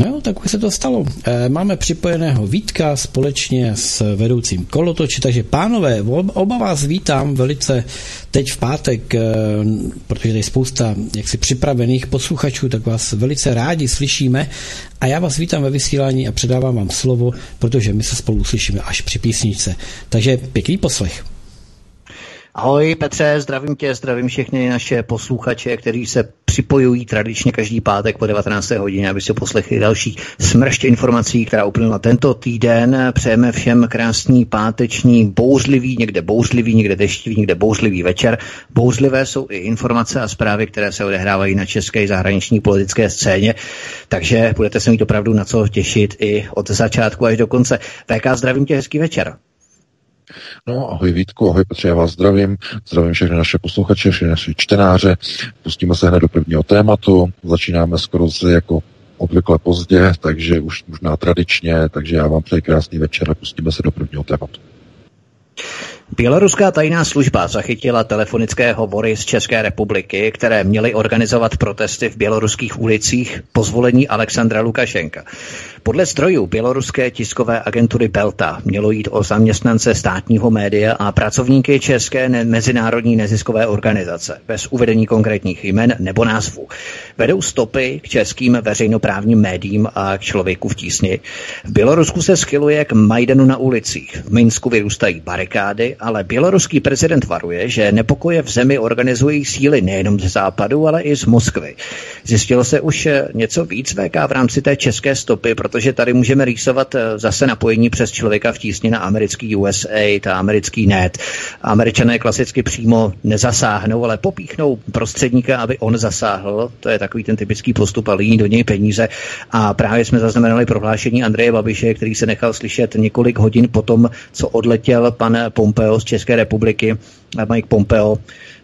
No, tak už se to stalo. E, máme připojeného Vítka společně s vedoucím kolotoči, takže pánové, oba vás vítám velice teď v pátek, e, protože je spousta jaksi připravených posluchačů, tak vás velice rádi slyšíme a já vás vítám ve vysílání a předávám vám slovo, protože my se spolu uslyšíme až při písničce. Takže pěkný poslech. Ahoj Petře, zdravím tě, zdravím všechny naše posluchače, kteří se připojují tradičně každý pátek po 19. hodině, aby si poslechli další smršť informací, která uplynula tento týden. Přejeme všem krásný páteční, bouřlivý, někde bouřlivý, někde deštivý, někde bouřlivý večer. Bouřlivé jsou i informace a zprávy, které se odehrávají na české zahraniční politické scéně, takže budete se mít opravdu na co těšit i od začátku až do konce. VK, zdravím tě, hezký večer. No, ahoj Vítku, ahoj Petře, já vás zdravím. Zdravím všechny naše posluchače, všechny naše čtenáře. Pustíme se hned do prvního tématu. Začínáme skoro se jako obvykle pozdě, takže už možná tradičně, takže já vám přeji krásný večer a pustíme se do prvního tématu. Běloruská tajná služba zachytila telefonické hovory z České republiky, které měly organizovat protesty v běloruských ulicích po zvolení Alexandra Lukašenka. Podle zdrojů běloruské tiskové agentury Belta mělo jít o zaměstnance státního média a pracovníky České ne- mezinárodní neziskové organizace, bez uvedení konkrétních jmen nebo názvů. Vedou stopy k českým veřejnoprávním médiím a k člověku v tísni. V Bělorusku se schyluje k Majdanu na ulicích. V Minsku vyrůstají barikády, ale běloruský prezident varuje, že nepokoje v zemi organizují síly nejenom ze západu, ale i z Moskvy. Zjistilo se už něco víc VK v rámci té české stopy, protože tady můžeme rýsovat eh, zase napojení přes člověka v tísni na americký USA, ta americký net. Američané klasicky přímo nezasáhnou, ale popíchnou prostředníka, aby on zasáhl. To je takový ten typický postup a líní do něj peníze. A právě jsme zaznamenali prohlášení Andreje Babiše, který se nechal slyšet několik hodin potom, co odletěl pan Pompeo z České republiky, Mike Pompeo,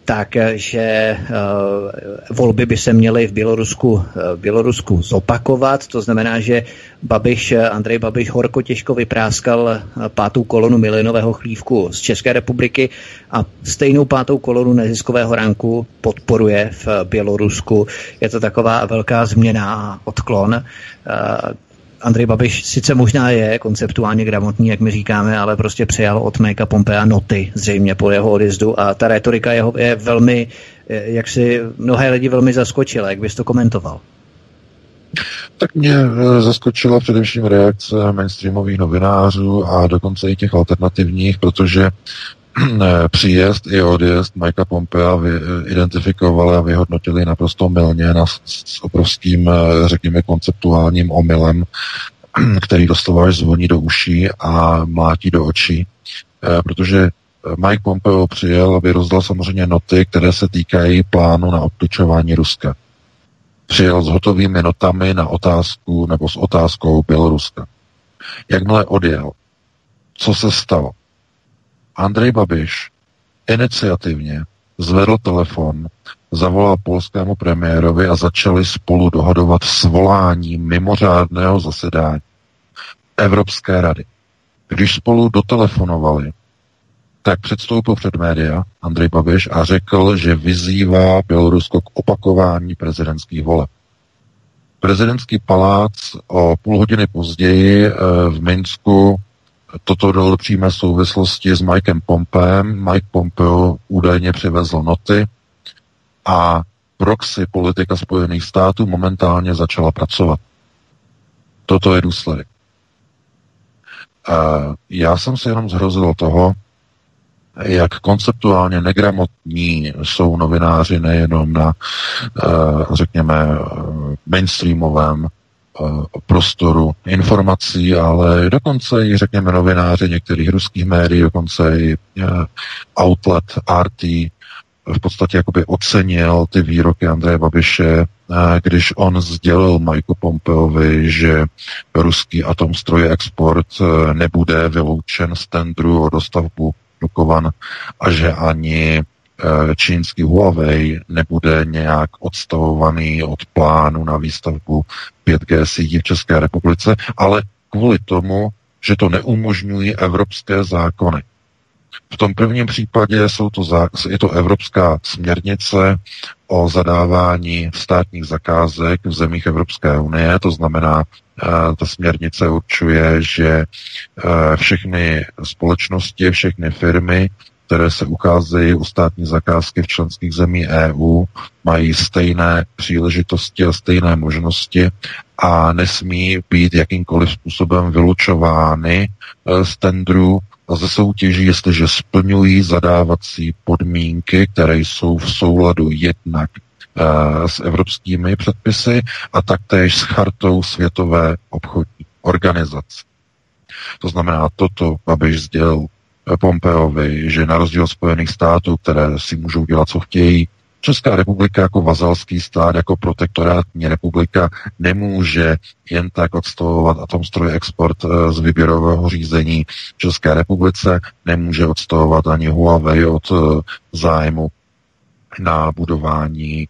takže uh, volby by se měly v Bělorusku, uh, Bělorusku zopakovat. To znamená, že Babiš, Andrej Babiš horko těžko vypráskal pátou kolonu milionového chlívku z České republiky a stejnou pátou kolonu neziskového ranku podporuje v Bělorusku. Je to taková velká změna a odklon, Andrej Babiš sice možná je konceptuálně gramotný, jak my říkáme, ale prostě přijal od Méka Pompea noty zřejmě po jeho odjezdu a ta retorika jeho je velmi, jak si mnohé lidi velmi zaskočila. Jak bys to komentoval? Tak mě eh, zaskočila především reakce mainstreamových novinářů a dokonce i těch alternativních, protože eh, příjezd i odjezd Mikea Pompea eh, identifikovali a vyhodnotili naprosto milně na, s obrovským, řekněme, konceptuálním omylem, který doslova až zvoní do uší a mlátí do očí, protože Mike Pompeo přijel a vyrozdal samozřejmě noty, které se týkají plánu na obklíčování Ruska přijel s hotovými notami na otázku nebo s otázkou Běloruska. Jakmile odjel, co se stalo? Andrej Babiš iniciativně zvedl telefon, zavolal polskému premiérovi a začali spolu dohadovat svolání mimořádného zasedání Evropské rady. Když spolu dotelefonovali, tak předstoupil před média Andrej Babiš a řekl, že vyzývá Bělorusko k opakování prezidentských voleb. Prezidentský palác o půl hodiny později eh, v Minsku toto dal přímé souvislosti s Mikem Pompeem. Mike Pompeo údajně přivezl noty a proxy politika Spojených států momentálně začala pracovat. Toto je důsledek. Eh, já jsem si jenom zhrozil toho, jak konceptuálně negramotní jsou novináři nejenom na, eh, řekněme, mainstreamovém eh, prostoru informací, ale dokonce i, řekněme, novináři některých ruských médií, dokonce i eh, outlet RT, v podstatě jakoby ocenil ty výroky Andreje Babiše, když on sdělil Majku Pompeovi, že ruský atomstroje export nebude vyloučen z tendru o dostavbu Dukovan a že ani čínský Huawei nebude nějak odstavovaný od plánu na výstavbu 5G sítí v České republice, ale kvůli tomu, že to neumožňují evropské zákony. V tom prvním případě jsou to, je to evropská směrnice o zadávání státních zakázek v zemích Evropské unie, to znamená, eh, ta směrnice určuje, že eh, všechny společnosti, všechny firmy, které se ucházejí o státní zakázky v členských zemí EU, mají stejné příležitosti a stejné možnosti a nesmí být jakýmkoliv způsobem vylučovány eh, z tendru a ze soutěží, jestliže splňují zadávací podmínky, které jsou v souladu jednak uh, s evropskými předpisy a taktéž s chartou Světové obchodní organizace. To znamená, toto Babiš sdělil Pompeovi, že na rozdíl od Spojených států, které si můžou dělat, co chtějí, Česká republika jako vazalský stát, jako protektorátní republika nemůže jen tak odstavovat atomstroj export eh, z výběrového řízení České republice, nemůže odstavovat ani Huawei od eh, zájmu na budování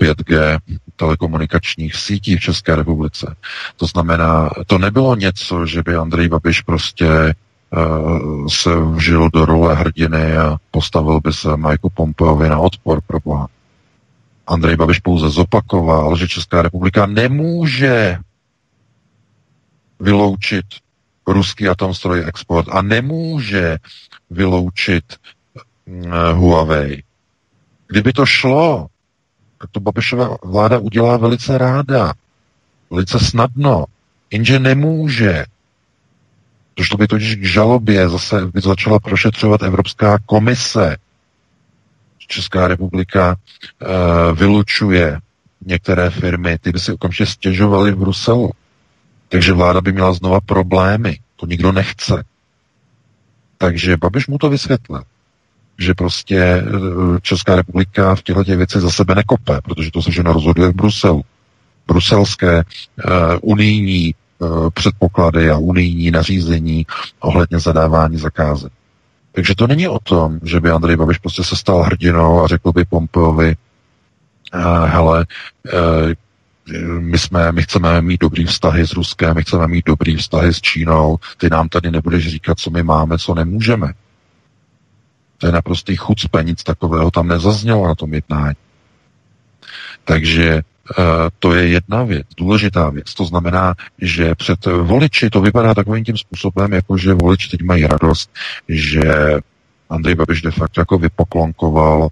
5G eh, telekomunikačních sítí v České republice. To znamená, to nebylo něco, že by Andrej Babiš prostě se vžil do role hrdiny a postavil by se Michael Pompeovi na odpor pro Boha. Andrej Babiš pouze zopakoval, že Česká republika nemůže vyloučit ruský atomstroj export a nemůže vyloučit uh, Huawei. Kdyby to šlo, tak to Babišova vláda udělá velice ráda, velice snadno, jenže nemůže. Došlo by totiž k žalobě, zase by začala prošetřovat Evropská komise. Česká republika uh, vylučuje některé firmy, ty by si okamžitě stěžovaly v Bruselu. Takže vláda by měla znova problémy. To nikdo nechce. Takže Babiš mu to vysvětlil, že prostě eh, Česká republika v těchto těch věcech za sebe nekope, protože to se všechno rozhoduje v Bruselu. Bruselské uh, unijní předpoklady a unijní nařízení ohledně zadávání zakázek. Takže to není o tom, že by Andrej Babiš prostě se stal hrdinou a řekl by Pompeovi, uh, hele, uh, my, jsme, my chceme mít dobrý vztahy s Ruskem, my chceme mít dobrý vztahy s Čínou, ty nám tady nebudeš říkat, co my máme, co nemůžeme. To je naprostý chucpe, nic takového tam nezaznělo na tom jednání. Takže Eh, to je jedna věc, důležitá věc. To znamená, že před voliči to vypadá takovým tím způsobem, jako že voliči teď mají radost, že Andrej Babiš de facto jako vypoklonkoval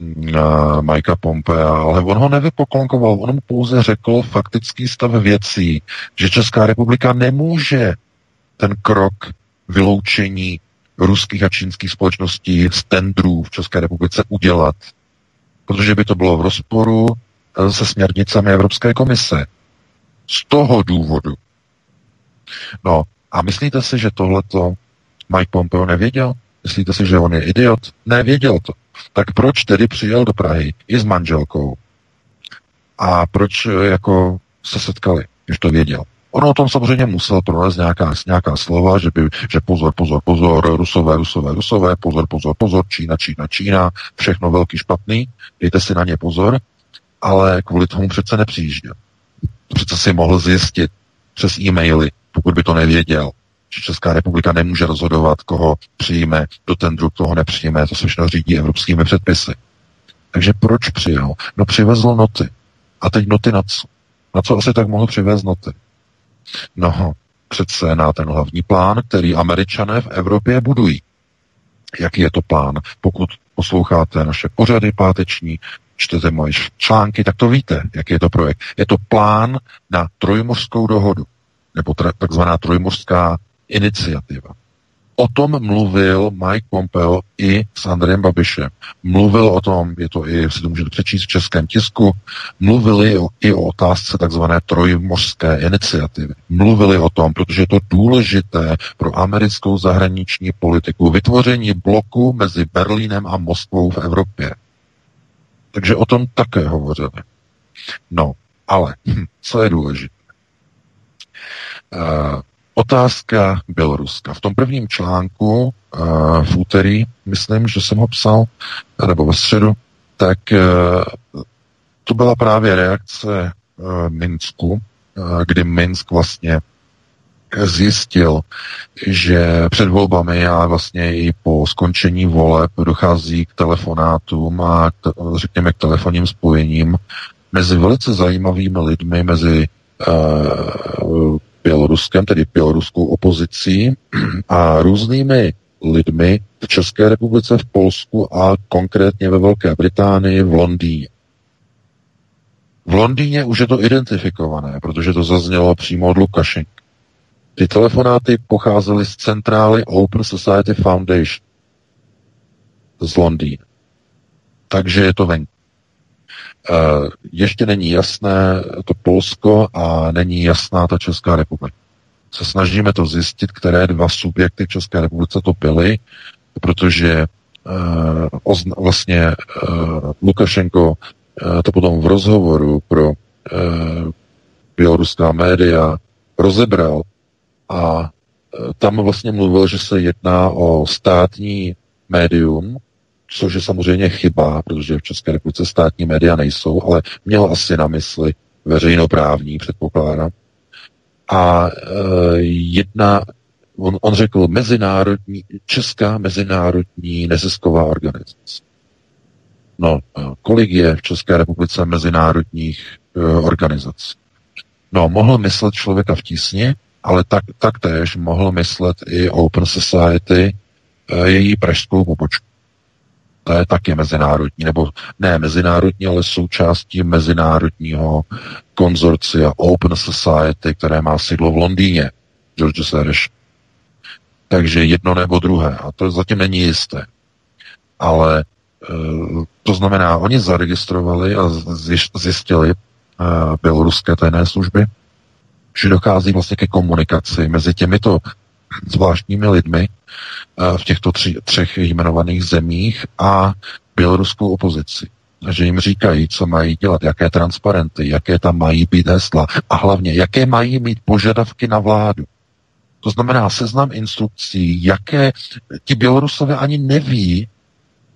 uh, Majka Pompea, ale on ho nevypoklonkoval, on mu pouze řekl faktický stav věcí, že Česká republika nemůže ten krok vyloučení ruských a čínských společností z tendrů v České republice udělat, protože by to bylo v rozporu se směrnicemi Evropské komise. Z toho důvodu. No a myslíte si, že tohleto Mike Pompeo nevěděl? Myslíte si, že on je idiot? Nevěděl to. Tak proč tedy přijel do Prahy i s manželkou? A proč eh, jako se setkali, když to věděl? On o tom samozřejmě musel pronést nějaká, nějaká slova, že, by, že pozor, pozor, pozor, rusové, rusové, rusové, pozor, pozor, pozor, Čína, Čína, Čína, všechno velký špatný, dejte si na ně pozor ale kvůli tomu přece nepřijížděl. Přece si mohl zjistit přes e-maily, pokud by to nevěděl, že Česká republika nemůže rozhodovat, koho přijme do tendru, koho nepřijme, to se všechno řídí evropskými předpisy. Takže proč přijel? No přivezl noty. A teď noty na co? Na co asi tak mohl přivést noty? No, přece na ten hlavní plán, který američané v Evropě budují. Jaký je to plán? Pokud posloucháte naše pořady páteční, čtete moje články, tak to víte, jaký je to projekt. Je to plán na trojmořskou dohodu, nebo takzvaná trojmořská iniciativa. O tom mluvil Mike Pompeo i s Andrejem Babišem. Mluvil o tom, je to i, si to můžete přečíst v českém tisku, mluvili o, i o otázce takzvané trojmořské iniciativy. Mluvili o tom, protože je to důležité pro americkou zahraniční politiku, vytvoření bloku mezi Berlínem a Moskvou v Evropě. Takže o tom také hovořili. No, ale hm, co je důležité? Uh, Otázka Běloruska. V tom prvním článku uh, v úterý, myslím, že jsem ho psal, nebo ve středu, tak uh, to byla právě reakce Minsku, kdy Minsk vlastně zjistil, že před volbami a vlastně i po skončení voleb dochází k telefonátům a k, řekněme k telefonním spojením mezi velice zajímavými lidmi, mezi uh, Běloruskem, tedy běloruskou opozicí a různými lidmi v České republice, v Polsku a konkrétně ve Velké Británii, v Londýně. V Londýně už je to identifikované, protože to zaznělo přímo od Lukašenka. Ty telefonáty pocházely z centrály Open Society Foundation z Londýna. Takže je to venku. Eh, ještě není jasné to Polsko a není jasná ta Česká republika. Se snažíme to zjistit, které dva subjekty v České republice to byly, protože uh, vlastně uh, Lukašenko to potom v rozhovoru pro běloruská média rozebral a uh, tam vlastně mluvil, že se jedná o státní médium, což je samozřejmě chyba, protože v České republice státní média nejsou, ale měl asi na mysli veřejnoprávní, předpokládám. A e, jedna, on, on řekl mezinárodní, česká mezinárodní nezisková organizace. No, e, kolik je v České republice mezinárodních e, organizací? No, mohl myslet člověka v tísni, ale tak, taktéž mohl myslet i Open Society, e, její pražskou pobočku to je taky mezinárodní, nebo ne mezinárodní, ale součástí mezinárodního konzorcia Open Society, které má sídlo v Londýně, George Soros. Takže jedno nebo druhé. A to zatím není jisté. Ale e, to znamená, oni zaregistrovali a zjistili e, běloruské tajné služby, že dochází vlastně ke komunikaci mezi těmito zvláštními lidmi eh, v těchto tři, třech jmenovaných zemích a běloruskou opozici. Že jim říkají, co mají dělat, jaké transparenty, jaké tam mají být hesla a hlavně, jaké mají mít požadavky na vládu. To znamená seznam instrukcí, jaké ti Bělorusové ani neví,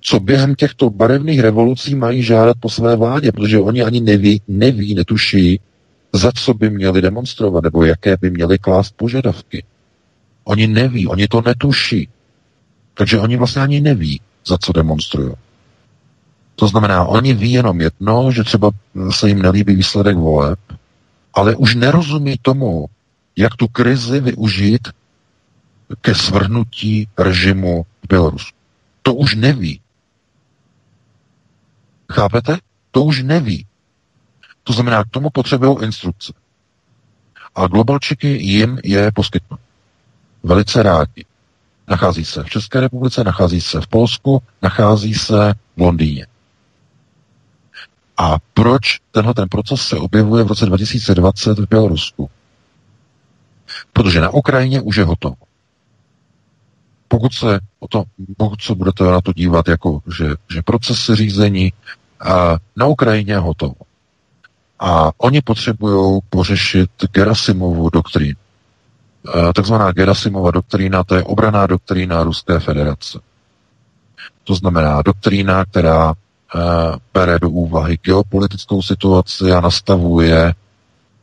co během těchto barevných revolucí mají žádat po své vládě, protože oni ani neví, neví, netuší, za co by měli demonstrovat, nebo jaké by měli klást požadavky. Oni neví, oni to netuší. Takže oni vlastně ani neví, za co demonstrují. To znamená, oni ví jenom jedno, že třeba se jim nelíbí výsledek voleb, ale už nerozumí tomu, jak tu krizi využít ke svrhnutí režimu v Bělorusku. To už neví. Chápete? To už neví. To znamená, k tomu potřebují instrukce. A globalčiky jim je poskytnou velice rádi. Nachází se v České republice, nachází se v Polsku, nachází se v Londýně. A proč tenhle ten proces se objevuje v roce 2020 v Bělorusku? Protože na Ukrajině už je hotovo. Pokud se, o to, pokud se budete na to dívat jako, že, že proces řízení a na Ukrajině je hotovo. A oni potřebují pořešit Gerasimovu doktrínu. Eh, takzvaná Gerasimova doktrína, to je obraná doktrína Ruské federace. To znamená doktrína, která uh, bere do úvahy geopolitickou situaci a nastavuje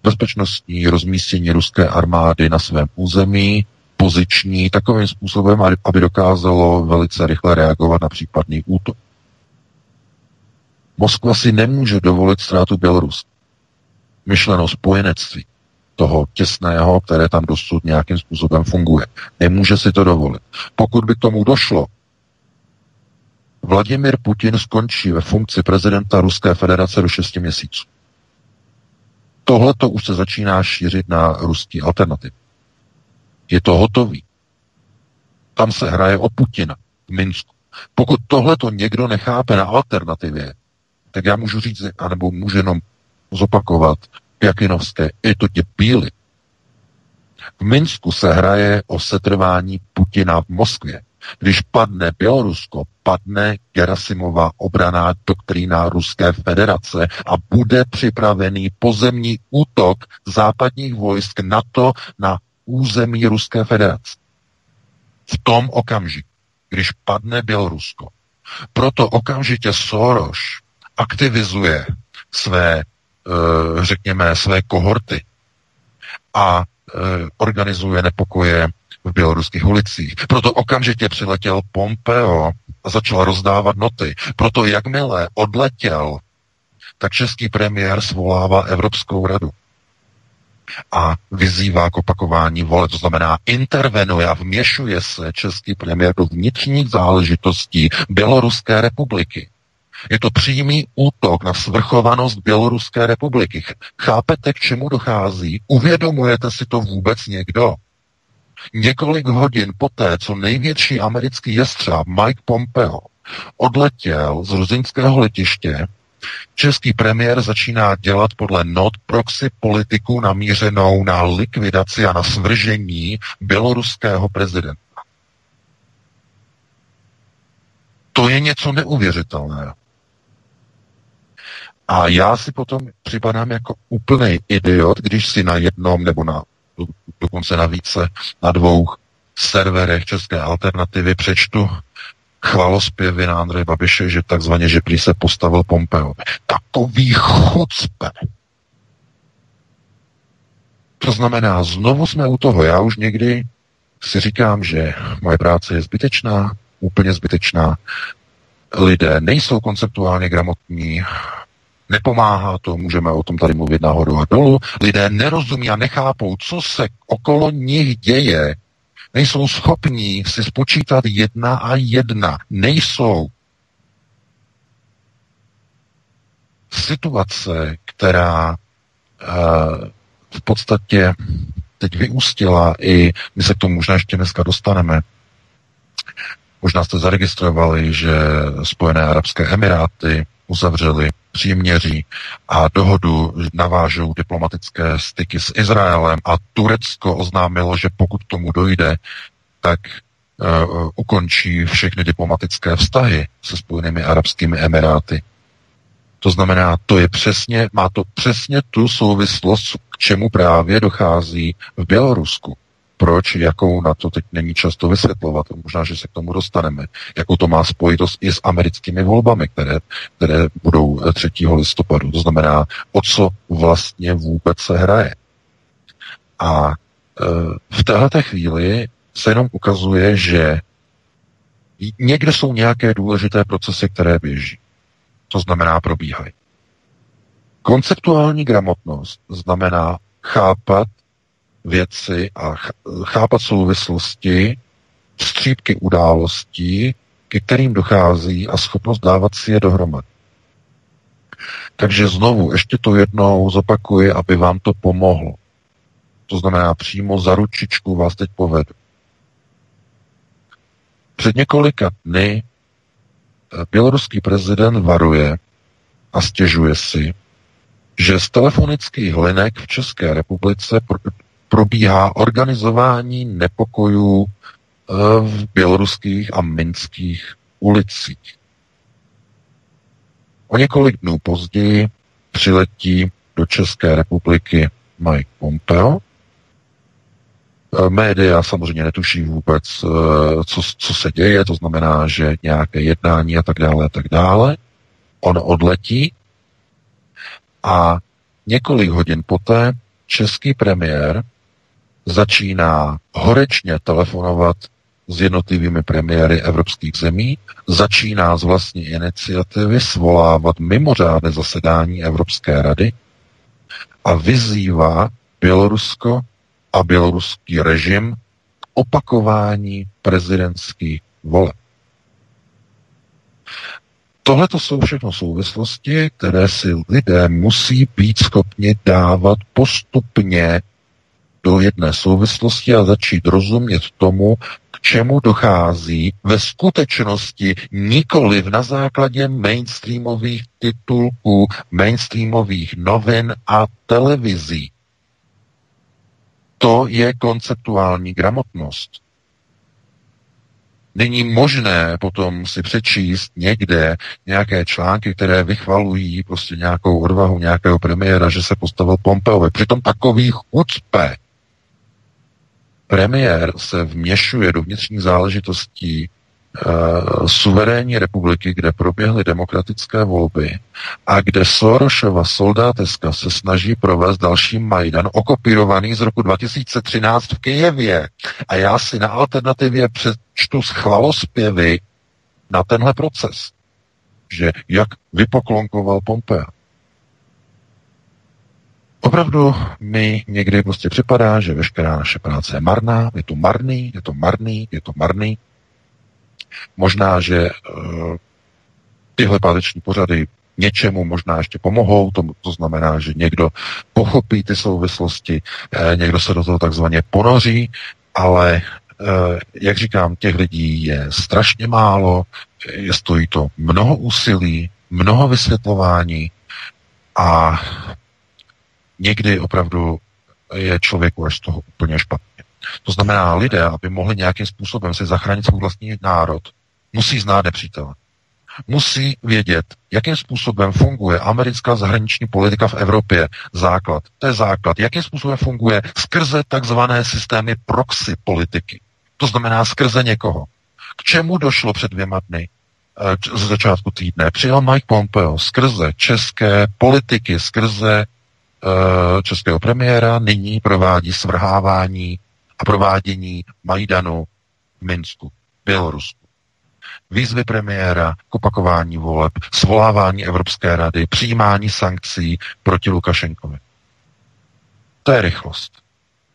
bezpečnostní rozmístění ruské armády na svém území, poziční, takovým způsobem, aby dokázalo velice rychle reagovat na případný útok. Moskva si nemůže dovolit ztrátu Běloruska. Myšleno spojenectví toho těsného, které tam dosud nějakým způsobem funguje. Nemůže si to dovolit. Pokud by k tomu došlo, Vladimir Putin skončí ve funkci prezidenta Ruské federace do 6 měsíců. Tohle to už se začíná šířit na ruský alternativ. Je to hotový. Tam se hraje o Putina v Minsku. Pokud tohle to někdo nechápe na alternativě, tak já můžu říct, anebo můžu jenom zopakovat Jakinovské, je to bíly. V Minsku se hraje o setrvání Putina v Moskvě. Když padne Bělorusko, padne Gerasimová obraná doktrína Ruské federace a bude připravený pozemní útok západních vojsk NATO na území Ruské federace. V tom okamžiku, když padne Bělorusko. Proto okamžitě Soros aktivizuje své, řekněme, své kohorty a eh, organizuje nepokoje v běloruských ulicích. Proto okamžitě přiletěl Pompeo a začal rozdávat noty. Proto jakmile odletěl, tak český premiér svolává Evropskou radu a vyzývá k opakování vole, to znamená intervenuje a vměšuje se český premiér do vnitřních záležitostí Běloruské republiky. Je to přímý útok na svrchovanost Běloruské republiky. Chápete, k čemu dochází? Uvědomujete si to vůbec někdo? Několik hodin poté, co největší americký jestřáb Mike Pompeo odletěl z ruzinského letiště, český premiér začíná dělat podle not proxy politiku namířenou na likvidaci a na svržení běloruského prezidenta. To je něco neuvěřitelného. A já si potom připadám jako úplný idiot, když si na jednom nebo na dokonce na více, na dvou serverech České alternativy přečtu chvalospěvy na Andreje Babiše, že takzvaně, že prý se postavil Pompeo. Takový chucpe. To znamená, znovu jsme u toho. Já už někdy si říkám, že moje práce je zbytečná, úplně zbytečná. Lidé nejsou konceptuálně gramotní, Nepomáhá to, můžeme o tom tady mluvit nahoru a dolů. Lidé nerozumí a nechápou, co se okolo nich děje. Nejsou schopní si spočítat jedna a jedna. Nejsou. Situace, která uh, v podstatě teď vyústila i, my se k tomu možná ještě dneska dostaneme, možná jste zaregistrovali, že Spojené arabské emiráty uzavřeli příměří a dohodu navážou diplomatické styky s Izraelem a Turecko oznámilo, že pokud tomu dojde, tak uh, ukončí všechny diplomatické vztahy se Spojenými arabskými emiráty. To znamená, to je přesně, má to přesně tu souvislost, k čemu právě dochází v Bělorusku proč, jakou na to teď není často vysvětlovat. Možná, že se k tomu dostaneme. Jakou to má spojitost i s americkými volbami, které, které budou 3. listopadu. To znamená, o co vlastně vůbec se hraje. A e, v této chvíli se jenom ukazuje, že někde jsou nějaké důležité procesy, které běží. To znamená, probíhají. Konceptuální gramotnost znamená chápat věci a chápat souvislosti, střípky událostí, ke kterým dochází a schopnost dávat si je dohromady. Takže znovu, ještě to jednou zopakuji, aby vám to pomohlo. To znamená, přímo za ručičku vás teď povedu. Před několika dny eh, běloruský prezident varuje a stěžuje si, že z telefonických linek v České republice probíhá organizování nepokojů eh, v běloruských a minských ulicích. O několik dnů později přiletí do České republiky Mike Pompeo. Eh, média samozřejmě netuší vůbec, eh, co, co se děje, to znamená, že nějaké jednání a tak dále a tak dále. On odletí a několik hodin poté český premiér začíná horečně telefonovat s jednotlivými premiéry evropských zemí, začíná z vlastní iniciativy svolávat mimořádné zasedání Evropské rady a vyzývá Bělorusko a běloruský režim k opakování prezidentských voleb. Tohle to jsou všechno souvislosti, které si lidé musí být schopni dávat postupně do jedné souvislosti a začít rozumět tomu, k čemu dochází ve skutečnosti nikoli na základě mainstreamových titulků, mainstreamových novin a televizí. To je konceptuální gramotnost. Není možné potom si přečíst někde nějaké články, které vychvalují prostě nějakou odvahu nějakého premiéra, že se postavil Pompeovi. Přitom takový chucpe premiér se vměšuje do vnitřních záležitostí uh, suverénní republiky, kde proběhly demokratické volby a kde Sorošova soldáteska se snaží provést další Majdan, okopírovaný z roku 2013 v Kijevě. A já si na alternativě přečtu schvalospěvy na tenhle proces, že jak vypoklonkoval Pompea. Opravdu mi někdy prostě připadá, že veškerá naše práce je marná, je to marný, je to marný, je to marný. Možná, že uh, tyhle páteční pořady něčemu možná ještě pomohou, to, to znamená, že někdo pochopí ty souvislosti, eh, někdo se do toho takzvaně ponoří, ale eh, jak říkám, těch lidí je strašně málo, je stojí to mnoho úsilí, mnoho vysvětlování a někdy opravdu je člověku až z toho úplně špatně. To znamená, lidé, aby mohli nějakým způsobem si zachránit svůj vlastní národ, musí znát nepřítele. Musí vědět, jakým způsobem funguje americká zahraniční politika v Evropě. Základ. To je základ. Jakým způsobem funguje skrze takzvané systémy proxy politiky. To znamená skrze někoho. K čemu došlo před dvěma dny? Eh, z začátku týdne přijel Mike Pompeo skrze české politiky, skrze českého premiéra nyní provádí svrhávání a provádění Majdanu v Minsku, Bělorusku. Výzvy premiéra k opakování voleb, svolávání Evropské rady, přijímání sankcí proti Lukašenkovi. To je rychlost.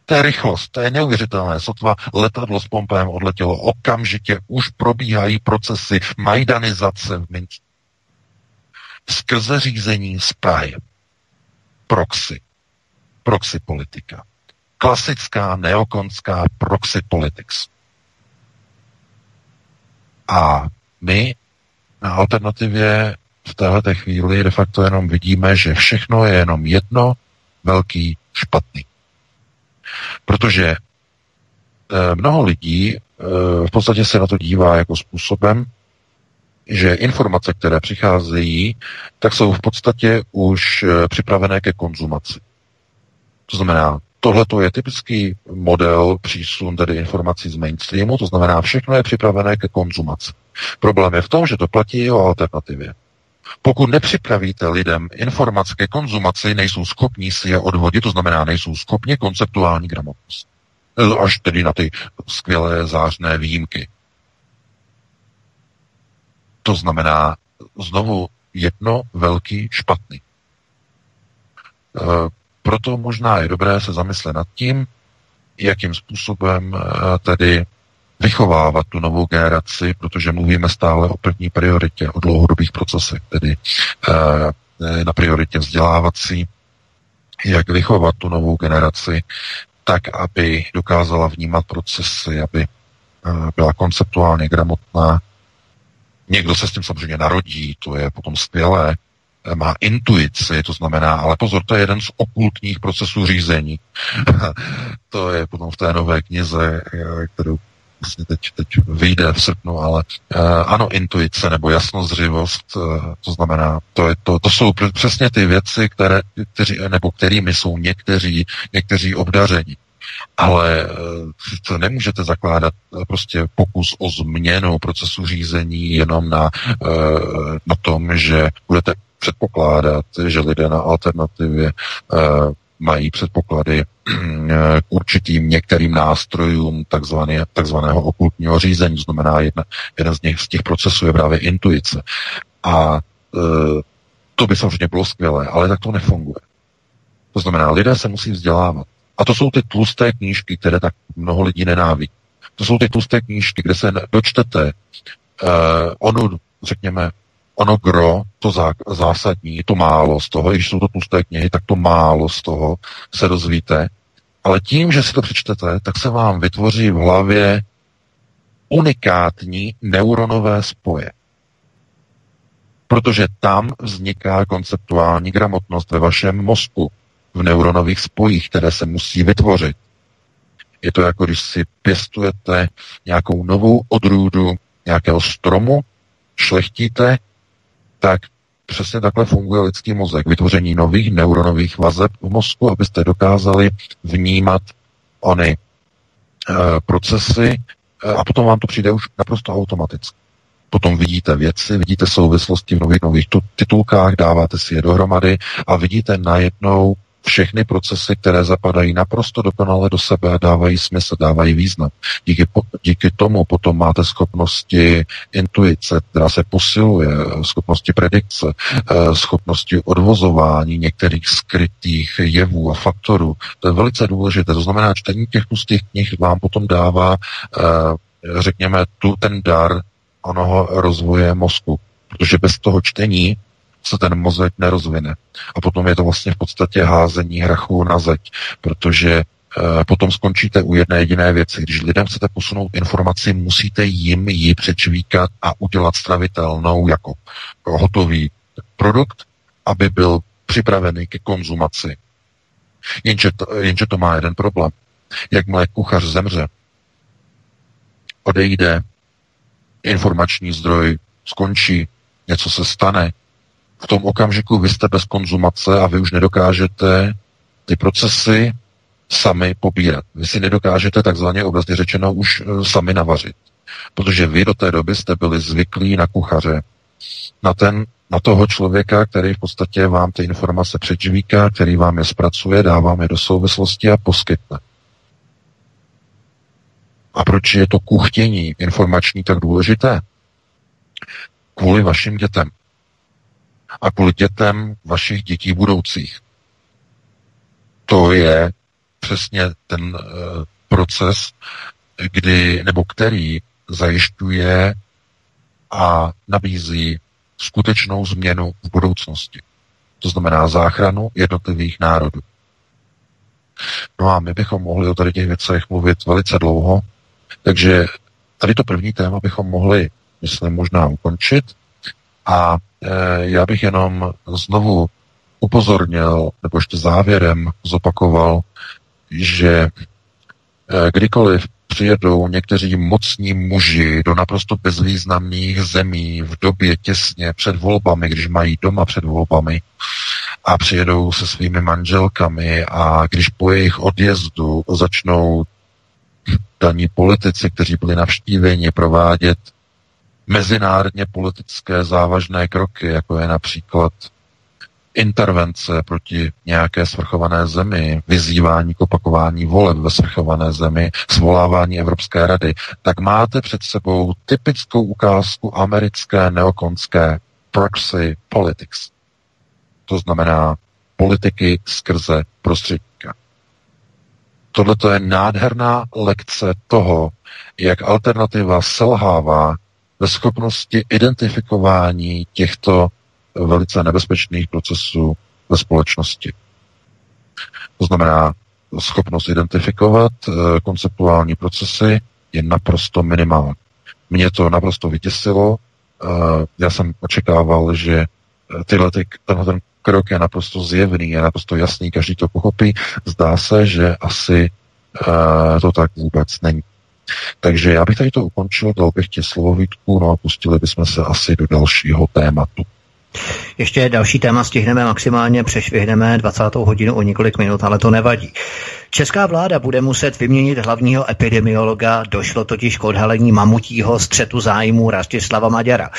To je rychlost, to je neuvěřitelné. Sotva letadlo s pompem odletělo, okamžitě už probíhají procesy majdanizace v Minsku. Skrze řízení z Prahy proxy. Proxy politika. Klasická neokonská proxy politics. A my na alternativě v této chvíli de facto jenom vidíme, že všechno je jenom jedno velký špatný. Protože e, mnoho lidí e, v podstatě se na to dívá jako způsobem, že informace, které přicházejí, tak jsou v podstatě už eh, připravené ke konzumaci. To znamená, tohle je typický model přísun tedy informací z mainstreamu, to znamená, všechno je připravené ke konzumaci. Problém je v tom, že to platí o alternativě. Pokud nepřipravíte lidem informace ke konzumaci, nejsou schopní si je odvodit, to znamená, nejsou schopni konceptuální gramotnost. Až tedy na ty skvělé zářné výjimky. To znamená znovu jedno velký špatný. E, proto možná je dobré se zamyslet nad tím, jakým způsobem e, tedy vychovávat tu novou generaci, protože mluvíme stále o první prioritě, o dlouhodobých procesech, tedy e, na prioritě vzdělávací, jak vychovat tu novou generaci tak, aby dokázala vnímat procesy, aby byla konceptuálně gramotná, Někdo se s tím samozřejmě narodí, to je potom skvělé, má intuici, to znamená, ale pozor, to je jeden z okultních procesů řízení. to je potom v té nové knize, kterou vlastně teď, teď vyjde v srpnu, ale uh, ano, intuice nebo jasnozřivost, uh, to znamená, to, je, to, to jsou přesně ty věci, které, kteří, nebo kterými jsou někteří, někteří obdaření. Ale eh, to nemůžete zakládat eh, prostě pokus o změnu procesu řízení jenom na, eh, na tom, že budete předpokládat, že lidé na alternativě mají předpoklady k určitým některým nástrojům takzvané, takzvaného okultního řízení. Znamená, jedna, jeden z, nich, z těch procesů je právě intuice. A to by samozřejmě bylo skvělé, ale tak to nefunguje. To znamená, lidé se musí vzdělávat. A to jsou ty tlusté knížky, které tak mnoho lidí nenávidí. To jsou ty tlusté knížky, kde se dočtete uh, ono, řekněme, ono gro, to zá, zásadní, to málo z toho, když jsou to tlusté knihy, tak to málo z toho se dozvíte. Ale tím, že si to přečtete, tak se vám vytvoří v hlavě unikátní neuronové spoje. Protože tam vzniká konceptuální gramotnost ve vašem mozku, v neuronových spojích, které se musí vytvořit. Je to jako když si pěstujete nějakou novou odrůdu nějakého stromu, šlechtíte, tak přesně takhle funguje lidský mozek. Vytvoření nových neuronových vazeb v mozku, abyste dokázali vnímat ony e, procesy e, a potom vám to přijde už naprosto automaticky. Potom vidíte věci, vidíte souvislosti v nových nových titulkách, dáváte si je dohromady a vidíte najednou všechny procesy, které zapadají naprosto dokonale do sebe dávají smysl, dávají význam. Díky, díky tomu potom máte schopnosti intuice, která se posiluje, schopnosti predikce, eh, schopnosti odvozování některých skrytých jevů a faktorů. To je velice důležité. To znamená, čtení těch těch knih vám potom dává, eh, řekněme, tu ten dar onoho rozvoje mozku. Protože bez toho čtení se ten mozek nerozvine. A potom je to vlastně v podstatě házení hrachu na zeď, protože e, potom skončíte u jedné jediné věci. Když lidem chcete posunout informaci, musíte jim ji přečvíkat a udělat stravitelnou jako hotový produkt, aby byl připravený ke konzumaci. Jenže to, jenže to má jeden problém. Jakmile kuchař zemře, odejde, informační zdroj skončí, něco se stane, v tom okamžiku vy jste bez konzumace a vy už nedokážete ty procesy sami pobírat. Vy si nedokážete takzvaně obrazně řečeno už e, sami navařit. Protože vy do té doby jste byli zvyklí na kuchaře, na, ten, na toho člověka, který v podstatě vám ty informace předžvíká, který vám je zpracuje, dá vám je do souvislosti a poskytne. A proč je to kuchtění informační tak důležité? Kvůli vašim dětem a kvůli dětem vašich dětí budoucích. To je přesně ten uh, proces, kdy, nebo který zajišťuje a nabízí skutečnou změnu v budoucnosti. To znamená záchranu jednotlivých národů. No a my bychom mohli o tady těch věcech mluvit velice dlouho, takže tady to první téma bychom mohli, myslím, možná ukončit a e, já bych jenom znovu upozornil, nebo ještě závěrem zopakoval, že e, kdykoliv přijedou někteří mocní muži do naprosto bezvýznamných zemí v době těsně před volbami, když mají doma před volbami a přijedou se svými manželkami a když po jejich odjezdu začnou daní politici, kteří byli navštíveni, provádět mezinárodně politické závažné kroky, jako je například intervence proti nějaké svrchované zemi, vyzývání k opakování voleb ve svrchované zemi, svolávání Evropské rady, tak máte před sebou typickou ukázku americké neokonské proxy politics. To znamená politiky skrze prostředníka. Tohle je nádherná lekce toho, jak alternativa selhává ve schopnosti identifikování těchto velice nebezpečných procesů ve společnosti. To znamená, schopnost identifikovat eh, konceptuální procesy je naprosto minimální. Mě to naprosto vytěsilo. Eh, já jsem očekával, že eh, tyhle ty, tenhle ten krok je naprosto zjevný, je naprosto jasný, každý to pochopí. Zdá se, že asi to tak vůbec není. Takže já bych tady to ukončil, dal bych ti slovo Vítku, no a pustili bychom se asi do dalšího tématu. Ještě další téma stihneme maximálně, přešvihneme 20. hodinu o několik minut, ale to nevadí. Česká vláda bude muset vyměnit hlavního epidemiologa, došlo totiž k odhalení mamutího střetu zájmů Rastislava Maďara.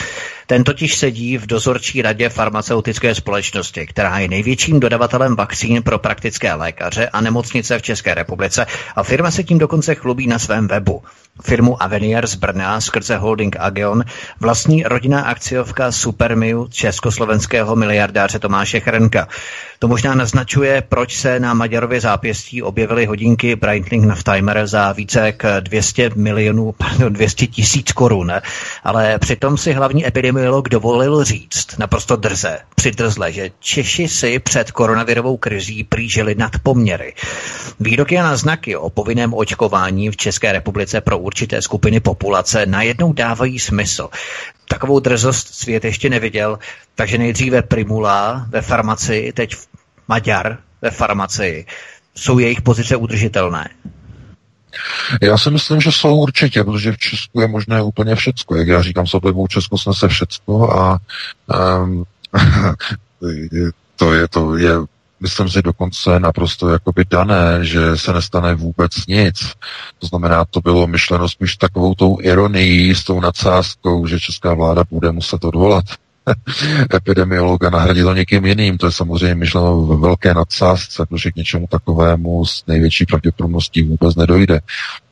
Ten totiž sedí v dozorčí radě farmaceutické společnosti, která je největším dodavatelem vakcín pro praktické lékaře a nemocnice v České republice a firma se tím dokonce chlubí na svém webu. Firmu Avenier z Brna skrze holding Ageon vlastní rodinná akciovka Supermiu československého miliardáře Tomáše Chrenka. To možná naznačuje, proč se na Maďarově zápěstí objevily hodinky Breitling Naftimer za více jak 200 milionů, pardon, 200 tisíc korun. Ale přitom si hlavní epidemiolog dovolil říct, naprosto drze, přidrzle, že Češi si před koronavirovou krizí prýžili nad poměry. Výroky a náznaky o povinném očkování v České republice pro určité skupiny populace najednou dávají smysl. Takovou drzost svět ještě neviděl, takže nejdříve Primula ve farmacii, teď Maďar ve farmacii. Jsou jejich pozice udržitelné? Já si myslím, že jsou určitě, protože v Česku je možné úplně všecko. Jak já říkám, s oblibou Česku snese všecko a um, to je, to je, myslím si dokonce naprosto jakoby dané, že se nestane vůbec nic. To znamená, to bylo myšleno spíš takovou tou ironií, s tou nadsázkou, že česká vláda bude muset odvolat epidemiologa nahradit to někým jiným. To je samozřejmě myšleno ve velké nadsázce, protože k něčemu takovému s největší pravděpodobností vůbec nedojde.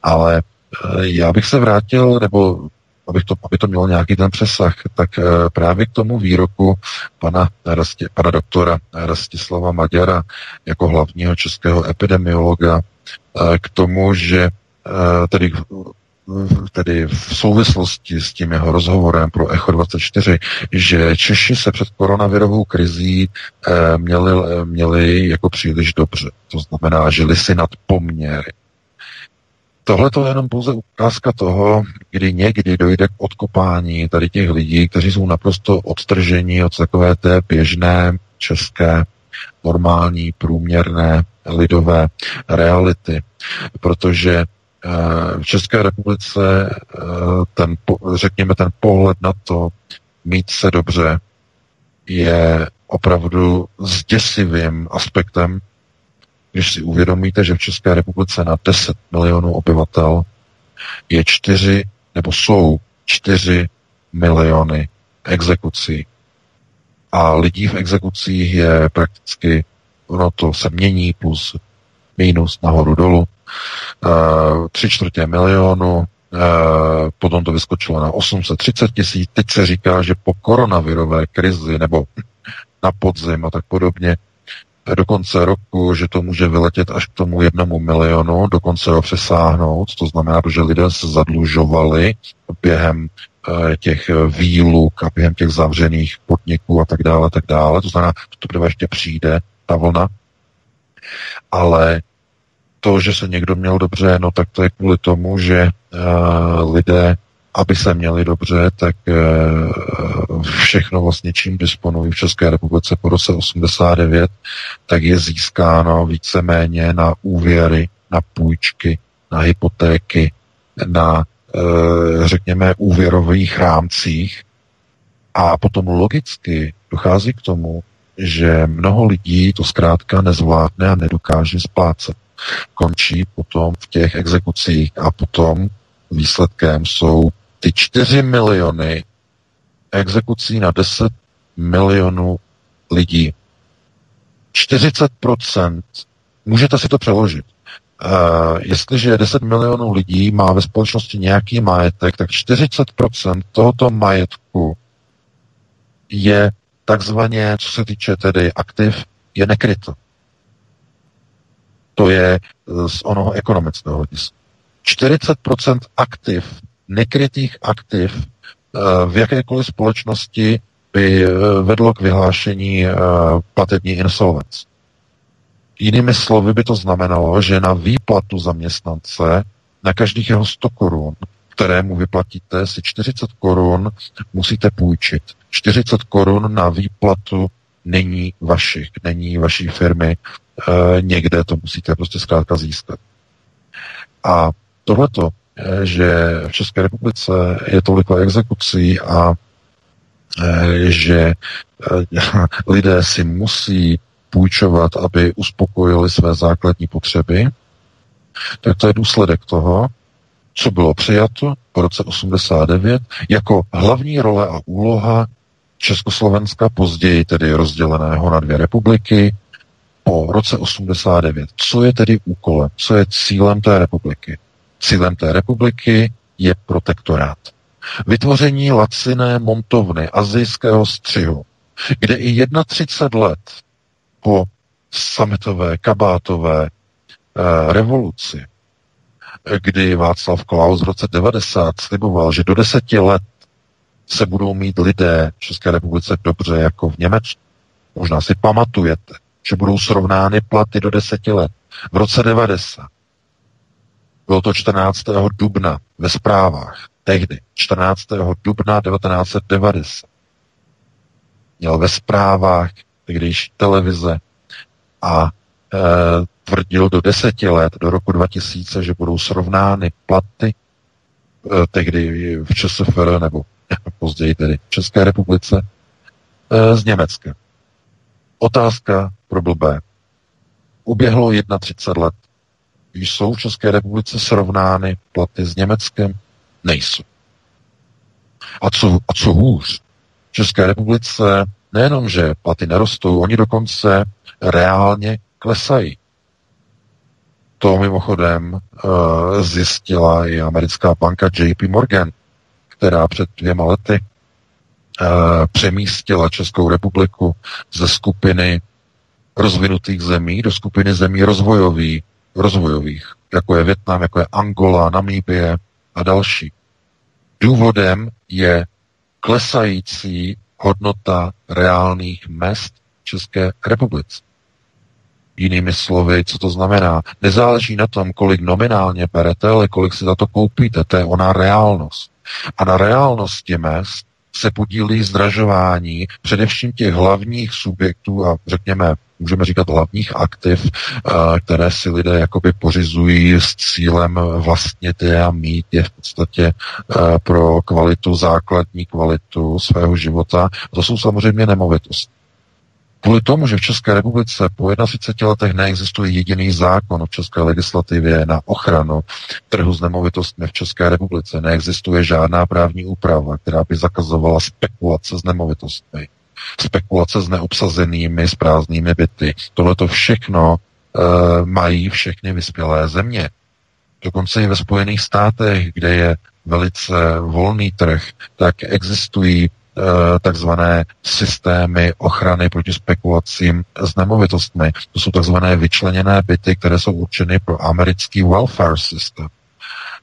Ale eh, já bych se vrátil, nebo abych to, aby to mělo nějaký ten přesah, tak eh, právě k tomu výroku pana, Rasti, pana doktora Rastislava Maďara jako hlavního českého epidemiologa eh, k tomu, že tedy tedy v souvislosti s tím jeho rozhovorem pro Echo 24, že Češi se před koronavirovou krizí eh, měli, eh, měli jako příliš dobře. To znamená, žili si nad poměry. Tohle to je jenom pouze ukázka toho, kdy někdy dojde k odkopání tady těch lidí, kteří jsou naprosto odtrženi od takové té běžné české normální, průměrné, lidové reality. Protože v České republice eh, ten, řekněme, ten pohled na to, mít se dobře, je opravdu zděsivým aspektem, když si uvědomíte, že v České republice na 10 milionů obyvatel je 4 nebo jsou 4 miliony exekucí. A lidí v exekucích je prakticky, ono to se mění plus minus nahoru dolů, Eh, tři čtvrtě milionu, eh, potom to vyskočilo na 830 tisíc, teď se říká, že po koronavirové krizi nebo na podzim a tak podobně, do konce roku, že to může vyletět až k tomu jednomu milionu, dokonce ho přesáhnout, to znamená, že lidé se zadlužovali během eh, těch výluk a během těch zavřených podniků a tak dále, tak dále. To znamená, že to ještě přijde, ta vlna. Ale to, že se někdo měl dobře, no tak to je kvůli tomu, že uh, lidé, aby se měli dobře, tak uh, všechno vlastně, čím disponují v České republice po roce 89, tak je získáno víceméně na úvěry, na půjčky, na hypotéky, na, uh, řekněme, úvěrových rámcích. A potom logicky dochází k tomu, že mnoho lidí to zkrátka nezvládne a nedokáže splácet končí potom v těch exekucích a potom výsledkem jsou ty 4 miliony exekucí na 10 milionů lidí. 40%, můžete si to přeložit, Uh, jestliže 10 milionů lidí má ve společnosti nějaký majetek, tak 40% tohoto majetku je takzvaně, co se týče tedy aktiv, je nekryto. To je eh, z onoho ekonomického hlediska. 40% aktiv, nekrytých aktiv eh, v jakékoliv společnosti by eh, vedlo k vyhlášení platební insolvence. Jinými slovy by to znamenalo, že na výplatu zaměstnance na každých jeho 100 korun, kterému vyplatíte, si 40 korun musíte půjčit. 40 korun na výplatu není vašich, není vaší firmy, e, někde to musíte prostě zkrátka získat. A tohleto, že v České republice je toliko exekucí a e, že e, lidé si musí půjčovat, aby uspokojili své základní potřeby, tak to je důsledek toho, co bylo přijato po roce 89 jako hlavní role a úloha Československa, později tedy rozděleného na dvě republiky, po roce 89. Co je tedy úkolem, co je cílem té republiky? Cílem té republiky je protektorát. Vytvoření laciné montovny azijského střihu, kde i 31 let po sametové, kabátové eh, revoluci, kdy Václav Klaus v roce 90 sliboval, že do deseti let se budou mít lidé v České republice dobře jako v Německu. Možná si pamatujete, že budou srovnány platy do deseti let. V roce 90. Bylo to 14. dubna ve zprávách. Tehdy, 14. dubna 1990. Měl ve zprávách, když televize a e, tvrdil do deseti let, do roku 2000, že budou srovnány platy e, tehdy v ČSFR nebo později tedy v České republice e, z Německa. Otázka pro blbé. Uběhlo 31 let. Jsou v České republice srovnány platy s Německem? Nejsou. A co, a co hůř? V České republice nejenom, že platy nerostou, oni dokonce reálně klesají. To mimochodem uh, zjistila i americká banka JP Morgan, která před dvěma lety uh, přemístila Českou republiku ze skupiny rozvinutých zemí do skupiny zemí rozvojových, rozvojových, jako je Větnam, jako je Angola, Namíbie a další. Důvodem je klesající hodnota reálných mest České republice. Jinými slovy, co to znamená? Nezáleží na tom, kolik nominálně berete, ale kolik si za to koupíte. To je ona reálnost. A na reálnosti mest se podílí zdražování především těch hlavních subjektů a řekněme, můžeme říkat hlavních aktiv, eh, které si lidé jakoby pořizují s cílem vlastně ty a mít je v podstatě eh, pro kvalitu, základní kvalitu svého života. To jsou samozřejmě nemovitosti. Kvůli tomu, že v České republice po 31 letech neexistuje jediný zákon v české legislativě na ochranu trhu s nemovitostmi v České republice, neexistuje žádná právní úprava, která by zakazovala spekulace s nemovitostmi, spekulace s neobsazenými, s prázdnými byty. Tohle to všechno e, mají všechny vyspělé země. Dokonce i ve Spojených státech, kde je velice volný trh, tak existují Eh, takzvané systémy ochrany proti spekulacím s nemovitostmi. To jsou takzvané vyčleněné byty, které jsou určeny pro americký welfare system.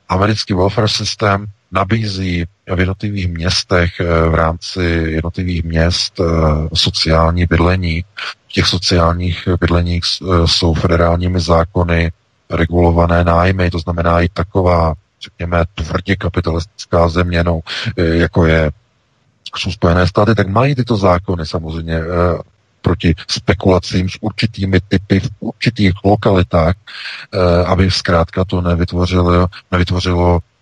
Americký welfare systém nabízí v jednotlivých městech eh, v rámci jednotlivých měst eh, sociální bydlení. V těch sociálních bydleních jsou federálními zákony regulované nájmy, to znamená i taková, řekněme, tvrdě kapitalistická země, no, jako je jsou Spojené státy, tak mají tyto zákony samozřejmě eh, proti spekulacím s určitými typy v určitých lokalitách, eh, aby zkrátka to nevytvořilo, nevytvořilo eh,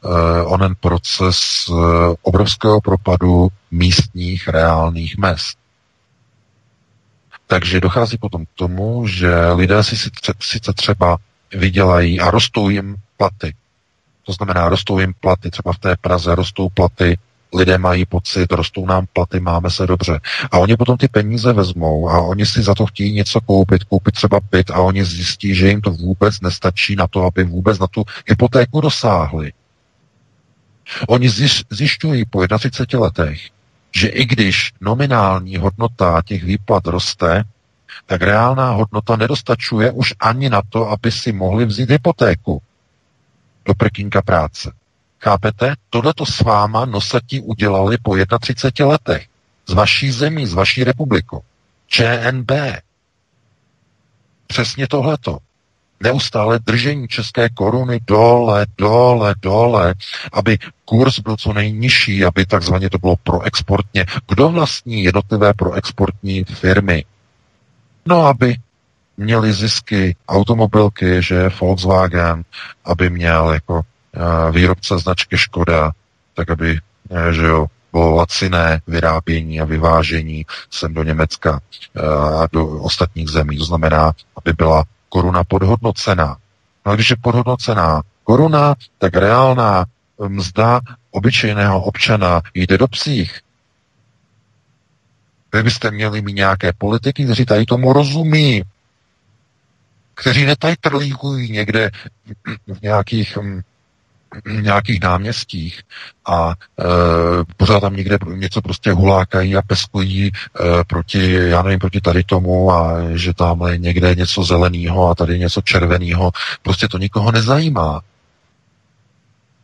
onen proces obrovského propadu místních reálných mest. Takže dochází potom k tomu, že lidé si sice třeba vydělají a rostou jim platy. To znamená, rostou jim platy, třeba v té Praze rostou platy lidé mají pocit, rostou nám platy, máme se dobře. A oni potom ty peníze vezmou a oni si za to chtějí něco koupit, koupit třeba byt a oni zjistí, že jim to vůbec nestačí na to, aby vůbec na tu hypotéku dosáhli. Oni zjišťují po 31 letech, že i když nominální hodnota těch výplat roste, tak reálná hodnota nedostačuje už ani na to, aby si mohli vzít hypotéku do prkínka práce. Chápete? Tohle to s váma nosatí udělali po 31 letech. Z vaší zemí, z vaší republiku. ČNB. Přesně tohleto. Neustále držení české koruny dole, dole, dole, aby kurz byl co nejnižší, aby takzvaně to bylo proexportně. Kdo vlastní jednotlivé proexportní firmy? No, aby měli zisky automobilky, že Volkswagen, aby měl jako výrobce značky Škoda, tak aby eh, že jo, bylo laciné vyrábění a vyvážení sem do Německa eh, a do ostatních zemí. To znamená, aby byla koruna podhodnocená. No když je podhodnocená koruna, tak reálná mzda obyčejného občana jde do psích. Vy byste měli mít nějaké politiky, kteří tady tomu rozumí, kteří netajtrlíkují někde v nějakých hm, nějakých náměstích a e, pořád tam někde něco prostě hulákají a peskují e, proti, já nevím, proti tady tomu a že tam je někde něco zeleného a tady něco červeného. Prostě to nikoho nezajímá.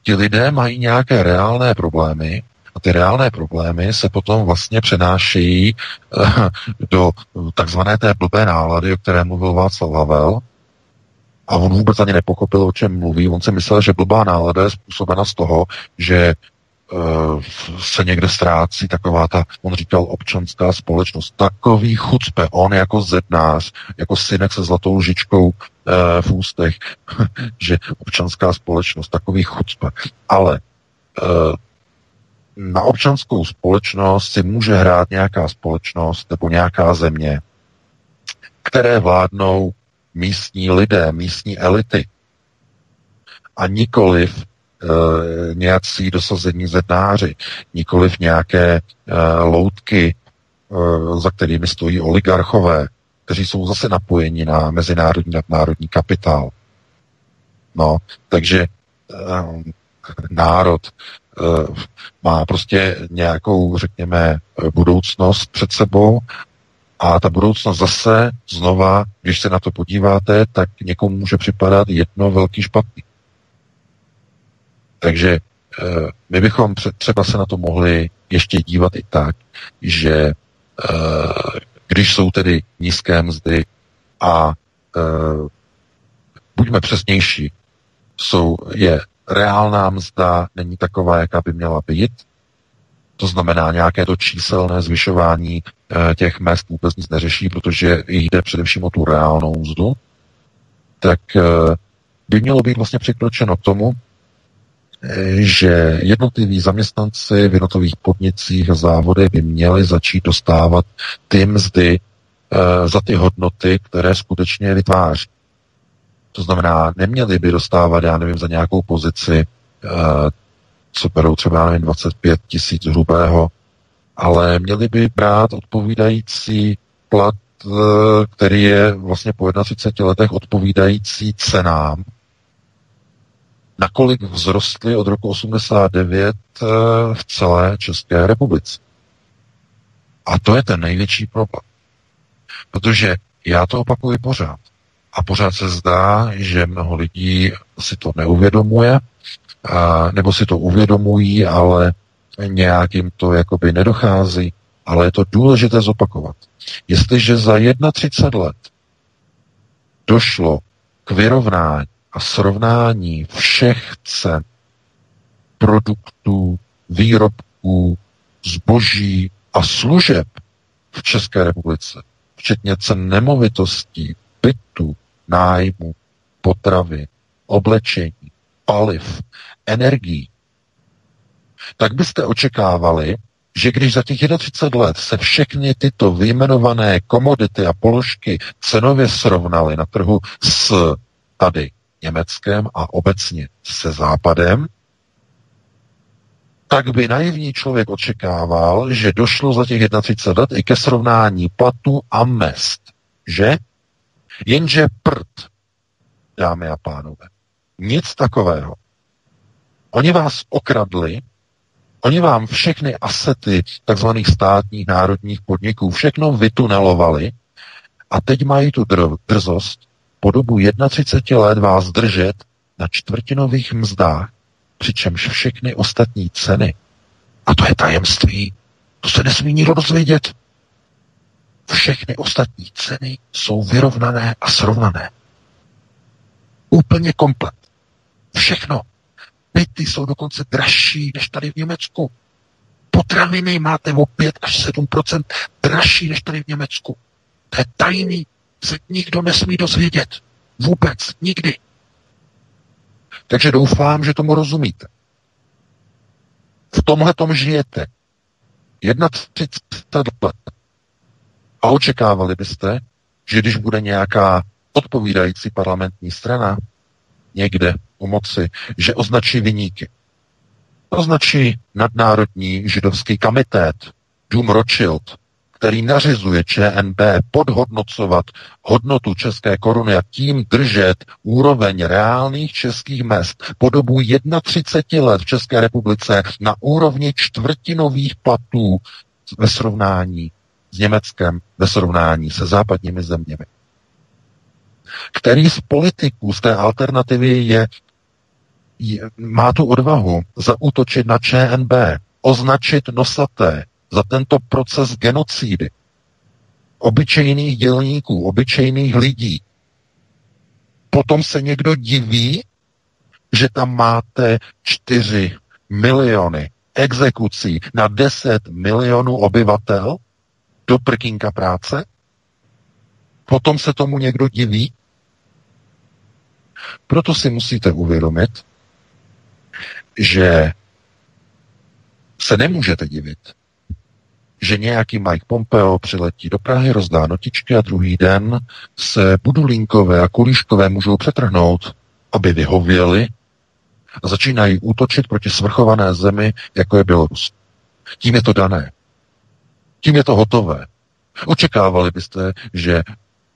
Ti lidé mají nějaké reálné problémy a ty reálné problémy se potom vlastně přenášejí e, do takzvané té blbé nálady, o které mluvil Václav Havel, A on vůbec ani nepochopil, o čem mluví. On si myslel, že blbá nálada je způsobena z toho, že uh, se někde ztrácí taková ta, on říkal, občanská společnost. Takový chucpe, on jako zednář, jako synek se zlatou lžičkou uh, v ústech, že občanská společnost, takový chucpe. Ale uh, na občanskou společnost si může hrát nějaká společnost nebo nějaká země, které vládnou místní lidé, místní elity a nikoliv e, nějací dosazení zednáři, nikoliv nějaké e, loutky, e, za kterými stojí oligarchové, kteří jsou zase napojeni na mezinárodní nadnárodní kapitál. No, takže e, národ e, má prostě nějakou, řekněme, budoucnost před sebou a ta budoucnost zase znova, když se na to podíváte, tak někomu může připadat jedno velký špatný. Takže eh, my bychom třeba se na to mohli ještě dívat i tak, že eh, když jsou tedy nízké mzdy a eh, buďme přesnější, jsou, je reálná mzda, není taková, jaká by měla být, to znamená, nějaké to číselné zvyšování e, těch mest vůbec nic neřeší, protože jde především o tu reálnou mzdu, tak e, by mělo být vlastně přikročeno k tomu, e, že jednotliví zaměstnanci v jednotlivých podnicích a závodech by měli začít dostávat ty mzdy za ty hodnoty, které skutečně vytváří. To znamená, neměli by dostávat, já nevím, za nějakou pozici co berou třeba nevím, 25 tisíc hrubého, ale měli by brát odpovídající plat, eh, který je vlastně po 31 letech odpovídající cenám, nakolik vzrostly od roku 89 eh, v celé České republice. A to je ten největší problém. Protože já to opakuji pořád. A pořád se zdá, že mnoho lidí si to neuvědomuje a, nebo si to uvědomují, ale nějak jim to jakoby nedochází, ale je to důležité zopakovat. Jestliže za 31 let došlo k vyrovnání a srovnání všech cen produktů, výrobků, zboží a služeb v České republice, včetně cen nemovitostí, bytu, nájmu, potravy, oblečení, paliv, energií, tak byste očekávali, že když za těch 31 let se všechny tyto vyjmenované komodity a položky cenově srovnaly na trhu s tady Německem a obecně se Západem, tak by naivní člověk očekával, že došlo za těch 31 let i ke srovnání platu a mest. Že? Jenže prd, dámy a pánové. Nic takového. Oni vás okradli, oni vám všechny asety takzvaných státních národních podniků, všechno vytunelovali a teď mají tu drzost po dobu 31 let vás držet na čtvrtinových mzdách, přičemž všechny ostatní ceny, a to je tajemství, to se nesmí nikdo dozvědět, všechny ostatní ceny jsou vyrovnané a srovnané. Úplně komplet. Všechno. Byty jsou dokonce dražší než tady v Německu. Potraviny máte o 5 až 7% dražší než tady v Německu. To je tajný, se nikdo nesmí dozvědět. Vůbec, nikdy. Takže doufám, že tomu rozumíte. V tomhle tom žijete. 31 let. A očekávali byste, že když bude nějaká odpovídající parlamentní strana někde u moci, že označí vyníky. Označí nadnárodní židovský komitét, Dům Rothschild, který nařizuje ČNB podhodnocovat hodnotu české koruny a tím držet úroveň reálných českých mest po dobu 31 let v České republice na úrovni čtvrtinových platů ve srovnání s Německem, ve srovnání se západními zeměmi. Který z politiků z té alternativy je má tu odvahu zaútočit na ČNB, označit nosaté za tento proces genocídy obyčejných dělníků, obyčejných lidí, potom se někdo diví, že tam máte 4 miliony exekucí na 10 milionů obyvatel do prkínka práce? Potom se tomu někdo diví? Proto si musíte uvědomit, že se nemůžete divit, že nějaký Mike Pompeo přiletí do Prahy, rozdá notičky a druhý den se Budulínkové a Kulíškové můžou přetrhnout, aby vyhověli a začínají útočit proti svrchované zemi, jako je Bělorus. Tím je to dané. Tím je to hotové. Očekávali byste, že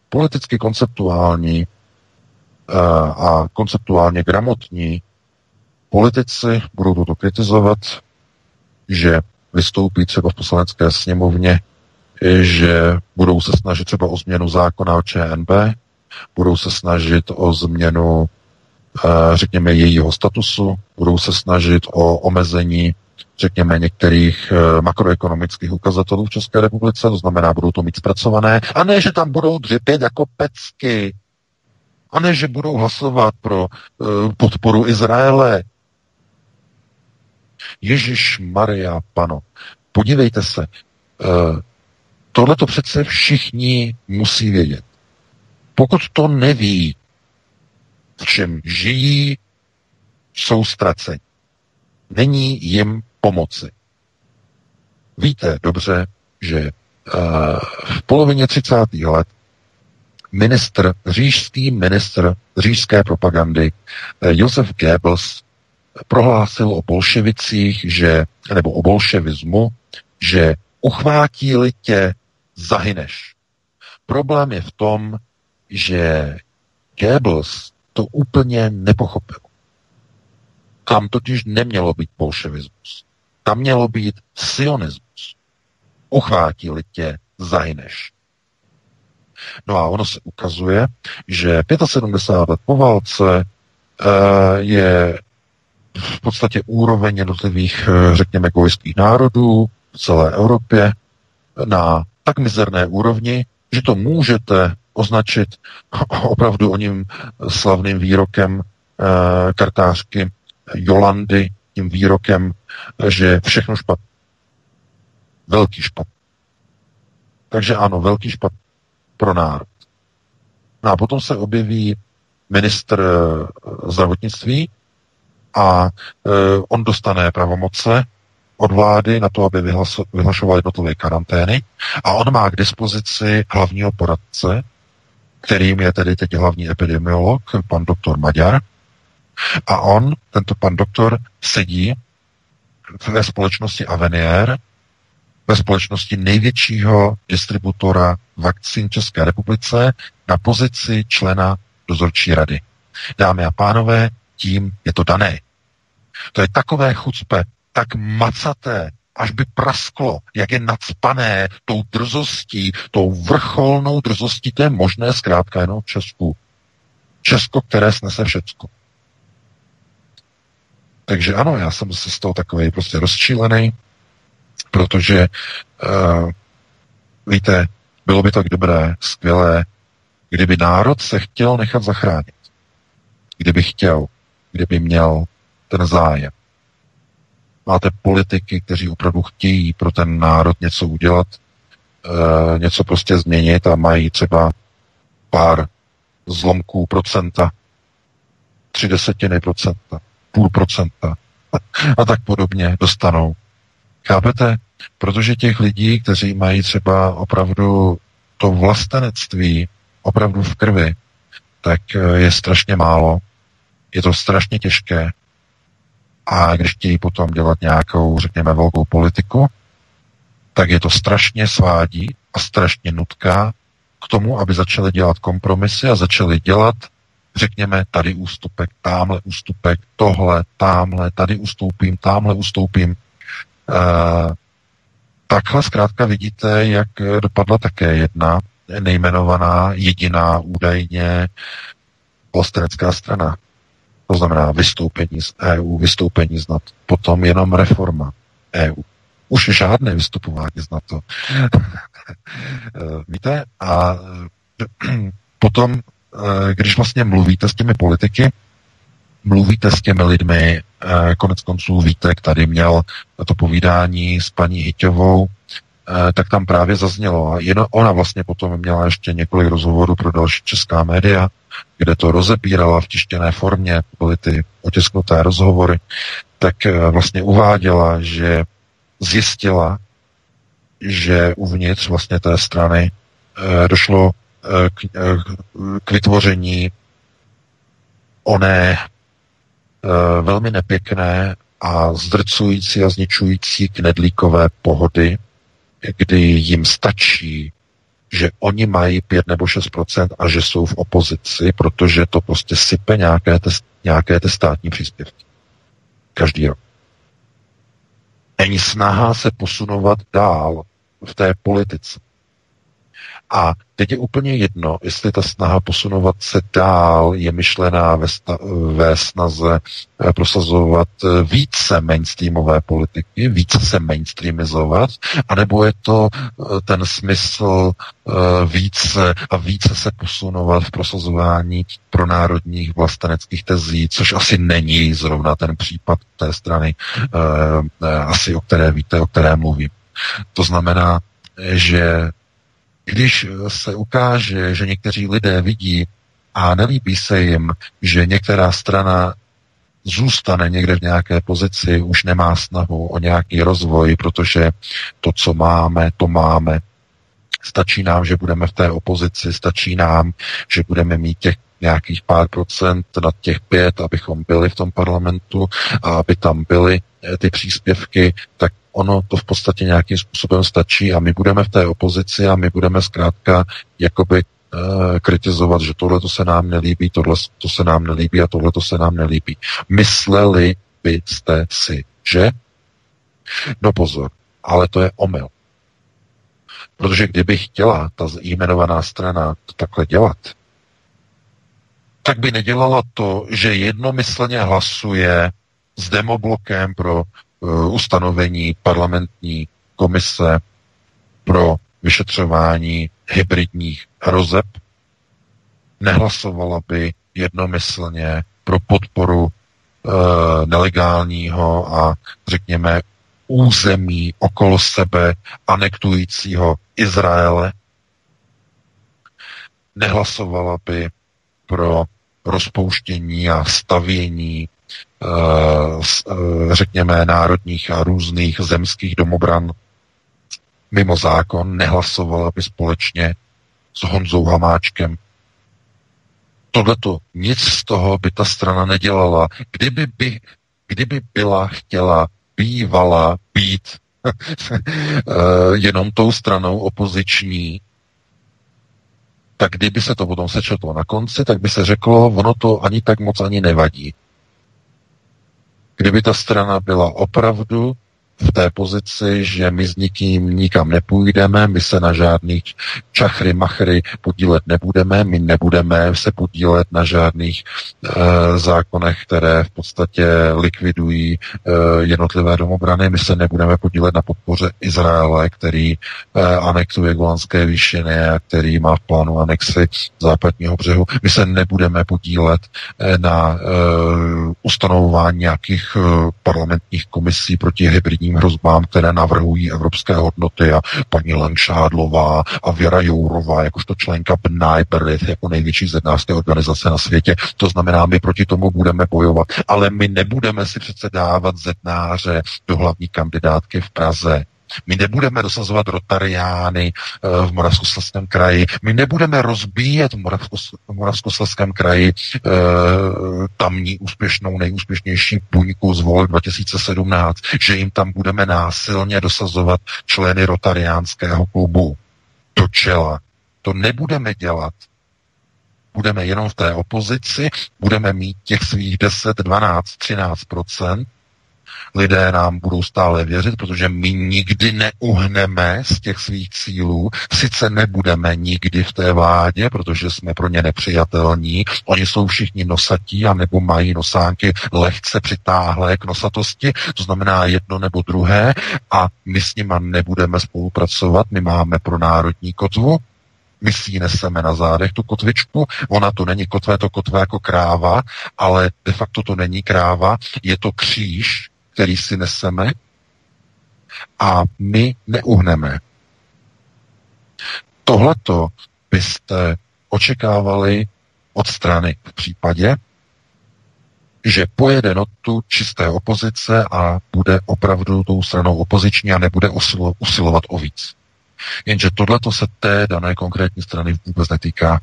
politicky konceptuální eh, a konceptuálně gramotní politici budou toto kritizovat, že vystoupí třeba v poslanecké sněmovně, že budou se snažit třeba o změnu zákona o ČNB, budou se snažit o změnu, eh, řekněme, jejího statusu, budou se snažit o omezení, řekněme, některých eh, makroekonomických ukazatelů v České republice, to znamená, budou to mít zpracované, a ne, že tam budou dřepět jako pecky, a ne, že budou hlasovat pro uh, podporu Izraele, Ježíš Maria Pano. Podívejte se, uh, tohle to přece všichni musí vědět. Pokud to neví, v čem žijí, jsou ztraceni. Není jim pomoci. Víte dobře, že uh, v polovině 30. let ministr, říšský ministr říšské propagandy uh, Josef Goebbels prohlásil o bolševicích, že, nebo o bolševismu, že uchvátí-li tě, zahyneš. Problém je v tom, že Goebbels to úplně nepochopil. Tam totiž nemělo být bolševismus. Tam mělo být sionismus. Uchvátí-li tě, zahyneš. No a ono se ukazuje, že 75 let po válce uh, je v podstatě úroveň jednotlivých, eh, řekněme, egoistických národů v celé Evropě na tak mizerné úrovni, že to můžete označit opravdu o ním slavným výrokem e, kartářky Jolandy, tím výrokem, že všechno špatné. Velký špat. Takže ano, velký špat pro národ. No a potom se objeví ministr eh, zdravotnictví, a e, on dostane pravomoce od vlády na to, aby vyhlašoval jednotlivé karantény a on má k dispozici hlavního poradce, kterým je tedy teď hlavní epidemiolog, pan doktor Maďar. A on, tento pan doktor, sedí ve společnosti Avenier, ve společnosti největšího distributora vakcín České republice na pozici člena dozorčí rady. Dámy a pánové, tím je to dané. To je takové chucpe, tak macaté, až by prasklo, jak je nadspané tou drzostí, tou vrcholnou drzostí, to je možné zkrátka jenom v Česku. Česko, které snese všecko. Takže ano, já jsem se z toho takový prostě rozčílený, protože uh, víte, bylo by tak dobré, skvělé, kdyby národ se chtěl nechat zachránit. Kdyby chtěl, kdyby měl ten zájem. Máte politiky, kteří opravdu chtějí pro ten národ něco udělat, e, něco prostě změnit a mají třeba pár zlomků procenta, tři desetiny procenta, půl procenta a tak podobně dostanou. Chápete? Protože těch lidí, kteří mají třeba opravdu to vlastenectví opravdu v krvi, tak eh, je strašně málo je to strašně těžké. A když chtějí potom dělat nějakou, řekněme, velkou politiku, tak je to strašně svádí a strašně nutká k tomu, aby začali dělat kompromisy a začali dělat, řekněme, tady ústupek, tamhle ústupek, tohle, tamhle, tady ustoupím, tamhle ustoupím. E, takhle zkrátka vidíte, jak dopadla také jedna nejmenovaná, jediná údajně vlastenecká strana. To znamená vystoupení z EU, vystoupení z NATO, potom jenom reforma EU. Už žádné vystupování z NATO. Víte? A potom když vlastně mluvíte s těmi politiky, mluvíte s těmi lidmi, konec konců Vítek tady měl to povídání s paní Hyťovou, tak tam právě zaznělo. A jen ona vlastně potom měla ještě několik rozhovorů pro další česká média, kde to rozepírala v tištěné formě, byly ty otisknuté rozhovory, tak vlastně uváděla, že zjistila, že uvnitř vlastně té strany eh, došlo eh, k, eh, k vytvoření oné velmi nepěkné a zdrcující a zničující knedlíkové pohody, kdy jim stačí, že oni mají 5 nebo 6% a že jsou v opozici, protože to prostě sype nějaké te, nějaké te státní příspěvky. Každý rok. Není snaha se posunovat dál v té politice. A teď je úplně jedno, jestli ta snaha posunovat se dál je myšlená ve, sta- ve snaze eh, prosazovat eh, více mainstreamové politiky, více se mainstreamizovat, anebo je to eh, ten smysl více a více se posunovat v prosazování pro národních vlasteneckých tezí, což asi není zrovna ten případ té strany, asi o které víte, o které mluvím. To znamená, že když se ukáže, že někteří lidé vidí a nelíbí se jim, že některá strana zůstane někde v nějaké pozici, už nemá snahu o nějaký rozvoj, protože to, co máme, to máme. Stačí nám, že budeme v té opozici, stačí nám, že budeme mít těch nějakých pár procent nad těch pět, abychom byli v tom parlamentu a aby tam byly eh, ty příspěvky, tak ono to v podstatě nějakým způsobem stačí a my budeme v té opozici a my budeme zkrátka jakoby uh, kritizovat, že tohle to se nám nelíbí, tohle to se nám nelíbí a tohle to se nám nelíbí. Mysleli byste si, že? No pozor, ale to je omyl. Protože kdyby chtěla ta jmenovaná strana to takhle dělat, tak by nedělala to, že jednomyslně hlasuje s demoblokem pro ustanovení parlamentní komise pro vyšetřování hybridních hrozeb, nehlasovala by jednomyslně pro podporu uh, nelegálního a řekněme území okolo sebe anektujícího Izraele, nehlasovala by pro rozpouštění a stavění eh, eh, řekněme, národních a různých zemských domobran mimo zákon, nehlasovala by společně s Honzou Hamáčkem. Tohleto, nic z toho by ta strana nedělala. Kdyby, by, kdyby byla chtěla, bývala být eh, jenom tou stranou opoziční, tak kdyby se to potom sečetlo na konci, tak by se řeklo, ono to ani tak moc ani nevadí. Kdyby ta strana byla opravdu v té pozici, že my s nikým nikam nepůjdeme, my se na žádných čachry, machry podílet nebudeme, my nebudeme se podílet na žádných e, zákonech, které v podstatě likvidují e, jednotlivé domobrany, my se nebudeme podílet na podpoře Izraele, který e, anektuje Golanské výšiny a který má v plánu anexi západního břehu. My se nebudeme podílet e, na e, ustanovování nějakých e, parlamentních komisí proti hybridním teroristickým hrozbám, které navrhují evropské hodnoty a paní Lanšádlová a Věra Jourová, jakožto členka BNI Berlitz, jako největší zednářské organizace na světě. To znamená, my proti tomu budeme bojovat. Ale my nebudeme si přece dávat zednáře do hlavní kandidátky v Praze. My nebudeme dosazovat rotariány eh, v Moravskoslezském kraji. My nebudeme rozbíjet v Moravskoslezském kraji eh, tamní úspěšnou, nejúspěšnější buňku z vol 2017, že jim tam budeme násilně dosazovat členy rotariánského klubu do čela. To nebudeme dělat budeme jenom v té opozici, budeme mít těch svých 10, 12, 13 lidé nám budou stále věřit, protože my nikdy neuhneme z těch svých cílů. Sice nebudeme nikdy v té vládě, protože jsme pro ně nepřijatelní. Oni jsou všichni nosatí a nebo mají nosánky lehce přitáhlé k nosatosti, to znamená jedno nebo druhé a my s nima nebudeme spolupracovat. My máme pro národní kotvu, My si ji neseme na zádech, tu kotvičku. Ona to není kotvé, to kotvé jako kráva, ale de facto to není kráva, je to kříž, který si neseme a my neuhneme. Tohleto byste očekávali od strany v případě, že pojede notu čisté opozice a bude opravdu tou stranou opoziční a nebude usilo, usilovat o víc. Jenže tohleto se té dané konkrétní strany vůbec netýká.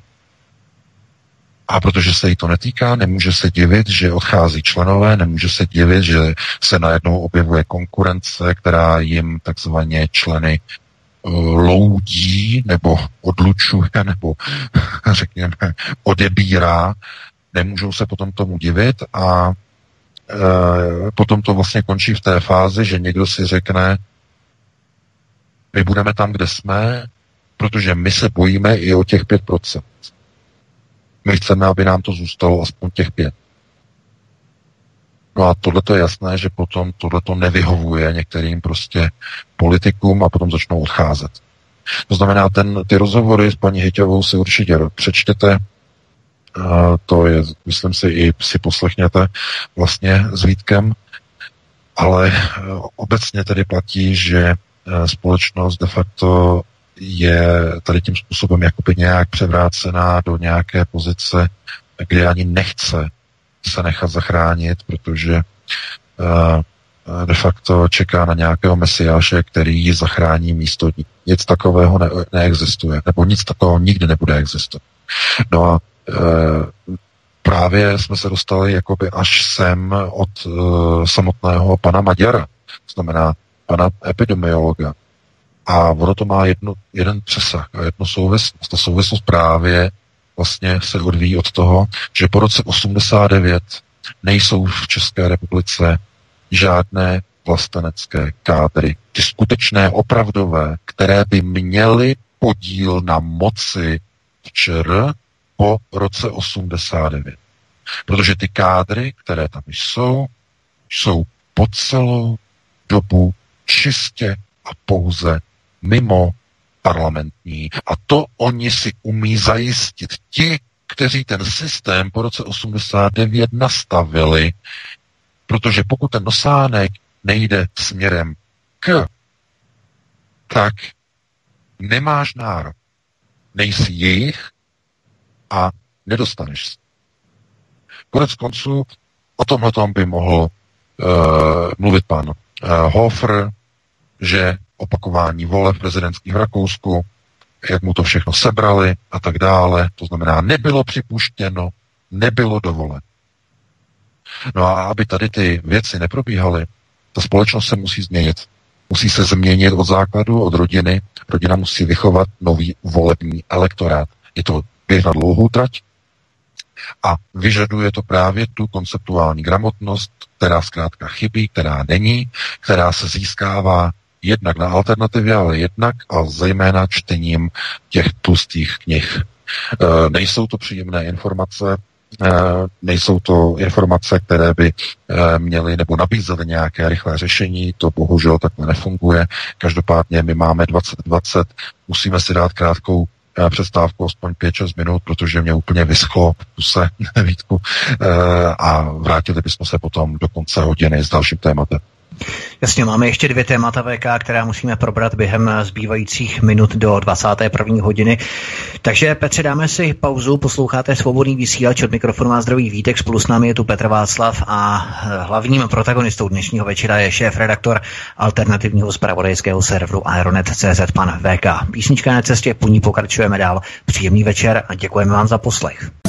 A protože se jí to netýká, nemůže se divit, že odchází členové, nemůže se divit, že se najednou objevuje konkurence, která jim takzvaně členy eh, loudí nebo odlučuje nebo řekněme odebírá nemůžou se potom tomu divit a e, potom to vlastně končí v té fázi, že někdo si řekne, my budeme tam, kde jsme, protože my se bojíme i o těch 5%. My chceme, aby nám to zůstalo aspoň těch 5. No a tohle je jasné, že potom tohle nevyhovuje některým prostě politikům a potom začnou odcházet. To znamená, ten, ty rozhovory s paní Hyťovou si určitě přečtěte, to je, myslím si, i si poslechněte vlastně s Vítkem, ale e, obecně tedy platí, že e, společnost de facto je tady tím způsobem jakoby nějak převrácená do nějaké pozice, kde ani nechce se nechat zachránit, protože e, de facto čeká na nějakého mesiáše, který ji zachrání místo ní. Nic takového ne- neexistuje, nebo nic takového nikdy nebude existovat. No a Eh, právě jsme se dostali jakoby až sem od uh, samotného pana Maďara, to znamená pana epidemiologa. A ono to má jedno, jeden přesah a jednu souvislost. Ta souvislost právě vlastně se odvíjí od toho, že po roce 89 nejsou v České republice žádné vlastenecké kádry. Ty skutečné, opravdové, které by měly podíl na moci v ČR, po roce 89. Protože ty kádry, které tam jsou, jsou po celou dobu čistě a pouze mimo parlamentní. A to oni si umí zajistit ti, kteří ten systém po roce 89 nastavili. Protože pokud ten nosánek nejde směrem k, tak nemáš nárok. Nejsi jejich, a nedostaneš se. Konec konců o tomhle tom by mohl uh, mluvit pan uh, Hofer, že opakování voleb prezidentských v Rakousku, jak mu to všechno sebrali a tak dále, to znamená, nebylo připuštěno, nebylo dovolen. No a aby tady ty věci neprobíhaly, ta společnost se musí změnit. Musí se změnit od základu, od rodiny. Rodina musí vychovat nový volební elektorát. Je to běh na dlouhou trať a vyžaduje to právě tu konceptuální gramotnost, která zkrátka chybí, která není, která se získává jednak na alternativě, ale jednak a zejména čtením těch tlustých knih. E, nejsou to příjemné informace, e, nejsou to informace, které by e, měly nebo nabízely nějaké rychlé řešení, to bohužel takhle nefunguje. Každopádně my máme 2020, musíme si dát krátkou přestávku aspoň 5-6 minut, protože mě úplně vyschlo v puse Vítku a vrátili bychom se potom do konce hodiny s dalším tématem. Jasně, máme ještě dvě témata VK, která musíme probrat během zbývajících minut do 21. hodiny. Takže Petře, dáme si pauzu, posloucháte svobodný vysílač od mikrofonu a zdravý Vítek, spolu s námi je tu Petr Václav a hlavním protagonistou dnešního večera je šéf-redaktor alternativního zpravodajského serveru Aeronet.cz pan VK. Písnička na cestě, po ní pokračujeme dál. Příjemný večer a děkujeme vám za poslech.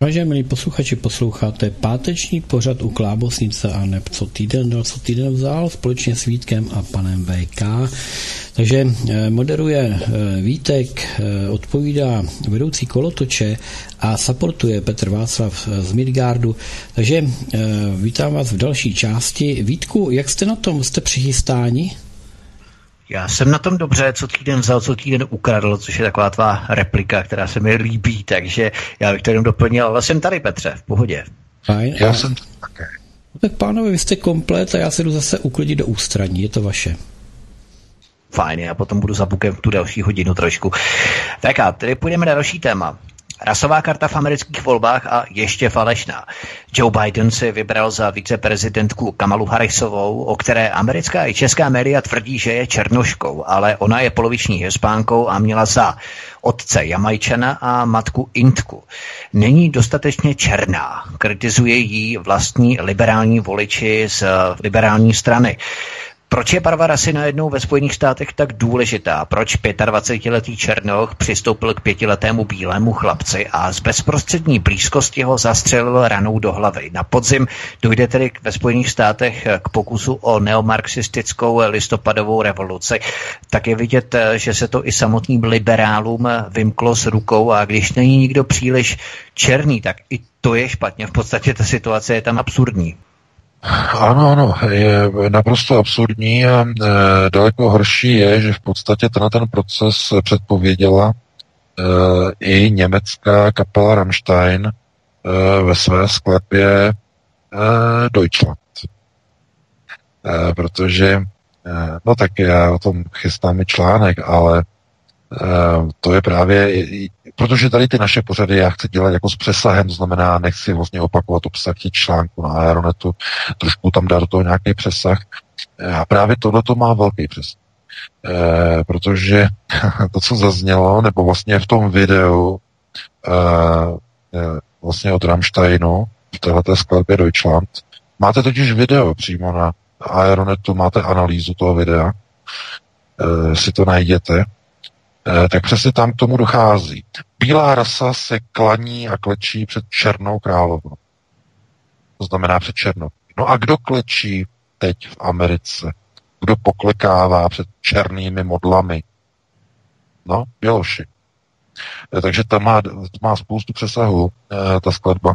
Vážení milí posluchači, posloucháte páteční pořad u Klábosnice a neb co týden dal, co týden vzal společně s Vítkem a panem VK. Takže eh, moderuje eh, Vítek, eh, odpovídá vedoucí kolotoče a supportuje Petr Václav z Midgardu. Takže vítám vás v další části. Vítku, jak jste na tom? Jste přichystáni? Já jsem na tom dobře, co týden vzal, co týden ukradl, což je taková tvá replika, která se mi líbí, takže já bych to jenom doplnil, ale jsem tady, Petře, v pohodě. Fajn. Já jsem také. No tak pánové, vy jste komplet a já se jdu zase uklidit do ústraní, je to vaše. Fajn, já potom budu za bukem tu další hodinu trošku. Tak a tedy půjdeme na další téma. Rasová karta v amerických volbách a ještě falešná. Joe Biden si vybral za viceprezidentku Kamalu Harrisovou, o které americká i česká média tvrdí, že je černoškou, ale ona je poloviční hispánkou a měla za otce Jamajčana a matku Intku. Není dostatečně černá, kritizuje jí vlastní liberální voliči z liberální strany. Proč je barva rasy najednou ve Spojených státech tak důležitá? Proč 25-letý Černoch přistoupil k pětiletému bílému chlapci a z bezprostřední blízkosti ho zastřelil ranou do hlavy? Na podzim dojde tedy ve Spojených státech k pokusu o neomarxistickou listopadovou revoluci. Tak je vidět, že se to i samotným liberálům vymklo s rukou a když není nikdo příliš černý, tak i to je špatně. V podstatě ta situace je tam absurdní. Ano, ano, je naprosto absurdní a e, daleko horší je, že v podstatě ten, ten proces předpověděla e, i německá kapela Rammstein e, ve své sklepě e, Deutschland. E, protože, e, no tak já o tom chystám i článek, ale to je právě protože tady ty naše pořady já chci dělat jako s přesahem, to znamená, nechci vlastně opakovat obsah těch článků na Aeronetu, trošku tam dát do toho nějaký přesah. A právě tohle to má velký přesah. E, protože to, co zaznělo, nebo vlastně v tom videu vlastně od Rammsteinu v této skladbě Deutschland, máte totiž video přímo na Aeronetu, máte analýzu toho videa, si to najděte, Eh, tak přesně tam k tomu dochází. Bílá rasa se klaní a klečí před černou královnou. To znamená před černou. No a kdo klečí teď v Americe? Kdo poklekává před černými modlami? No, Běloši. Eh, takže tam má, má spoustu přesahu, eh, ta skladba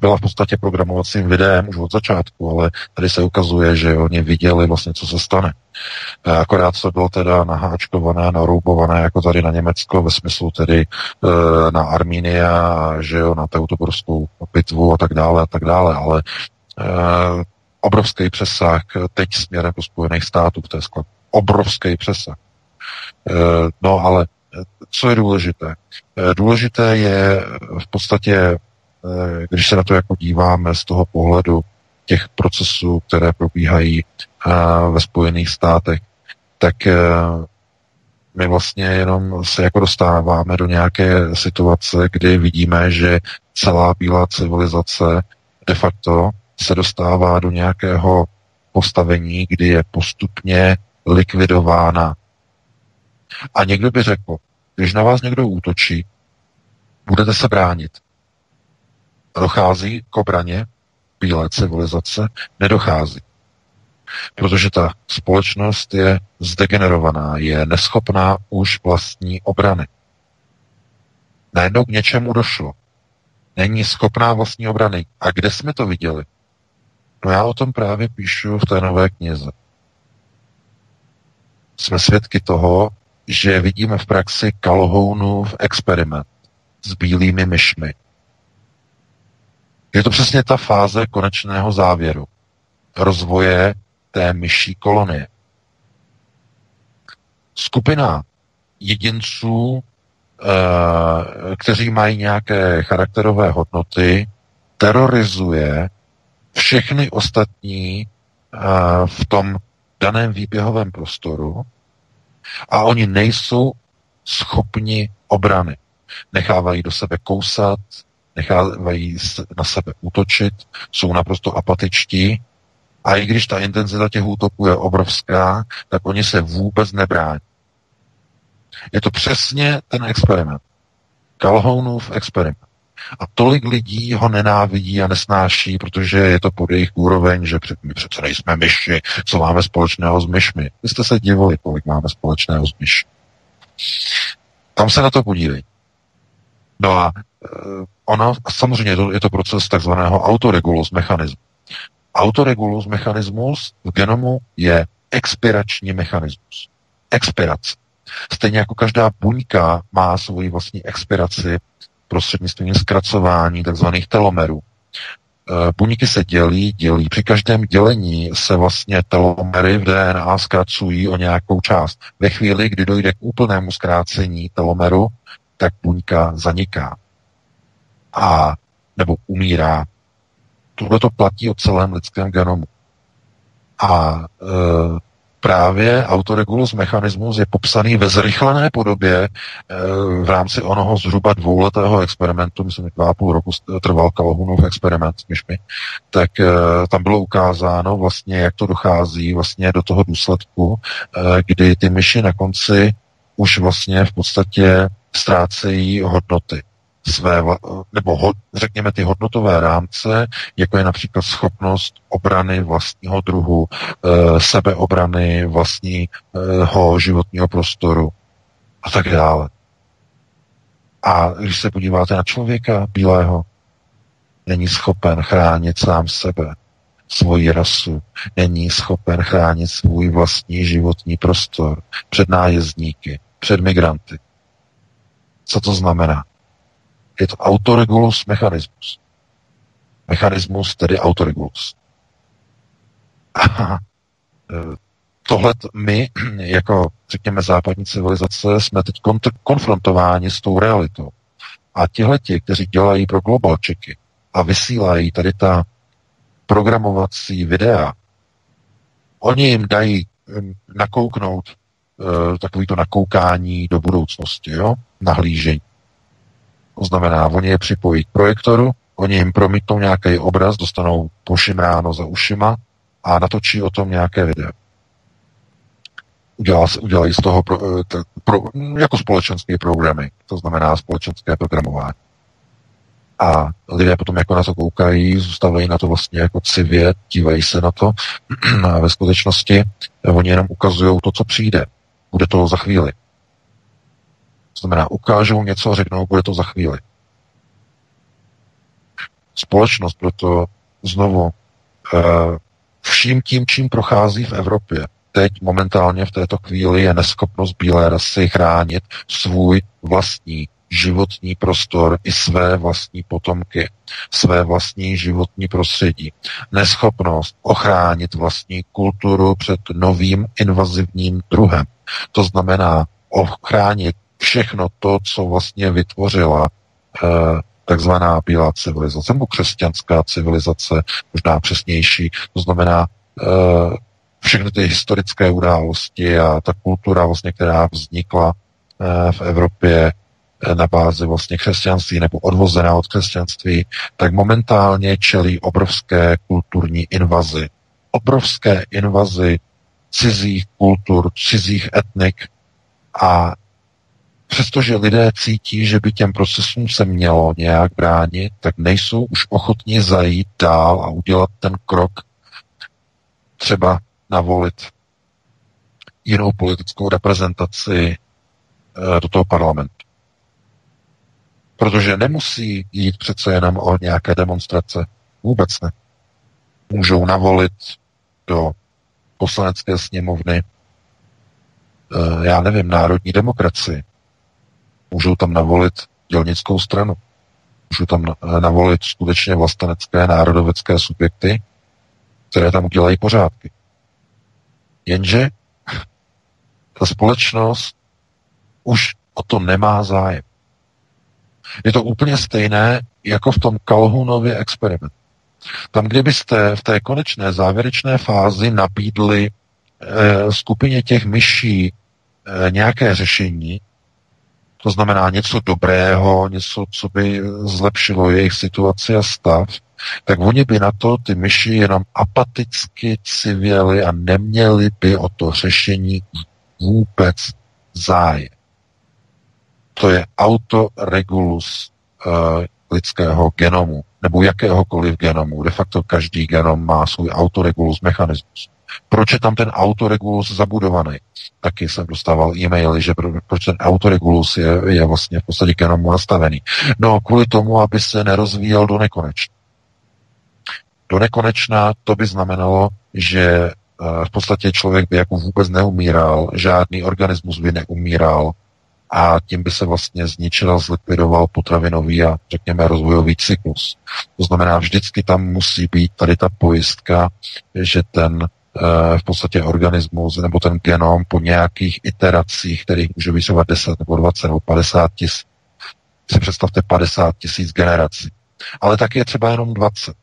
byla v podstatě programovacím videem už od začátku, ale tady se ukazuje, že oni viděli vlastně, co se stane. Akorát to bylo teda naháčkované, naroubované jako tady na Německo, ve smyslu tedy e, na Armínia, že jo, na Teutoborskou pitvu a tak dále a tak dále, ale e, obrovský přesah teď směrem do Spojených států v té skladbě. Obrovský přesah. E, no ale co je důležité? Důležité je v podstatě když se na to jako díváme z toho pohledu těch procesů, které probíhají eh, ve Spojených státech, tak eh, my vlastně jenom se jako dostáváme do nějaké situace, kdy vidíme, že celá bílá civilizace de facto se dostává do nějakého postavení, kdy je postupně likvidována. A někdo by řekl, když na vás někdo útočí, budete se bránit dochází k obraně bílé civilizace, nedochází. Protože ta společnost je zdegenerovaná, je neschopná už vlastní obrany. Najednou k něčemu došlo. Není schopná vlastní obrany. A kde jsme to viděli? No já o tom právě píšu v té nové knize. Jsme svědky toho, že vidíme v praxi Calhounův experiment s bílými myšmi, je to přesně ta fáze konečného závěru rozvoje té myší kolonie. Skupina jedinců, eh, kteří mají nějaké charakterové hodnoty, terorizuje všechny ostatní eh, v tom daném výběhovém prostoru a oni nejsou schopni obrany. Nechávají do sebe kousat, nechávají na sebe útočit, jsou naprosto apatičtí a i když ta intenzita těch útoků je obrovská, tak oni se vůbec nebrání. Je to přesně ten experiment. Calhounův experiment. A tolik lidí ho nenávidí a nesnáší, protože je to pod jejich úroveň, že my přece nejsme myši, co máme společného s myšmi. Vy jste se divili, kolik máme společného s myši. Tam se na to podívej. No a ona, samozřejmě je to, je to proces takzvaného autoregulus mechanismu. Autoregulus mechanismus v genomu je expirační mechanismus. Expirace. Stejně jako každá buňka má svoji vlastní expiraci prostřednictvím zkracování tzv. telomerů. E, buňky se dělí, dělí. Při každém dělení se vlastně telomery v DNA zkracují o nějakou část. Ve chvíli, kdy dojde k úplnému zkrácení telomeru, tak buňka zaniká. A nebo umírá. Tohle to platí o celém lidském genomu. A e, právě autoregulus mechanismus je popsaný ve zrychlené podobě e, v rámci onoho zhruba dvouletého experimentu, myslím, dva půl roku trval Calhounův experiment s myšmi, tak e, tam bylo ukázáno vlastně, jak to dochází vlastně do toho důsledku, e, kdy ty myši na konci už vlastně v podstatě ztrácejí hodnoty své, nebo ho, řekněme ty hodnotové rámce, jako je například schopnost obrany vlastního druhu, e, sebeobrany vlastního životního prostoru a tak dále. A když se podíváte na člověka bílého, není schopen chránit sám sebe, svoji rasu, není schopen chránit svůj vlastní životní prostor před nájezdníky, před migranty. Co to znamená? Je to autoregulus mechanismus. Mechanismus, tedy autoregulus. A e, tohle my, jako řekněme západní civilizace, jsme teď konfrontováni s tou realitou. A tihleti, kteří dělají pro globalčeky a vysílají tady ta programovací videa, oni jim dají nakouknout e, takovýto nakoukání do budoucnosti, jo? nahlížení. To znamená, oni je připojí k projektoru, oni jim promítnou nějaký obraz, dostanou pošimráno za ušima a natočí o tom nějaké video. Udělají z toho pro, eh, pro, jako společenské programy, to znamená společenské programování. A lidé potom jako na to koukají, zůstávají na to vlastně jako civě, dívají se na to a ve skutečnosti oni jenom ukazují to, co přijde. Bude to za chvíli. To znamená, ukážou něco a řeknou, bude to za chvíli. Společnost proto znovu eh, vším tím, čím prochází v Evropě, teď momentálně v této chvíli je neschopnost bílé rasy chránit svůj vlastní životní prostor i své vlastní potomky, své vlastní životní prostředí. Neschopnost ochránit vlastní kulturu před novým invazivním druhem. To znamená ochránit všechno to, co vlastně vytvořila eh, takzvaná bílá civilizace, nebo křesťanská civilizace, možná přesnější, to znamená eh, všechny ty historické události a ta kultura, vlastně, která vznikla eh, v Evropě na bázi vlastně křesťanství nebo odvozená od křesťanství, tak momentálně čelí obrovské kulturní invazy. Obrovské invazy cizích kultur, cizích etnik a přestože lidé cítí, že by těm procesům se mělo nějak bránit, tak nejsou už ochotni zajít dál a udělat ten krok, třeba navolit jinou politickou reprezentaci eh, do toho parlamentu. Protože nemusí jít přece jenom o nějaké demonstrace. Vůbec ne. Můžou navolit do poslanecké sněmovny, eh, já nevím, národní demokracii, Můžou tam navolit dělnickou stranu. Můžou tam navolit skutečně vlastenecké národovecké subjekty, které tam udělají pořádky. Jenže ta společnost už o to nemá zájem. Je to úplně stejné jako v tom Calhounově experimentu. Tam, kdybyste v té konečné závěrečné fázi nabídli e, skupině těch myší e, nějaké řešení, to znamená něco dobrého, něco, co by zlepšilo jejich situaci a stav, tak oni by na to ty myši jenom apaticky civěli a neměli by o to řešení vůbec zájem. To je autoregulus uh, lidského genomu nebo jakéhokoliv genomu. De facto každý genom má svůj autoregulus mechanismus. Proč je tam ten autoregulus zabudovaný? Taky jsem dostával e-maily, že pro, proč ten autoregulus je, je vlastně v podstatě genomu nastavený. No, kvůli tomu, aby se nerozvíjel do nekonečna. Do nekonečna to by znamenalo, že eh, v podstatě člověk by jako vůbec neumíral, žádný organismus by neumíral, a tím by se vlastně zničil a zlikvidoval potravinový a řekněme rozvojový cyklus. To znamená, vždycky tam musí být tady ta pojistka, že ten v podstatě organismus nebo ten genom po nějakých iteracích, kterých může vysovat 10 nebo 20 nebo 50 tisíc, si představte 50 tisíc generací. Ale tak je třeba jenom 20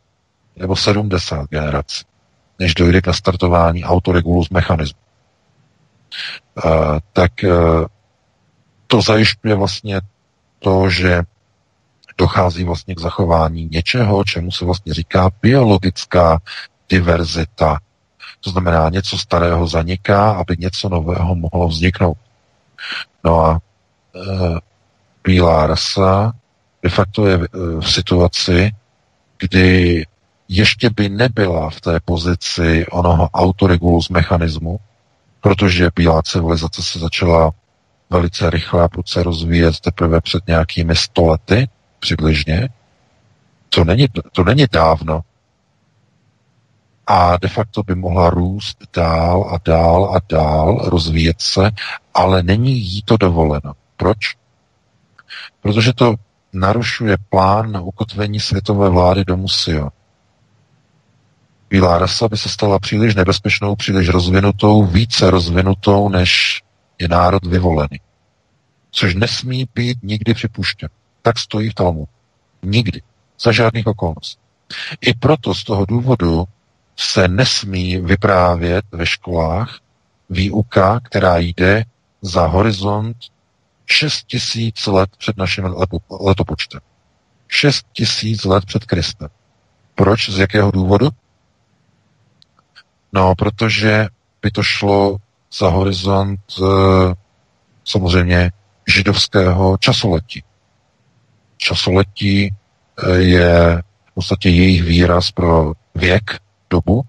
nebo 70 generací, než dojde k nastartování autoregulus mechanismu. Uh, tak uh, to zajišťuje vlastně to, že dochází vlastně k zachování něčeho, čemu se vlastně říká biologická diverzita. To znamená, něco starého zaniká, aby něco nového mohlo vzniknout. No a e, bílá rasa de facto je e, v situaci, kdy ještě by nebyla v té pozici onoho autoregulus mechanismu, protože bílá civilizace se začala velice rychle a prudce rozvíjet teprve před nějakými stolety přibližně. To není, to není dávno. A de facto by mohla růst dál a dál a dál, rozvíjet se, ale není jí to dovoleno. Proč? Protože to narušuje plán na ukotvení světové vlády do Musio. Bílá rasa by se stala příliš nebezpečnou, příliš rozvinutou, více rozvinutou, než je národ vyvolený. Což nesmí být nikdy připuštěn. Tak stojí v Talmu. Nikdy. Za žádných okolností. I proto z toho důvodu se nesmí vyprávět ve školách výuka, která jde za horizont 6 tisíc let před naším letopočtem. 6 tisíc let před Kristem. Proč? Z jakého důvodu? No, protože by to šlo za horizont eh, samozřejmě židovského časoletí. Časoletí eh, je v podstatě jejich výraz pro věk, dobu,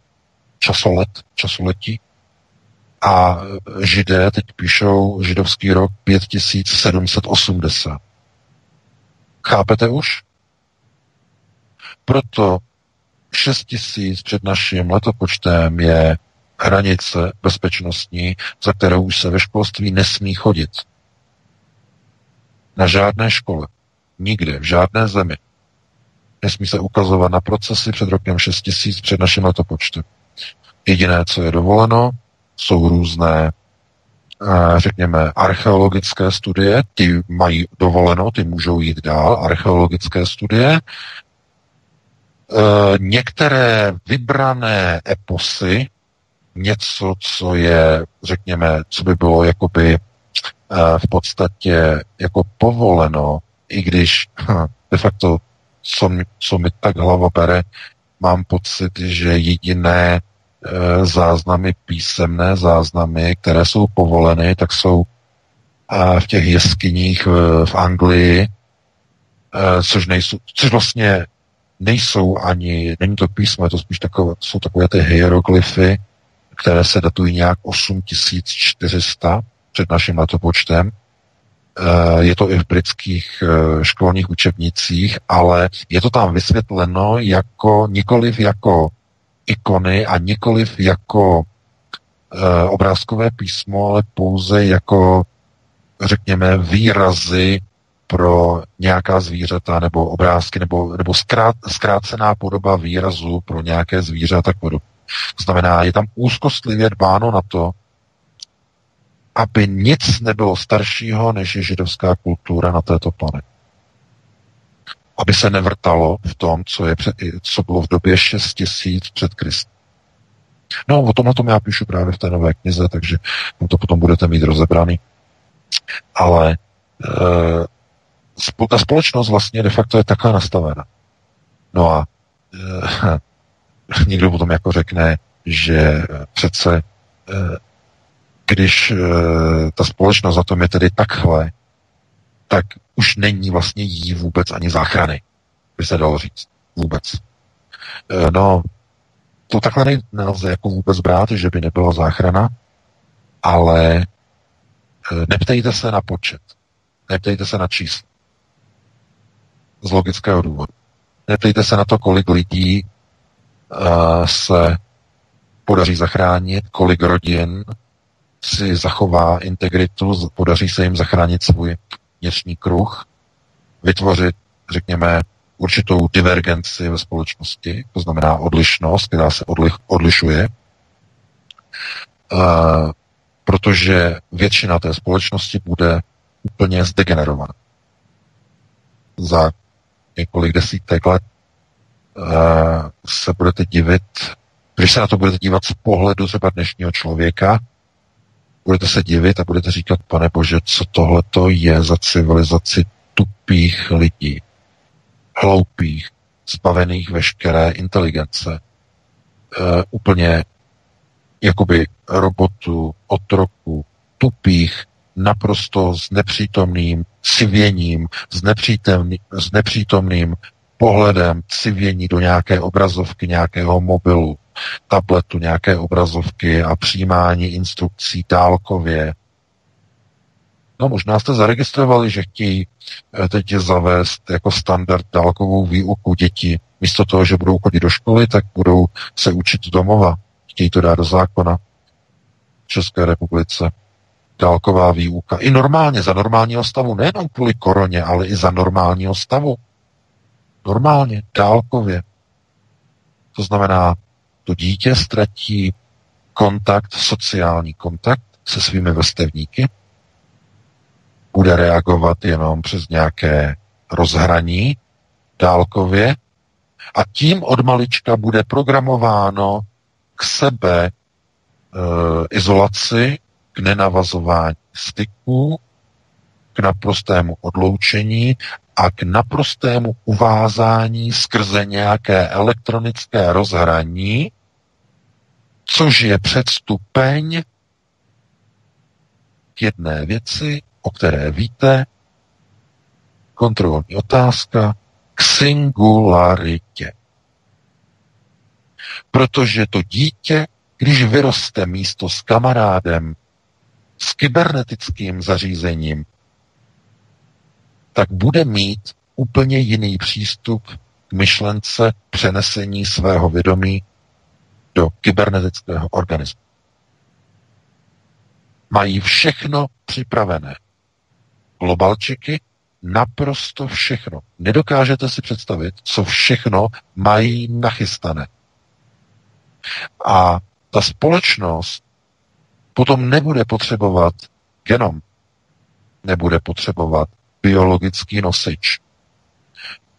časolet, časoletí. A židé teď píšou židovský rok 5780. Chápete už? Proto 6000 před naším letopočtem je hranice bezpečnostní, za kterou už se ve školství nesmí chodit. Na žádné škole. Nikde, v žádné zemi. Nesmí se ukazovat na procesy před rokem 6000 před naším letopočtem. Jediné, co je dovoleno, jsou různé, eh, řekněme, archeologické studie, ty mají dovoleno, ty můžou jít dál, archeologické studie, eh, některé vybrané eposy, něco, co je, řekněme, co by bylo jakoby v podstatě jako povoleno, i když hm, de facto, co, mi, co mi tak hlava bere, mám pocit, že jediné e, záznamy, písemné záznamy, které jsou povoleny, tak jsou e, v těch jeskyních v, v Anglii, e, což, nejsou, což vlastně nejsou ani, není to písmo, je to spíš takové, jsou takové ty hieroglyfy, které se datují nějak 8400 před naším letopočtem. Eh, je to i v britských eh, školních učebnicích, ale je to tam vysvětleno jako nikoliv jako ikony a nikoliv jako eh, obrázkové písmo, ale pouze jako, řekněme, výrazy pro nějaká zvířata nebo obrázky nebo, nebo zkrát, zkrácená podoba výrazu pro nějaké zvíře a tak podobně. To znamená, je tam úzkostlivě dbáno na to, aby nic nebylo staršího, než je židovská kultura na této planetě. Aby se nevrtalo v tom, co, je, co bylo v době 6 tisíc před Kristem. No, o tom na tom já píšu právě v té nové knize, takže to potom budete mít rozebraný. Ale e, ta společnost vlastně de facto je takhle nastavena. No a e, někdo potom jako řekne, že přece e, když e, ta společnost za tom je tedy takhle, tak už není vlastně jí vůbec ani záchrany. by se dalo říct. Vůbec. Eh, no, to takhle nelze jako vůbec brát, že by nebyla záchrana, ale eh, neptejte se na počet. Neptejte se na číslo. Z logického důvodu. Neptejte se na to, kolik lidí uh, se podaří zachránit, kolik rodin si zachová integritu, podaří se jim zachránit svůj vnitřní kruh, vytvořit, řekněme, určitou divergenci ve společnosti, to znamená odlišnost, která se odlich, odlišuje, uh, protože většina té společnosti bude úplně zdegenerovaná. Za několik desítek let uh, se budete divit, když se na to budete dívat z pohledu třeba dnešního člověka, budete se divit a budete říkat, pane bože, co tohle to je za civilizaci tupých lidí, hloupých, zbavených veškeré inteligence, uh, úplně jakoby robotů, otroků, tupých, naprosto s nepřítomným civěním, s, s nepřítomným pohledem civění do nějaké obrazovky, nějakého mobilu, tabletu, nějaké obrazovky a přijímání instrukcí dálkově. No možná jste zaregistrovali, že chtějí eh, teď zavést jako standard dálkovou výuku dětí. Místo toho, že budou chodit do školy, tak budou se učit domova. Chtějí to dát do zákona v České republice. Dálková výuka. I normálně, za normálního stavu. Nejenom kvůli koroně, ale i za normálního stavu. Normálně, dálkově. To znamená, to dítě ztratí kontakt, sociální kontakt se svými vrstevníky, bude reagovat jenom přes nějaké rozhraní dálkově. A tím od malička bude programováno k sebe e, izolaci, k nenavazování styků, k naprostému odloučení a k naprostému uvázání skrze nějaké elektronické rozhraní, což je předstupeň k jedné věci, o které víte, kontrolní otázka, k singularitě. Protože to dítě, když vyroste místo s kamarádem, s kybernetickým zařízením, tak bude mít úplně jiný přístup k myšlence přenesení svého vědomí do kybernetického organismu. Mají všechno připravené. Globalčiky naprosto všechno. Nedokážete si představit, co všechno mají nachystané. A ta společnost potom nebude potřebovat genom, nebude potřebovat biologický nosič.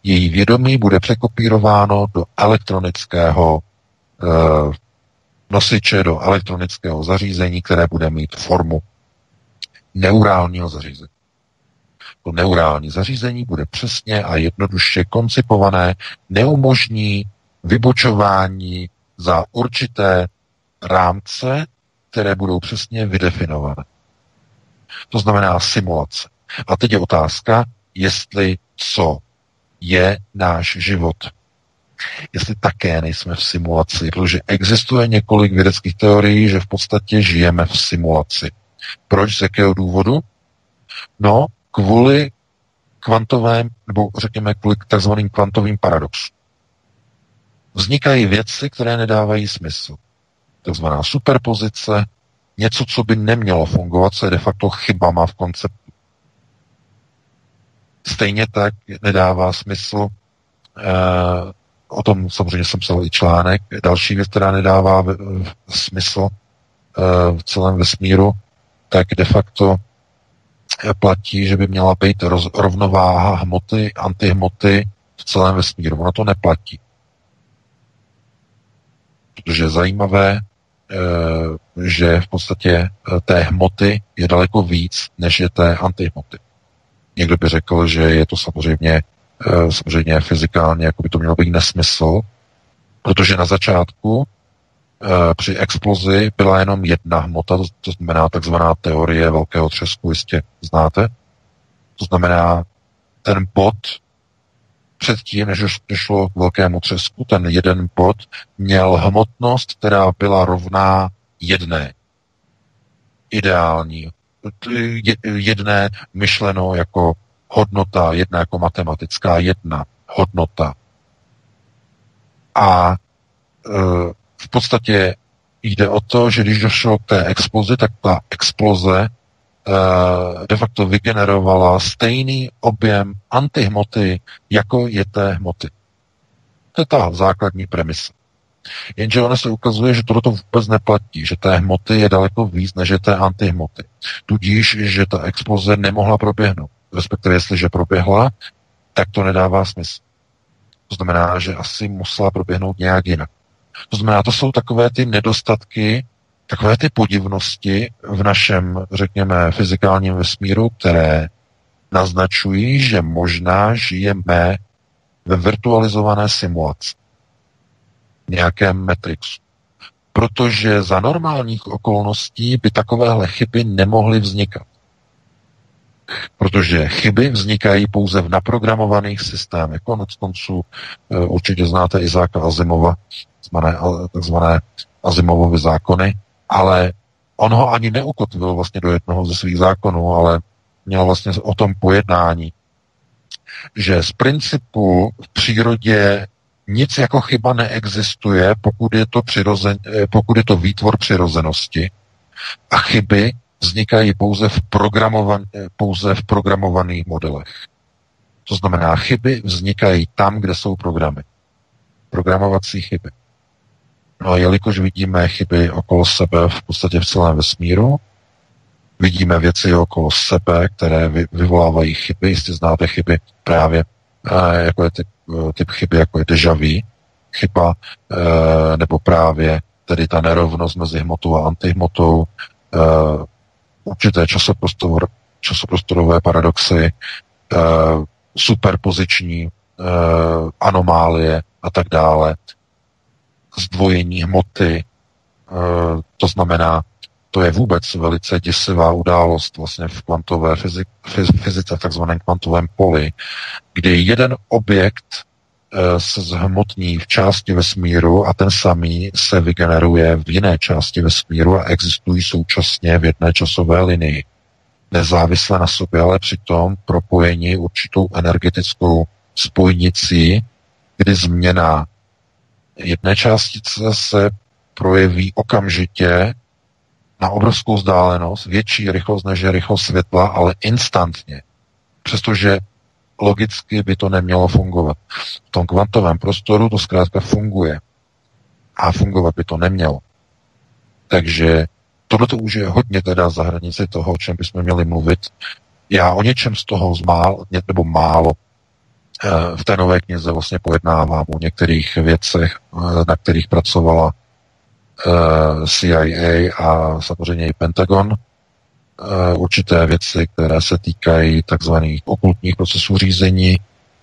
Její vědomí bude překopírováno do elektronického e, nosiče, do elektronického zařízení, které bude mít formu neurálního zařízení. To neurální zařízení bude přesně a jednoduše koncipované, neumožní vybočování za určité rámce, které budou přesně vydefinované. To znamená simulace. A teď je otázka, jestli co je náš život. Jestli také nejsme v simulaci, protože existuje několik vědeckých teorií, že v podstatě žijeme v simulaci. Proč? Z jakého důvodu? No, kvůli kvantovém, nebo řekněme kvůli takzvaným kvantovým paradoxům. Vznikají věci, které nedávají smysl. Takzvaná superpozice, něco, co by nemělo fungovat, co je de facto chybama v konceptu Stejně tak nedává smysl, eh, o tom samozřejmě jsem psal i článek, další věc, která nedává v, smysl eh, v celém vesmíru, tak de facto platí, že by měla být rovnováha hmoty, antihmoty v celém vesmíru. Ono to neplatí. Protože je zajímavé, eh, že v podstatě eh, té hmoty je daleko víc, než je té antihmoty. Někdo by řekl, že je to samozřejmě, eh, samozřejmě fyzikálně, jako by to mělo být nesmysl, protože na začátku eh, při explozi byla jenom jedna hmota, to znamená takzvaná teorie velkého třesku, jistě znáte. To znamená, ten bod předtím, než došlo k velkému třesku, ten jeden bod měl hmotnost, která byla rovná jedné. Ideální. Jedné myšleno jako hodnota, jedna jako matematická jedna hodnota. A e, v podstatě jde o to, že když došlo k té explozi, tak ta exploze e, de facto vygenerovala stejný objem antihmoty, jako je té hmoty. To je ta základní premisa. Jenže ono se ukazuje, že toto vůbec neplatí, že té hmoty je daleko víc, než té antihmoty. Tudíž, že ta exploze nemohla proběhnout. Respektive, jestliže proběhla, tak to nedává smysl. To znamená, že asi musela proběhnout nějak jinak. To znamená, to jsou takové ty nedostatky, takové ty podivnosti v našem, řekněme, fyzikálním vesmíru, které naznačují, že možná žijeme ve virtualizované simulaci. Nějakém Matrixu. Protože za normálních okolností by takovéhle chyby nemohly vznikat. Protože chyby vznikají pouze v naprogramovaných systémech. Konec konců eh, určitě znáte Izáka Azimova, takzvané Azimovovy zákony, ale on ho ani neukotvil vlastně do jednoho ze svých zákonů, ale měl vlastně o tom pojednání, že z principu v přírodě nic jako chyba neexistuje, pokud je to, přirozen, eh, pokud je to výtvor přirozenosti a chyby vznikají pouze v, eh, pouze v programovaných modelech. To znamená, chyby vznikají tam, kde jsou programy. Programovací chyby. No a jelikož vidíme chyby okolo sebe v podstatě v celém vesmíru, vidíme věci okolo sebe, které vyvolávají chyby, jistě znáte chyby právě, eh, jako je eh, typ chyby, jako je deja vu, chyba, nebo právě tedy ta nerovnost mezi hmotou a antihmotou, určité časoprostor, časoprostorové paradoxy, superpoziční anomálie a tak dále, zdvojení hmoty, to znamená, to je vůbec velice děsivá událost vlastně v kvantové fyzice, v takzvaném kvantovém poli, kdy jeden objekt se zhmotní v části vesmíru a ten samý se vygeneruje v jiné části vesmíru a existují současně v jedné časové linii. Nezávisle na sobě, ale přitom propojení určitou energetickou spojnicí, kdy změna jedné částice se projeví okamžitě na obrovskou vzdálenost, větší rychlost než je rychlost světla, ale instantně. Přestože logicky by to nemělo fungovat. V tom kvantovém prostoru to zkrátka funguje. A fungovat by to nemělo. Takže tohle to už je hodně teda za hranici toho, o čem bychom měli mluvit. Já o něčem z toho zmál, nebo málo eh, v té nové knize vlastně pojednávám o některých věcech, eh, na kterých pracovala CIA a samozřejmě i Pentagon, Eh, určité věci, které se týkají takzvaných okultních procesů řízení,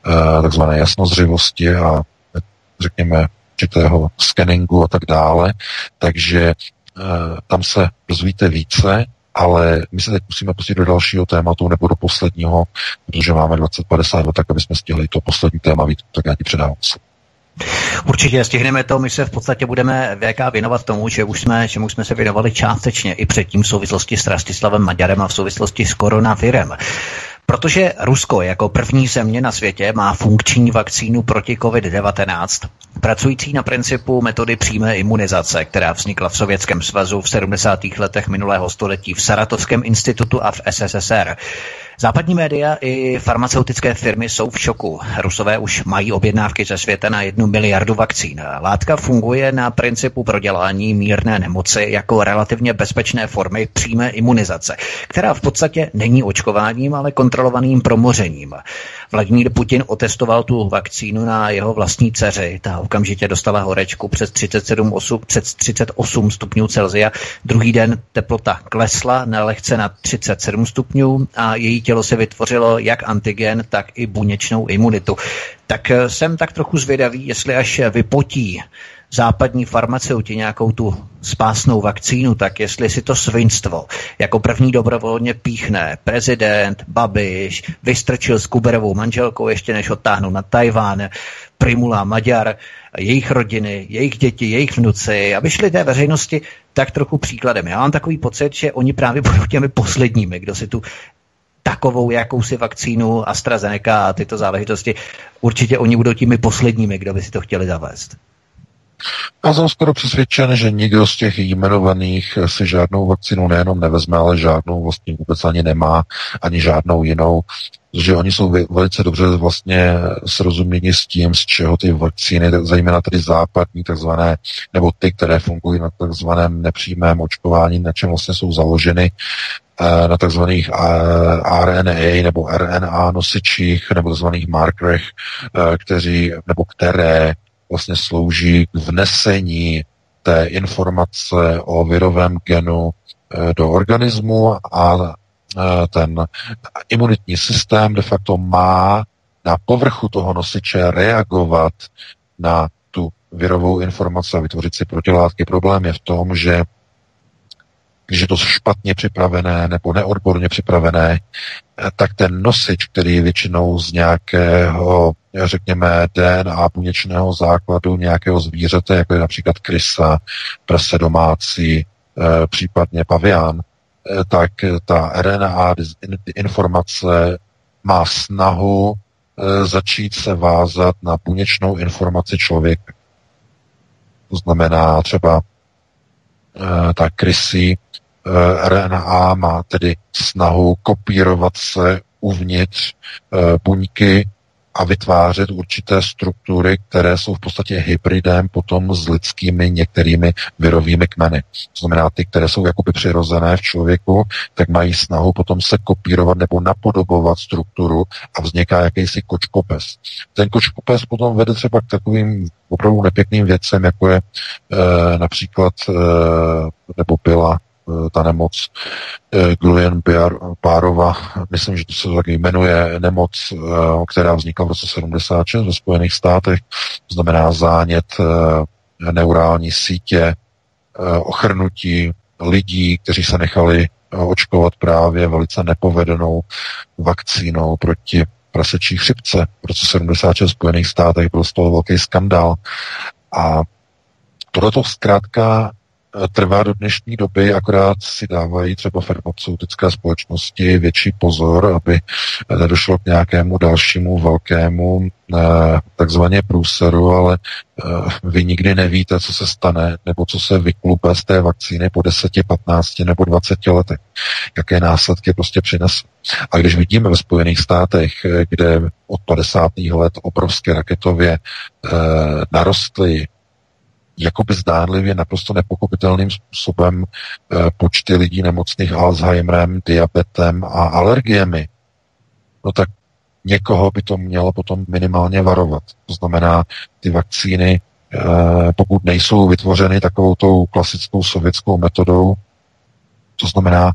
eh, takzvané jasnozřivosti a řekněme určitého scanningu a tak dále. Takže eh, tam se dozvíte více, ale my se teď musíme pustit do dalšího tématu nebo do posledního, protože máme 2052, tak aby jsme stihli to poslední téma, tak já ti předávám slovo. Určitě stihneme to, my se v podstatě budeme VK věnovat tomu, že už jsme, čemu jsme se věnovali částečně i předtím v souvislosti s Rastislavem Maďarem a v souvislosti s koronavirem. Protože Rusko jako první země na světě má funkční vakcínu proti COVID-19, pracující na principu metody přímé imunizace, která vznikla v Sovětském svazu v 70. letech minulého století v Saratovském institutu a v SSSR. Západní média i farmaceutické firmy jsou v šoku. Rusové už mají objednávky ze světa na jednu miliardu vakcín. Látka funguje na principu prodělání mírné nemoci jako relativně bezpečné formy přímé imunizace, která v podstatě není očkováním, ale kontrolovaným promořením. Vladimír Putin otestoval tu vakcínu na jeho vlastní dceři. Ta okamžitě dostala horečku přes 37, 8, přes 38 stupňů Celzia. Druhý den teplota klesla na lehce na 37 stupňů a její tělo se vytvořilo jak antigen, tak i buněčnou imunitu. Tak eh, jsem tak trochu zvědavý, jestli až vypotí západní farmaceuti nějakou tu spásnou vakcínu, tak jestli si to svinstvo jako první dobrovolně píchne prezident Babiš, vystrčil s Kuberovou manželkou ještě než odtáhnou na Tajván, Primula Maďar, jejich rodiny, jejich děti, jejich vnuci, aby šli té veřejnosti tak trochu příkladem. Já mám takový pocit, že oni právě budou těmi posledními, kdo si tu takovou jakousi vakcínu AstraZeneca a tyto záležitosti, určitě oni budou těmi posledními, kdo by si to chtěli zavést. Já jsem skoro přesvědčen, že nikdo z těch jmenovaných si žádnou vakcínu nejenom nevezme, ale žádnou vlastně vůbec ani nemá, ani žádnou jinou, protože oni jsou velice dobře vlastně srozuměni s tím, z čeho ty vakcíny, zejména tedy západní, takzvané, nebo ty, které fungují na takzvaném nepřímém očkování, na čem vlastně jsou založeny, eh, na takzvaných eh, RNA nebo RNA nosičích nebo takzvaných markerech, eh, kteří, nebo které vlastně slouží k vnesení té informace o virovém genu eh, do organismu a eh, ten imunitní systém de facto má na povrchu toho nosiče reagovat na tu virovou informaci a vytvořit si protilátky. Problém je v tom, že když je to špatně připravené nebo neodborně připravené, eh, tak ten nosič, který je většinou z nějakého, řekněme, DNA buněčného základu nějakého zvířete, jako je například krysa, prase domácí, eh, případně pavián, eh, tak ta RNA informace má snahu začít se vázat na buněčnou informaci člověka. To znamená třeba ta krysy Eh, RNA má tedy snahu kopírovat se uvnitř eh, buňky a vytvářet určité struktury, které jsou v podstatě hybridem potom s lidskými některými virovými kmeny. To znamená, ty, které jsou jakoby přirozené v člověku, tak mají snahu potom se kopírovat nebo napodobovat strukturu a vzniká jakýsi kočkopes. Ten kočkopes potom vede třeba k takovým opravdu nepěkným věcem, jako je e, například, e, nebo byla Eh, ta nemoc eh, Guillain-Barrova, myslím, že to se tak jmenuje, nemoc, eh, která vznikla v roce 76 ve Spojených státech, to znamená zánět neurální sítě, ochrnutí lidí, kteří se nechali očkovat právě velice nepovedenou vakcínou proti prasečí chřipce. V roce 76 v Spojených státech byl z toho velký skandál. A tohleto zkrátka Eh, trvá do dnešní doby, akorát si dávají třeba farmaceutické společnosti větší pozor, aby nedošlo k nějakému dalšímu velkému eh, takzvaně průseru, ale eh, vy nikdy nevíte, co se stane, nebo co se vyklupe z té vakcíny po 10, 15 nebo 20 letech. Jaké následky prostě přinese. A když vidíme ve Spojených státech, kde od 50. let obrovské raketově narostly jakoby zdánlivě naprosto nepochopitelným způsobem eh, počty lidí nemocných Alzheimerem, diabetem a alergiemi, no tak někoho by to mělo potom minimálně varovat. To znamená, ty vakcíny, eh, pokud nejsou vytvořeny takovou tou klasickou sovětskou metodou, to znamená,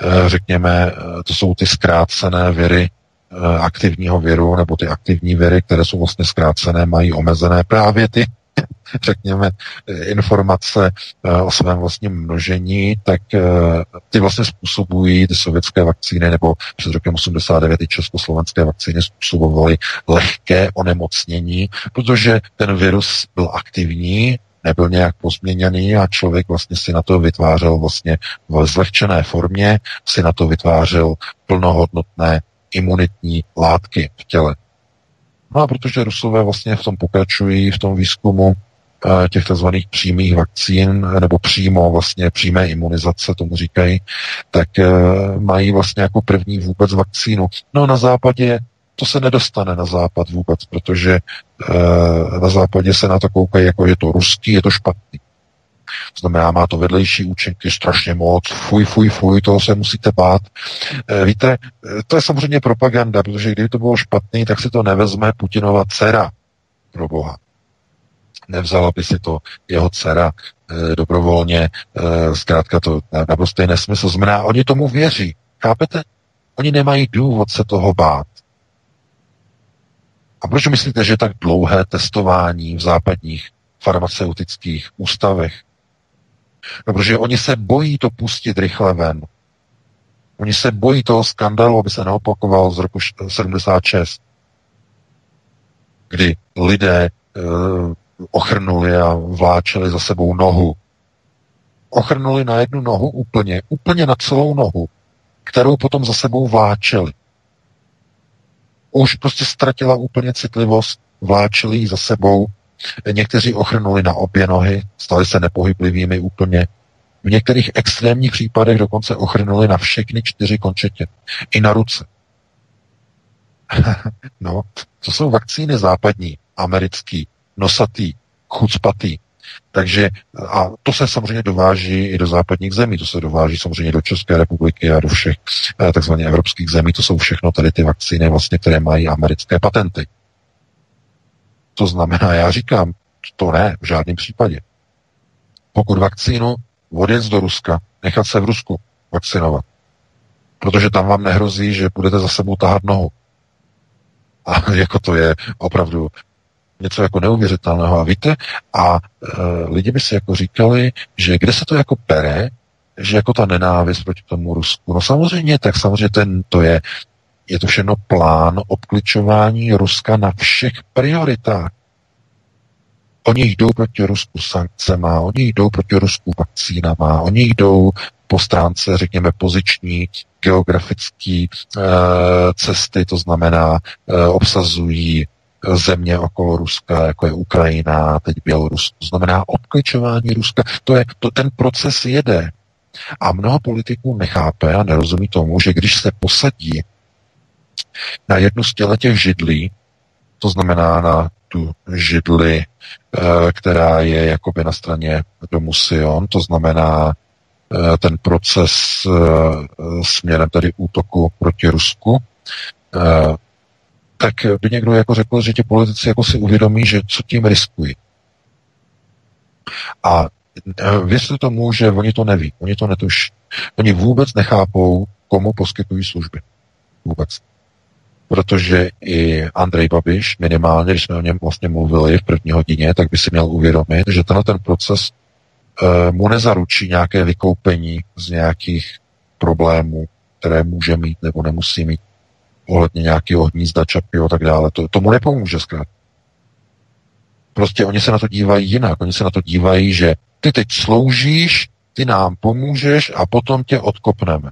eh, řekněme, to jsou ty zkrácené viry aktivního viru, nebo ty aktivní viry, které jsou vlastně zkrácené, mají omezené právě ty řekněme, informace eh, o svém vlastním množení, tak eh, ty vlastně způsobují ty sovětské vakcíny, nebo před rokem 89 i československé vakcíny způsobovaly lehké onemocnění, protože ten virus byl aktivní, nebyl nějak pozměněný a člověk vlastně si na to vytvářel vlastně v zlehčené formě, si na to vytvářel plnohodnotné imunitní látky v těle. No a protože Rusové vlastně v tom pokračují, v tom výzkumu eh, těch tzv. přímých vakcín, nebo přímo vlastně přímé imunizace, tomu říkají, tak eh, mají vlastně jako první vůbec vakcínu. No na západě to se nedostane na západ vůbec, protože e, na západě se na to koukají jako je to ruský, je to špatný. To znamená, má to vedlejší účinky strašně moc, fuj, fuj, fuj, toho se musíte bát. Víte, to je samozřejmě propaganda, protože kdyby to bylo špatný, tak si to nevezme Putinova dcera, pro boha. Nevzala by si to jeho dcera e, dobrovolně, e, zkrátka to naprosto je nesmysl. Znamená, oni tomu věří. Chápete? Oni nemají důvod se toho bát. A proč myslíte, že tak dlouhé testování v západních farmaceutických ústavech. No, protože oni se bojí to pustit rychle ven. Oni se bojí toho skandalu, aby se neopakoval z roku 76, kdy lidé e, ochrnuli a vláčeli za sebou nohu. Ochrnuli na jednu nohu úplně, úplně na celou nohu, kterou potom za sebou vláčeli. Už prostě ztratila úplně citlivost, vláčeli ji za sebou. Někteří ochrnuli na obě nohy, stali se nepohyblivými úplně. V některých extrémních případech dokonce ochrnuli na všechny čtyři končetě. I na ruce. no, to jsou vakcíny západní, americký, nosatý, chucpatý. Takže a to se samozřejmě dováží i do západních zemí, to se dováží samozřejmě do České republiky a do všech eh, takzvaně evropských zemí, to jsou všechno tady ty vakcíny, vlastně, které mají americké patenty. To znamená, já říkám, to ne, v žádném případě. Pokud vakcínu odjet do Ruska, nechat se v Rusku vakcinovat, protože tam vám nehrozí, že budete za sebou tahat nohu. A jako to je opravdu něco jako neuvěřitelného. A víte, a e, lidi by si jako říkali, že kde se to jako pere, že jako ta nenávist proti tomu Rusku. No samozřejmě, tak samozřejmě ten, to je, je to všechno plán obkličování Ruska na všech prioritách. Oni jdou proti Rusku sankcema, oni jdou proti Rusku vakcínama, oni jdou po stránce, řekněme, poziční, geografické e, cesty, to znamená, e, obsazují země okolo Ruska, jako je Ukrajina, teď Bělorusko. To znamená obkličování Ruska. To je, to, ten proces jede. A mnoho politiků nechápe a nerozumí tomu, že když se posadí na jednu z těch židlí, to znamená na tu židli, eh, která je jakoby na straně domu Sion, to znamená eh, ten proces eh, směrem tedy útoku proti Rusku, tak by někdo jako řekl, že ti politici jako si uvědomí, že co tím riskují. A věřte tomu, že oni to neví, oni to netuší. Oni vůbec nechápou, komu poskytují služby. Vůbec. Protože i Andrej Babiš, minimálně, když jsme o něm vlastně mluvili v první hodině, tak by si měl uvědomit, že tenhle ten proces e, mu nezaručí nějaké vykoupení z nějakých problémů, které může mít nebo nemusí mít ohledně nějakého hnízda čapy a tak dále. To, tomu nepomůže zkrát. Prostě oni se na to dívají jinak. Oni se na to dívají, že ty teď sloužíš, ty nám pomůžeš a potom tě odkopneme.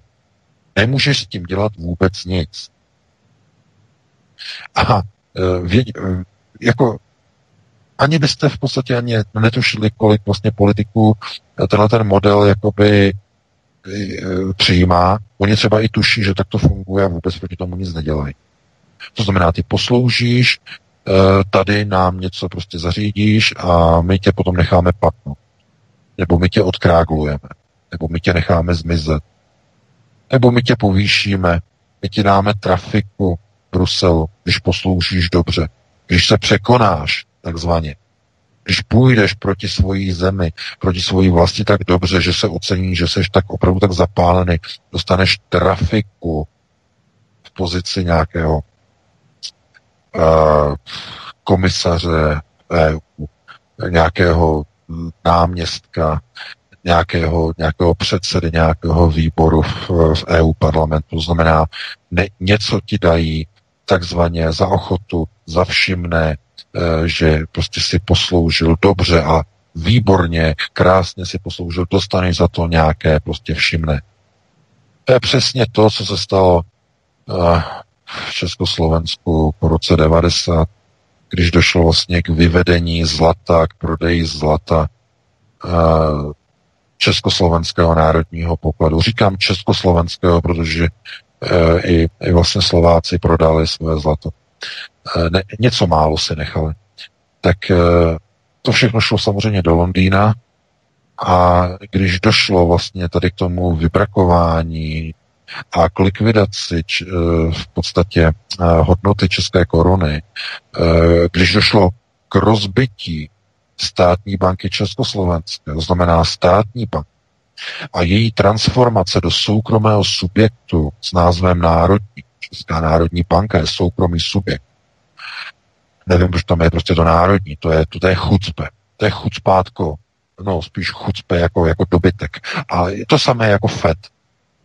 Nemůžeš s tím dělat vůbec nic. A e, věd, e, jako ani byste v podstatě ani netušili, kolik vlastně politiků tenhle ten model jakoby přijímá. Oni třeba i tuší, že tak to funguje a vůbec proti tomu nic nedělají. To znamená, ty posloužíš, tady nám něco prostě zařídíš a my tě potom necháme padnout. Nebo my tě odkráglujeme. Nebo my tě necháme zmizet. Nebo my tě povýšíme. My ti dáme trafiku Bruselu, když posloužíš dobře. Když se překonáš, takzvaně. Když půjdeš proti svojí zemi, proti svojí vlasti tak dobře, že se ocení, že jsi tak opravdu tak zapálený, dostaneš trafiku v pozici nějakého uh, komisaře EU, nějakého náměstka, nějakého, nějakého předsedy, nějakého výboru v, v EU parlamentu. Znamená, ne, něco ti dají takzvaně za ochotu, za všimné, že prostě si posloužil dobře a výborně, krásně si posloužil, dostaneš za to nějaké prostě všimné. To je přesně to, co se stalo eh, v Československu po roce 90, když došlo vlastně k vyvedení zlata, k prodeji zlata eh, Československého národního pokladu. Říkám Československého, protože i, i vlastně Slováci prodali své zlato. E, ne, něco málo si nechali. Tak e, to všechno šlo samozřejmě do Londýna a když došlo vlastně tady k tomu vybrakování a k likvidaci č, v podstatě hodnoty české koruny, když došlo k rozbití státní banky Československé, to znamená státní bank, a její transformace do soukromého subjektu s názvem Národní, Česká národní banka je soukromý subjekt. Nevím, proč tam je prostě to národní, to je, to je chucpe. To je chucpátko. No, spíš chucpe jako, jako dobytek. A je to samé jako FED.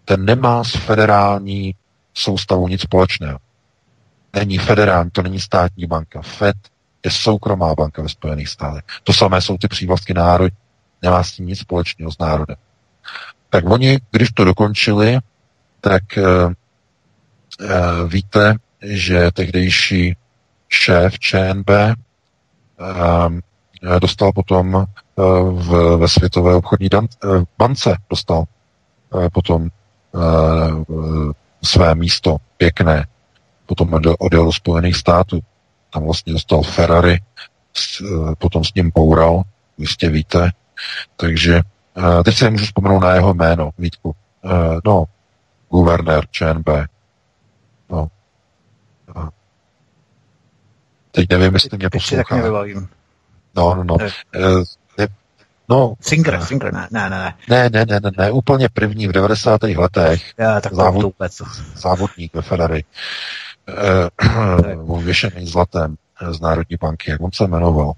Ten nemá s federální soustavou nic společného. Není federální, to není státní banka. FED je soukromá banka ve Spojených státech. To samé jsou ty přívlastky národ, nemá s tím nic společného s národem. Tak oni, když to dokončili, tak uh, víte, že tehdejší šéf ČNB uh, dostal potom uh, v, ve Světové obchodní uh, bance dostal potom své místo pěkné. Potom odjel do Spojených států. Tam vlastně dostal Ferrari, potom s ním poural, jistě víte. Takže teď se můžu vzpomenout na jeho jméno, Vítku. No, guvernér ČNB. No. Uh, teď nevím, jestli mě poslouchá. No, no, no. Ne, no Singer, Singer, ne, ne, ne. Ne, ne, ne, ne, ne, úplně první v 90. letech. Já, tak závod, vůbec. Závodník ve Ferrari. Uh, věšený zlatem z Národní banky, jak on se jmenoval?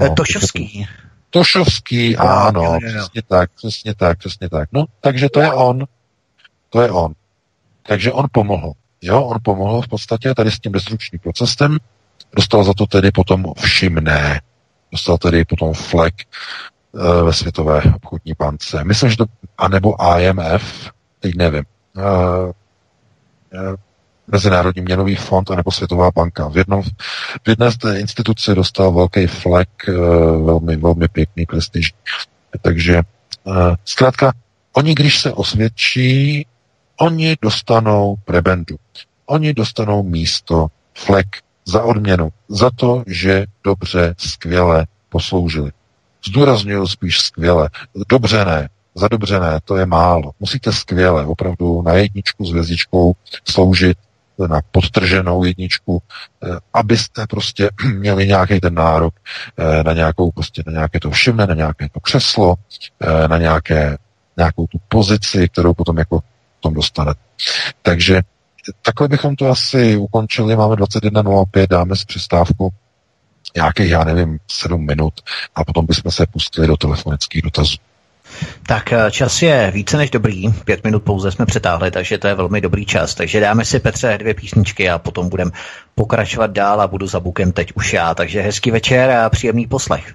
No, Tošovský. Tošovský, ano, jo, jo, jo. přesně tak, přesně tak, přesně tak. No, takže to je on. To je on. Takže on pomohl. Jo, on pomohl v podstatě tady s tím destrukčním procesem, dostal za to tedy potom všimné. Dostal tedy potom flek uh, ve Světové obchodní bance. Myslím, že to, anebo IMF, teď nevím. Uh, uh, Mezinárodní měnový fond anebo Světová banka. V, jednom, v jedné z té instituce dostal velký flek, uh, velmi, velmi pěkný, prestižní. Takže uh, zkrátka, oni, když se osvědčí, oni dostanou prebendu. Oni dostanou místo, flek za odměnu, za to, že dobře, skvěle posloužili. Zdůraznuju spíš skvěle. Dobře ne, za dobře ne, to je málo. Musíte skvěle, opravdu na jedničku s hvězdičkou sloužit na podtrženou jedničku, eh, abyste prostě měli nějaký ten nárok eh, na nějakou prostě na nějaké to všimne, na nějaké to křeslo, eh, na nějaké, nějakou tu pozici, kterou potom jako tom dostanete. Takže takhle bychom to asi ukončili. Máme 21.05, dáme si přestávku nějakých, já nevím, 7 minut a potom bychom se pustili do telefonických dotazů. Tak eh, čas je více než dobrý, pět minut pouze jsme přetáhli, takže to je velmi dobrý čas. Takže dáme si Petře dvě písničky a potom budeme pokračovat dál a budu za bukem teď už já. Takže hezký večer a příjemný poslech.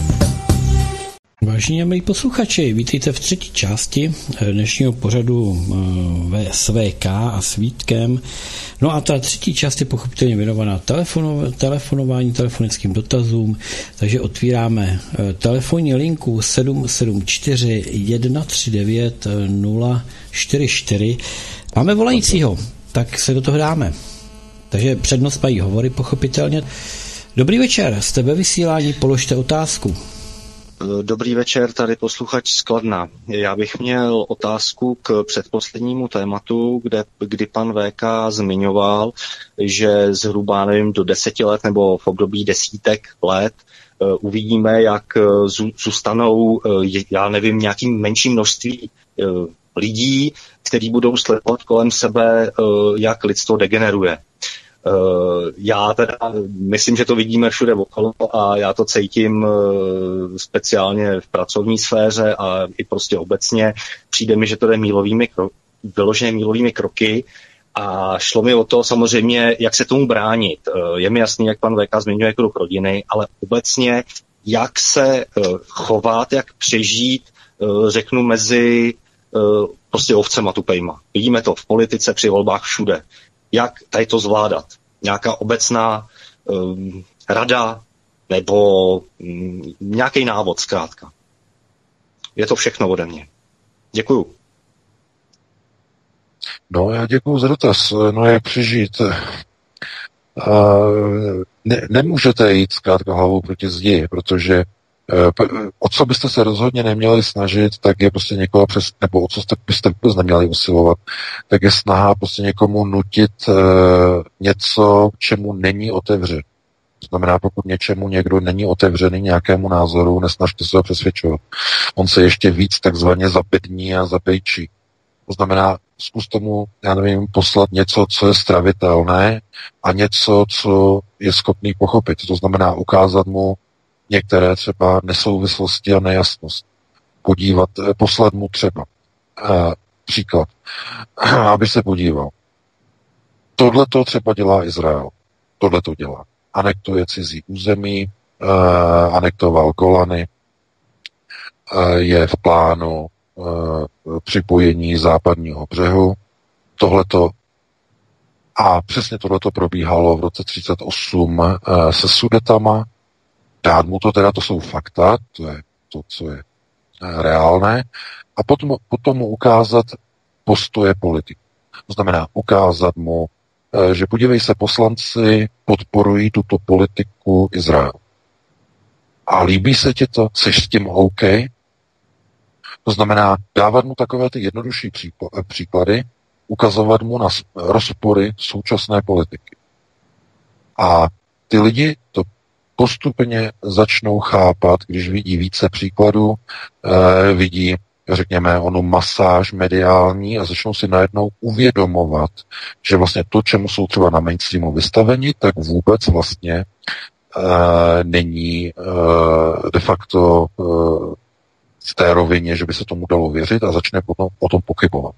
Vážení milí posluchači, vítejte v třetí části eh, dnešního pořadu eh, SVK a Svítkem. No a ta třetí část je pochopitelně věnovaná telefono, telefonování, telefonickým dotazům, takže otvíráme eh, telefonní linku 774 139 044. Máme volajícího, tak se do toho dáme. Takže přednost mají hovory pochopitelně. Dobrý večer, jste ve vysílání, položte otázku. Dobrý večer, tady posluchač Skladna. Já bych měl otázku k předposlednímu tématu, kde, kdy pan VK zmiňoval, že zhruba, nevím, do deseti let nebo v období desítek let eh, uvidíme, jak eh, zůstanou, eh, já nevím, nějakým menším množství lidí, kteří budou sledovat kolem sebe, jak lidstvo degeneruje. Eh, já teda myslím, že to vidíme všude okolo a já to cítím eh, speciálně v pracovní sféře a i prostě obecně. Přijde mi, že to jde mílovými kro- vyloženě mílovými kroky a šlo mi o to samozřejmě, jak se tomu bránit. Eh, je mi jasný, jak pan VK zmiňuje kruh rodiny, ale obecně, jak se chovat, jak přežít, řeknu, mezi prostě ovcema tupejma. Vidíme to v politice, při volbách všude jak tady to zvládat. Nějaká obecná um, rada nebo um, nějaký návod zkrátka. Je to všechno ode mě. Děkuju. No, já děkuji za dotaz. No, jak přežít? Uh, ne, nemůžete jít zkrátka hlavou proti zdi, protože o co byste se rozhodně neměli snažit, tak je prostě někoho přes, nebo o co jste, byste vůbec neměli usilovat, tak je snaha prostě někomu nutit uh, něco, čemu není otevřen. To znamená, pokud něčemu někdo není otevřený nějakému názoru, nesnažte se ho přesvědčovat. On se ještě víc takzvaně zapední a zapejčí. To znamená, zkus tomu, já nevím, poslat něco, co je stravitelné a něco, co je schopný pochopit. To znamená ukázat mu některé třeba nesouvislosti a nejasnost. Podívat, eh, poslat mu třeba eh, příklad, aby se podíval. Tohle to třeba dělá Izrael. Tohle to dělá. Anektuje cizí území, eh, anektoval Golany, eh, je v plánu eh, připojení západního břehu. Tohleto a přesně tohleto probíhalo v roce 38 eh, se Sudetama, dát mu to teda, to jsou fakta, to je to, co je eh, reálné, a potom, potom mu ukázat postoje politiku. To znamená ukázat mu, eh, že podívej se, poslanci podporují tuto politiku Izrael. A líbí se ti to? Jsi s tím OK? To znamená dávat mu takové ty jednodušší eh, příklady, ukazovat mu na rozpory současné politiky. A ty lidi to postupně začnou chápat, když vidí více příkladů, eh, vidí, řekněme, onu masáž mediální a začnou si najednou uvědomovat, že vlastně to, čemu jsou třeba na mainstreamu vystaveni, tak vůbec vlastně eh, není eh, de facto v té rovině, že by se tomu dalo věřit a začne potom o tom pochybovat.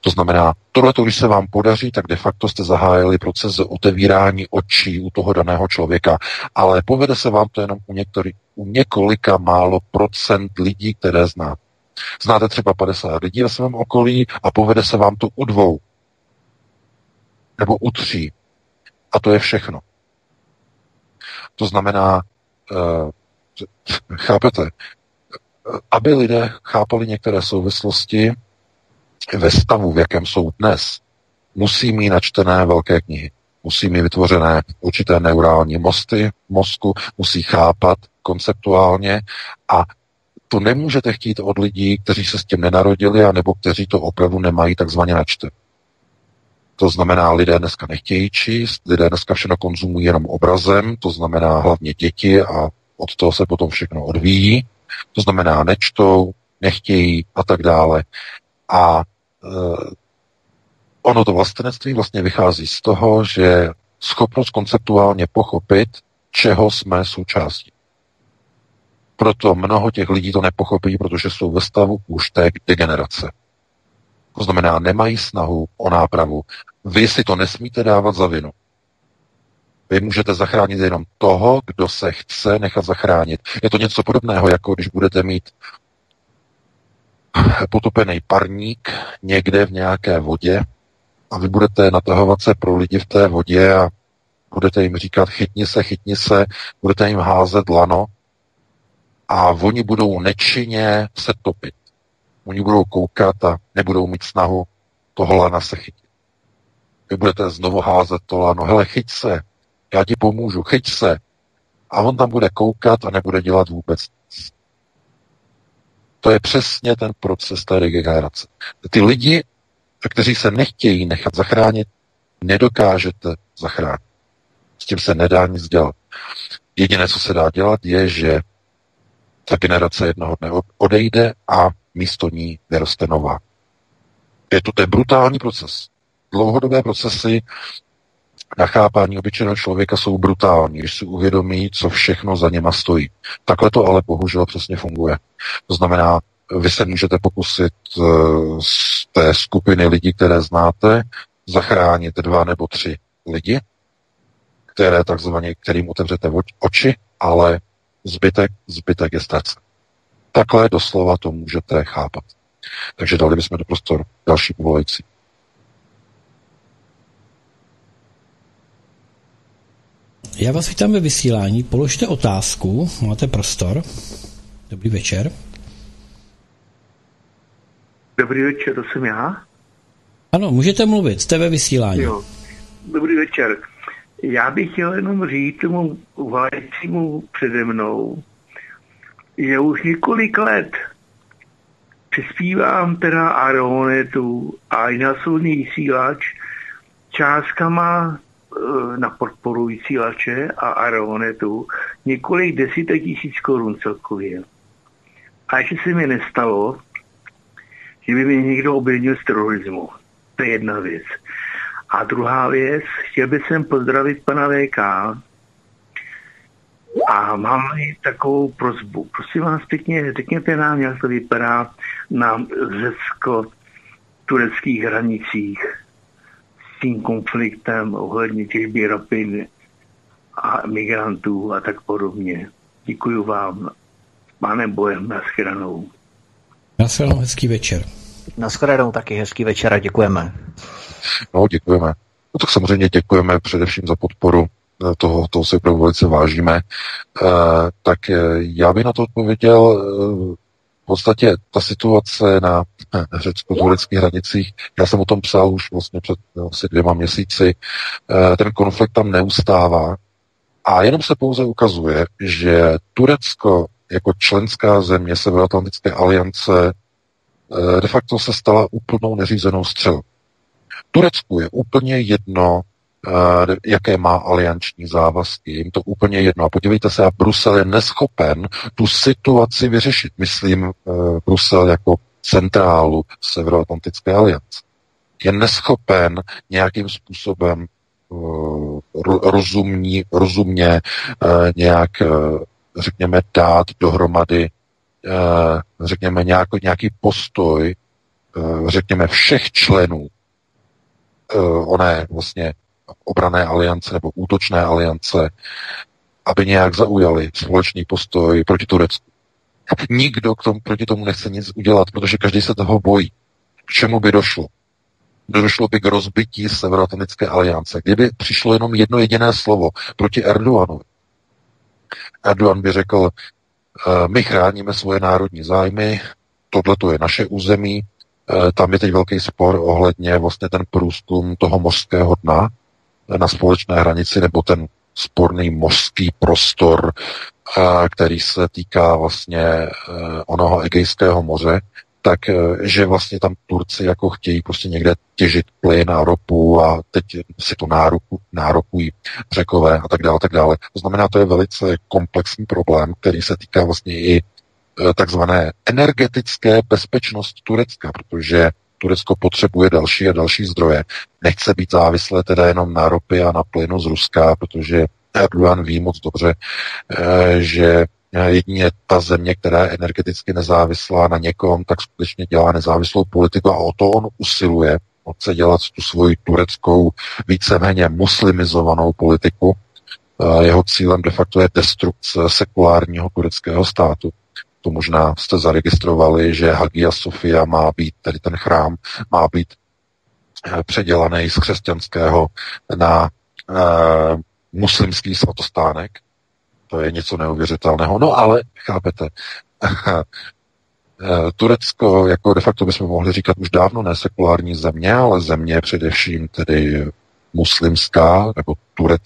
To znamená, tohle, když se vám podaří, tak de facto jste zahájili proces otevírání očí u toho daného člověka, ale povede se vám to jenom u, některý, u několika málo procent lidí, které znáte. Znáte třeba 50 lidí ve svém okolí a povede se vám to u dvou. Nebo u tří. A to je všechno. To znamená, uh, chápete, aby lidé chápali některé souvislosti ve stavu, v jakém jsou dnes, musí mít načtené velké knihy. Musí mít vytvořené určité neurální mosty mozku, musí chápat konceptuálně a to nemůžete chtít od lidí, kteří se s tím nenarodili, anebo kteří to opravdu nemají takzvaně načte. To znamená, lidé dneska nechtějí číst, lidé dneska všechno konzumují jenom obrazem, to znamená hlavně děti a od toho se potom všechno odvíjí. To znamená, nečtou, nechtějí a tak dále. A e, ono to vlastenectví vlastně vychází z toho, že schopnost konceptuálně pochopit, čeho jsme součástí. Proto mnoho těch lidí to nepochopí, protože jsou ve stavu už té degenerace. To znamená, nemají snahu o nápravu. Vy si to nesmíte dávat za vinu. Vy můžete zachránit jenom toho, kdo se chce nechat zachránit. Je to něco podobného, jako když budete mít potopený parník někde v nějaké vodě a vy budete natahovat se pro lidi v té vodě a budete jim říkat chytni se, chytni se, budete jim házet lano a oni budou nečinně se topit. Oni budou koukat a nebudou mít snahu toho lana se chytit. Vy budete znovu házet to lano, hele, chyť se, já ti pomůžu, chyť se. A on tam bude koukat a nebude dělat vůbec nic. To je přesně ten proces té regenerace. Ty lidi, kteří se nechtějí nechat zachránit, nedokážete zachránit. S tím se nedá nic dělat. Jediné, co se dá dělat, je, že ta generace jednoho dne odejde a místo ní vyroste nová. Je to ten brutální proces. Dlouhodobé procesy na chápání obyčejného člověka jsou brutální, když si uvědomí, co všechno za něma stojí. Takhle to ale bohužel přesně funguje. To znamená, vy se můžete pokusit eh, z té skupiny lidí, které znáte, zachránit dva nebo tři lidi, které takzvaně, kterým otevřete oči, ale zbytek, zbytek je ztracen. Takhle doslova to můžete chápat. Takže dali bychom do prostor další povolající. Já vás vítám ve vysílání. Položte otázku, máte prostor. Dobrý večer. Dobrý večer, to jsem já. Ano, můžete mluvit, jste ve vysílání. Jo. Dobrý večer. Já bych chtěl jenom říct tomu uvádějícímu přede mnou, že už několik let přispívám teda Aeronetu a i na soudní vysílač částkama na podporu vysílače a Aeronetu několik desítek tisíc korun celkově. A ještě se mi nestalo, že by mě někdo obvinil z terorismu. To je jedna věc. A druhá věc, chtěl bych sem pozdravit pana VK a mám takovou prozbu. Prosím vás pěkně, řekněte nám, jak to vypadá na řecko-tureckých hranicích tím konfliktem ohledně těžby ropy a migrantů a tak podobně. Děkuji vám. Pánem Bojem, naschledanou. Naschledanou, hezký večer. Naschledanou taky hezký večer a děkujeme. No, děkujeme. No tak samozřejmě děkujeme především za podporu eh, toho, toho si opravdu velice vážíme. E, tak eh, já bych na to odpověděl v podstatě ta situace na řecko-tureckých hranicích, já jsem o tom psal už vlastně před asi dvěma měsíci, ten konflikt tam neustává a jenom se pouze ukazuje, že Turecko jako členská země Severoatlantické aliance de facto se stala úplnou neřízenou střelou. Turecku je úplně jedno, eh, jaké má alianční závazky. Jim to úplně jedno. A podívejte se, a Brusel je neschopen tu situaci vyřešit. Myslím eh, Brusel jako centrálu Severoatlantické aliance. Je neschopen nějakým způsobem eh, rozumní, rozumně nějak, řekněme, dát dohromady, řekněme, nějaký postoj, řekněme, všech členů oné vlastně obrané aliance nebo útočné aliance, aby nějak zaujali společný postoj proti Turecku. Nikdo k tomu, proti tomu nechce nic udělat, protože každý se toho bojí. K čemu by došlo? Došlo by k rozbití Severoatlantické aliance. Kdyby přišlo jenom jedno jediné slovo proti Erdoganovi, Erdogan by řekl, eh, my chráníme svoje národní zájmy, tohle je naše území, Eh, tam je teď velký spor ohledně vlastně ten průzkum toho mořského dna na společné hranici, nebo ten sporný mořský prostor, který se týká vlastně eh, onoho Egejského moře, tak že vlastně tam Turci jako chtějí prostě někde těžit plyn a ropu a teď si to nároku, nárokují řekové a tak dále, tak dále. To znamená, to je velice komplexní problém, který se týká vlastně i Eh, takzvané energetické bezpečnosti Turecka, protože Turecko potřebuje další a další zdroje. Nechce být závislé teda jenom na ropě a na plynu z Ruska, protože Erdogan ví moc dobře, eh, že jedině ta země, která je energeticky nezávislá na někom, tak skutečně dělá nezávislou politiku a o to on usiluje. On chce dělat tu svoji tureckou, víceméně muslimizovanou politiku. Eh, jeho cílem de facto je destrukce sekulárního tureckého státu to možná jste zaregistrovali, že Hagia Sofia má být, tedy ten chrám, má být eh, předělaný z křesťanského na uh, muslimský svatostánek. To je něco neuvěřitelného. No ale, chápete, eh, Turecko, jako de facto bychom mohli říkat už dávno nesekulární země, ale země především tedy muslimská, nebo Turec,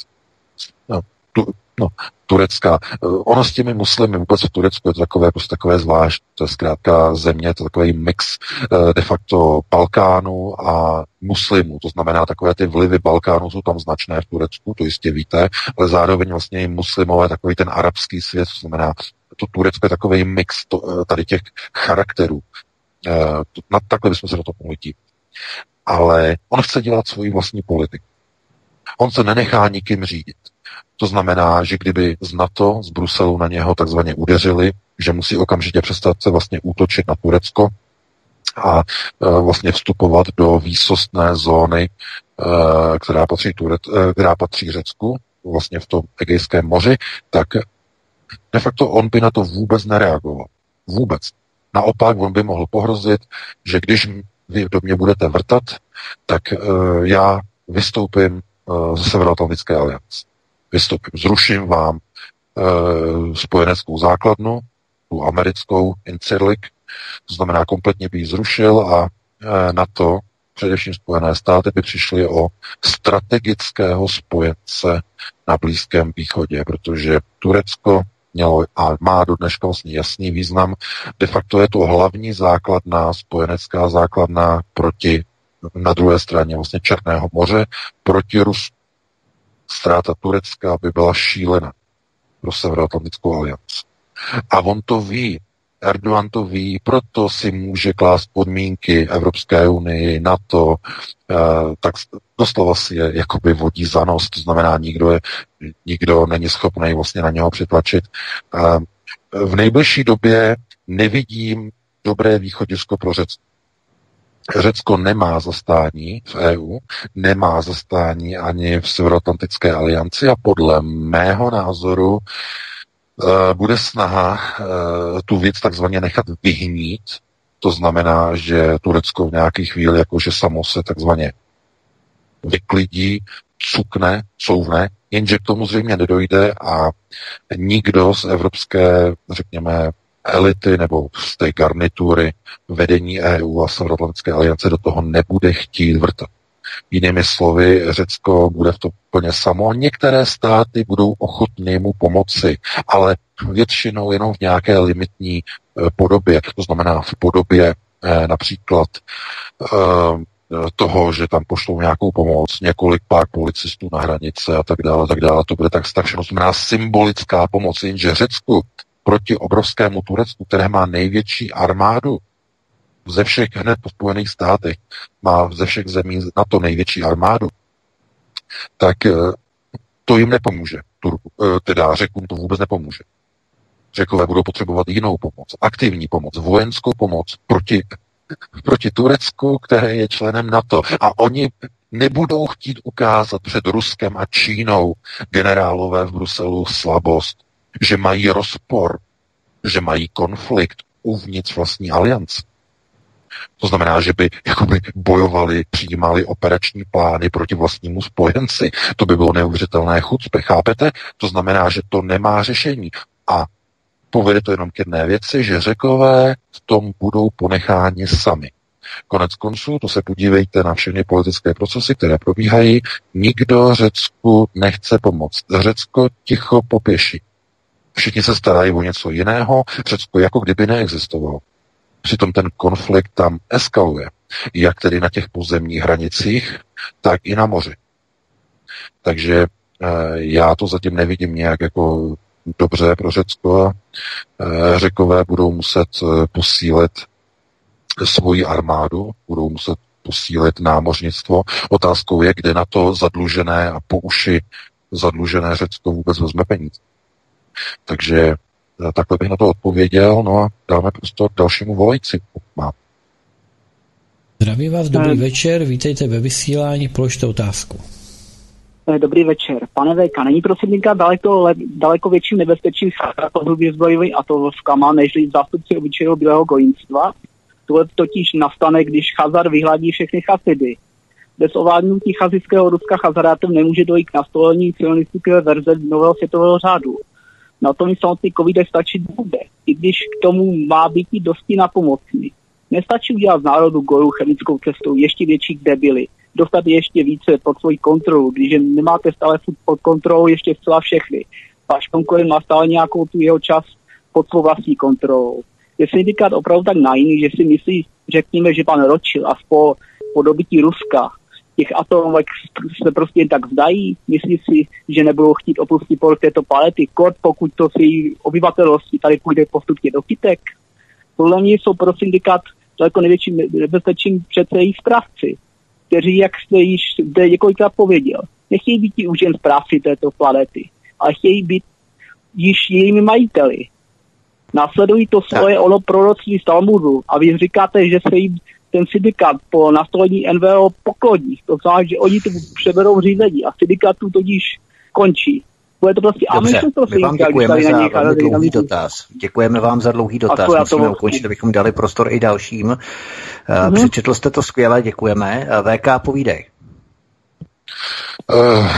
no, tu, no, Turecka. Eh, ono s těmi muslimy vůbec v Turecku je to takové, prostě takové zvlášť. To je zkrátka země, to je takový mix eh, de facto Balkánu a muslimů. To znamená, takové ty vlivy Balkánu jsou tam značné v Turecku, to jistě víte, ale zároveň vlastně i muslimové, takový ten arabský svět, to znamená, to Turecko je takový mix to, eh, tady těch charakterů. Na, takhle bychom se do toho mohli. Ale on chce dělat svoji vlastní politiku. On se nenechá nikým řídit. To znamená, že kdyby z NATO, z Bruselu na něho takzvaně udeřili, že musí okamžitě přestat se vlastně útočit na Turecko a e, vlastně vstupovat do výsostné zóny, e, která patří, Turec, e, která patří Řecku, vlastně v tom Egejském moři, tak de facto on by na to vůbec nereagoval. Vůbec. Naopak on by mohl pohrozit, že když vy do mě budete vrtat, tak já vystoupím ze Severoatlantické aliance vystoupím, zruším vám e, spojeneckou základnu, tu americkou Incirlik, to znamená kompletně by ji zrušil a e, na to především Spojené státy by přišly o strategického spojence na Blízkém východě, protože Turecko mělo a má do dneška vlastně jasný význam. De facto je to hlavní základna, spojenecká základna proti na druhé straně vlastně Černého moře proti Rusku. Ztráta Turecka by byla šílena pro Severoatlantickou alianci. A on to ví, Erdogan to ví, proto si může klást podmínky Evropské unii, NATO, eh, tak doslova si je jakoby vodí za nos, to znamená, nikdo, je, nikdo není schopný vlastně na něho přitlačit. Eh, v nejbližší době nevidím dobré východisko pro Řecko. Řecko nemá zastání v EU, nemá zastání ani v Severoatlantické alianci a podle mého názoru Eh, bude snaha eh, tu věc takzvaně nechat vyhnít. To znamená, že Turecko v nějaký chvíli jakože samo se takzvaně vyklidí, cukne, couvne, jenže k tomu zřejmě nedojde a nikdo z evropské, řekněme, elity nebo z té garnitury vedení EU a Severoatlantické aliance do toho nebude chtít vrtat. Jinými slovy, Řecko bude v to plně samo. Některé státy budou ochotny mu pomoci, ale většinou jenom v nějaké limitní eh, podobě. To znamená v podobě eh, například eh, toho, že tam pošlou nějakou pomoc, několik pár policistů na hranice a tak dále, tak dále. To bude tak, tak všechno znamená symbolická pomoc, jenže Řecku proti obrovskému Turecku, které má největší armádu ze všech hned po Spojených státech, má ze všech zemí na to největší armádu, tak eh, to jim nepomůže. Turku, eh, teda Řekům to vůbec nepomůže. Řekové budou potřebovat jinou pomoc, aktivní pomoc, vojenskou pomoc proti, proti Turecku, které je členem NATO. A oni nebudou chtít ukázat před Ruskem a Čínou generálové v Bruselu slabost, že mají rozpor, že mají konflikt uvnitř vlastní aliance. To znamená, že by jakoby bojovali, přijímali operační plány proti vlastnímu spojenci. To by bylo neuvěřitelné chucpe, chápete? To znamená, že to nemá řešení. A povede to jenom k jedné věci, že řekové v tom budou ponecháni sami. Konec konců, to se podívejte na všechny politické procesy, které probíhají. Nikdo Řecku nechce pomoct. Řecko ticho popěší. Všichni se starají o něco jiného. Řecko jako kdyby neexistovalo. Přitom ten konflikt tam eskaluje, jak tedy na těch pozemních hranicích, tak i na moři. Takže eh, já to zatím nevidím nějak jako dobře pro Řecko a eh, Řekové budou muset eh, posílit svoji armádu, budou muset posílit námořnictvo. Otázkou je, kde na to zadlužené a po uši zadlužené Řecko vůbec vezme peníze. Takže Eh, takhle bych na to odpověděl, no a dáme prostor dalšímu volající. Má. Zdraví vás, dobrý hmm. večer, vítejte ve vysílání, položte otázku. Eh, dobrý večer. Pane VK, není prosím daleko, le, daleko větším nebezpečím zbrojový a to v kama, než zástupci obyčejného bílého gojinstva? To totiž nastane, když Chazar vyhladí všechny chasidy. Bez ovládnutí chazického Ruska Chazarátem nemůže dojít k nastolení sionistické verze nového světového řádu na tom samotný covid stačit bude, i když k tomu má být i dosti napomocný. Nestačí udělat z národu goru chemickou cestou ještě větší debily, dostat ještě více pod svoji kontrolu, když nemáte stále pod kontrolou ještě zcela všechny. Váš konkurent má stále nějakou tu jeho čas pod svou vlastní kontrolou. Je syndikát opravdu tak naivní, že si myslí, řekněme, že pan Ročil a po, po dobytí Ruska těch atomovek se prostě jen tak vzdají, myslí si, že nebudou chtít opustit pol této palety, kort, pokud to si obyvatelnosti tady půjde postupně do kytek. Podle mě jsou pro syndikát daleko největším nebezpečím přece jejich správci, kteří, jak jste již zde několikrát pověděl, nechtějí být už jen správci této planety, ale chtějí být již jejími majiteli. Následují to svoje ono proroctví z Talmudu a vy říkáte, že se jim ten syndikát po nastolení NVO poklodí. To znamená, že oni tu přeberou řízení a syndikatu tudíž končí. Bude to prostě Dobře, to my vám děkujeme za velmi dlouhý dotaz. Děkujeme vám za dlouhý dotaz. Musíme ukončit, abychom dali prostor i dalším. Mm-hmm. Přečetl jste to skvěle, děkujeme. VK, povídej. Uh,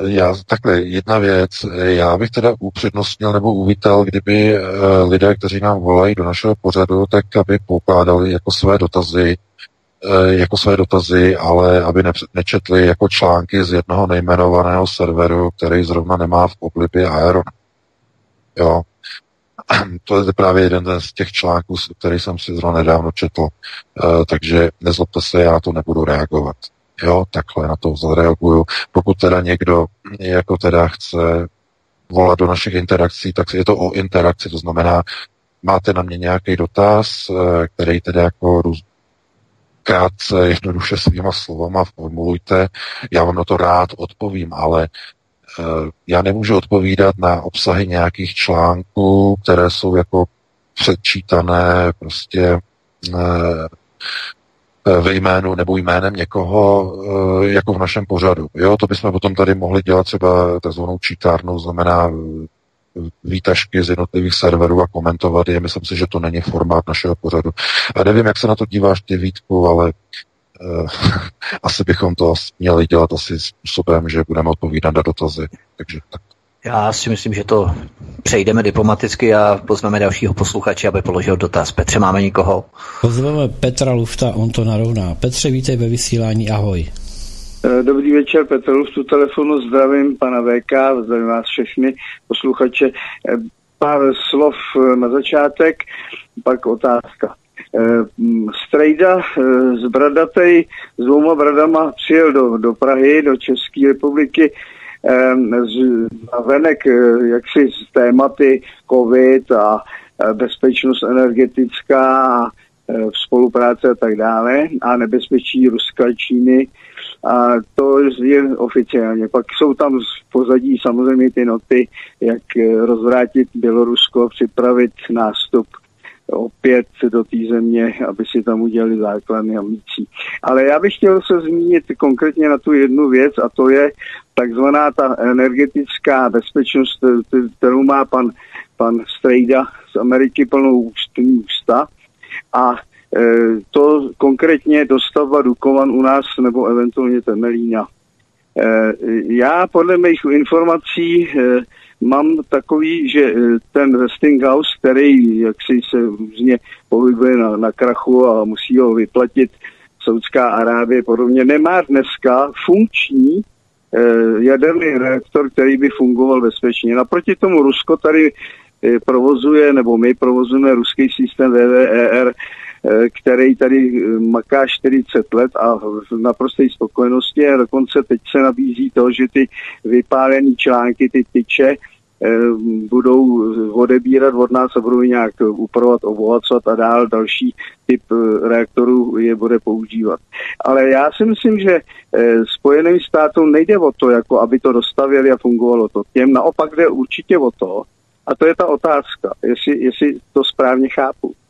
já takhle, jedna věc, já bych teda upřednostnil nebo uvítal, kdyby uh, lidé, kteří nám volají do našeho pořadu, tak aby pokládali jako své dotazy, uh, jako své dotazy, ale aby ne, nečetli jako články z jednoho nejmenovaného serveru, který zrovna nemá v oblibě Aeron. Jo. To je právě jeden z těch článků, který jsem si zrovna nedávno četl. Takže nezlobte se, já to nebudu reagovat. Jo, takhle na to zareaguju. Pokud teda někdo jako teda chce volat do našich interakcí, tak je to o interakci, to znamená, máte na mě nějaký dotaz, eh, který teda jako krátce, jednoduše svýma slovama formulujte, já vám na to rád odpovím, ale uh, já nemůžu odpovídat na obsahy nějakých článků, které jsou jako předčítané prostě uh, ve jménu nebo jménem někoho, jako v našem pořadu. Jo, to bychom potom tady mohli dělat třeba takzvanou čítárnu, znamená výtažky z jednotlivých serverů a komentovat je. Myslím si, že to není formát našeho pořadu. A nevím, jak se na to díváš ty Vítku, ale asi bychom to měli dělat asi způsobem, že budeme odpovídat na dotazy. Takže tak. Já si myslím, že to přejdeme diplomaticky a pozveme dalšího posluchače, aby položil dotaz. Petře, máme nikoho? Pozveme Petra Lufta, on to narovná. Petře, vítej ve vysílání, ahoj. Eh, dobrý večer, Petr tu telefonu, zdravím pana VK, zdravím vás všechny posluchače. Eh, pár slov eh, na začátek, pak otázka. Strejda z Bradatej s dvouma bradama přijel do, do Prahy, do České republiky venek jaksi z tématy COVID a bezpečnost energetická a spolupráce a tak dále a nebezpečí Ruska, Číny a to je oficiálně. Pak jsou tam v pozadí samozřejmě ty noty, jak eh, rozvrátit Bělorusko, připravit nástup opět do té země, aby si tam udělali základny a mící. Ale já bych chtěl se zmínit konkrétně na tu jednu věc a to je takzvaná ta energetická bezpečnost, kterou má pan, pan Strejda z Ameriky plnou ústa a Eh, to konkrétně dostavba Dukovan u nás nebo eventuálně Temelína. Eh, já podle mých informací eh, mám takový, že ten Westinghouse, který jaksi se různě pohybuje na, na krachu a musí ho vyplatit Saudská Arábie podobně, nemá dneska funkční jaderný reaktor, který by fungoval bezpečně. Naproti tomu Rusko tady provozuje, nebo my provozujeme ruský systém VVER, Eh, který tady eh, maká 40 let a v naprosté spokojenosti a dokonce teď se nabízí to, že ty vypálené články, ty tyče, eh, budou odebírat od nás a budou nějak upravovat, obohacovat a dál další typ reaktorů je bude používat. Ale já si myslím, že Spojeným státům nejde o to, jako aby to dostavili a fungovalo to. Těm naopak jde určitě o to, a to je ta otázka, jestli, jestli to správně chápu eh,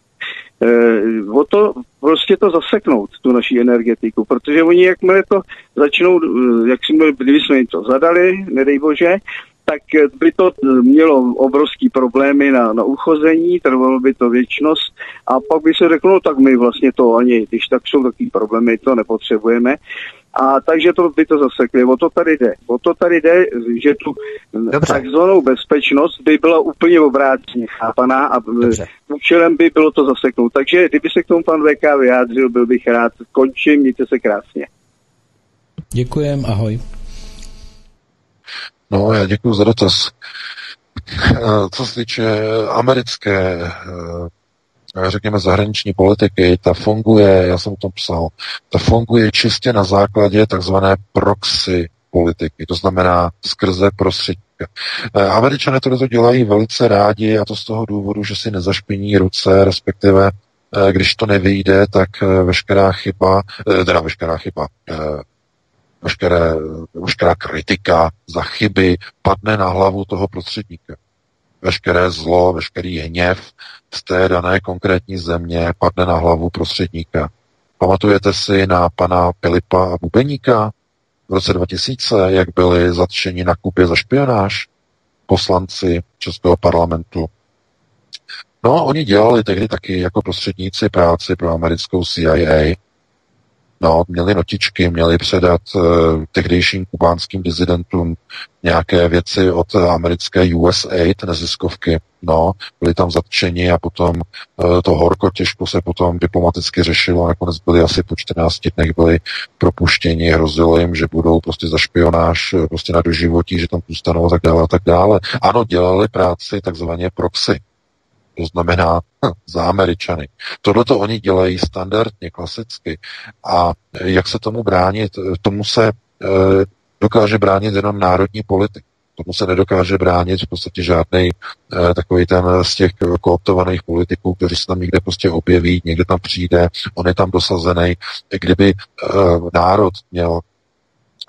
o to prostě to zaseknout, tu naší energetiku, protože oni jakmile to začnou, eh, jak jsme, kdyby jsme jim to zadali, nedej bože, tak by to mělo obrovský problémy na, na uchození, trvalo by to věčnost a pak by se řeklo, no tak my vlastně to ani, když tak jsou takový problémy, to nepotřebujeme. A takže to by to zasekli. O to tady jde. O to tady jde, že tu Dobře. takzvanou bezpečnost by byla úplně obráceně chápaná a Dobře. účelem by bylo to zaseknout. Takže kdyby se k tomu pan VK vyjádřil, byl bych rád. Končím, mějte se krásně. Děkujem, ahoj. No, já děkuji za dotaz. Eh, co se týče americké eh, řekněme, zahraniční politiky, ta funguje, já jsem o tom psal, ta funguje čistě na základě takzvané proxy politiky, to znamená skrze prostředníka. Eh, Američané to dělají velice rádi a to z toho důvodu, že si nezašpiní ruce, respektive když to nevyjde, tak veškerá chyba, teda veškerá chyba, veškeré, veškerá kritika za chyby padne na hlavu toho prostředníka veškeré zlo, veškerý hněv z té dané konkrétní země padne na hlavu prostředníka. Pamatujete si na pana Filipa a Bubeníka v roce 2000, jak byli zatčeni na Kubě za špionáž poslanci Českého parlamentu? No, oni dělali tehdy taky jako prostředníci práci pro americkou CIA. No, měli notičky, měli předat uh, tehdejším kubánským dizidentům nějaké věci od americké USAID neziskovky. No, byli tam zatčeni a potom uh, to horko těžko se potom diplomaticky řešilo. Nakonec byli asi po 14 dnech byli propuštěni, hrozilo jim, že budou prostě za špionáž prostě na doživotí, že tam zůstanou a tak dále a tak dále. Ano, dělali práci takzvaně proxy. To znamená hm, za Američany. Tohle to oni dělají standardně, klasicky. A jak se tomu bránit? Tomu se e, dokáže bránit jenom národní politik. Tomu se nedokáže bránit v podstatě žádný e, takový ten z těch kooptovaných politiků, kteří se tam někde prostě objeví, někde tam přijde, on je tam dosazený. Kdyby e, národ měl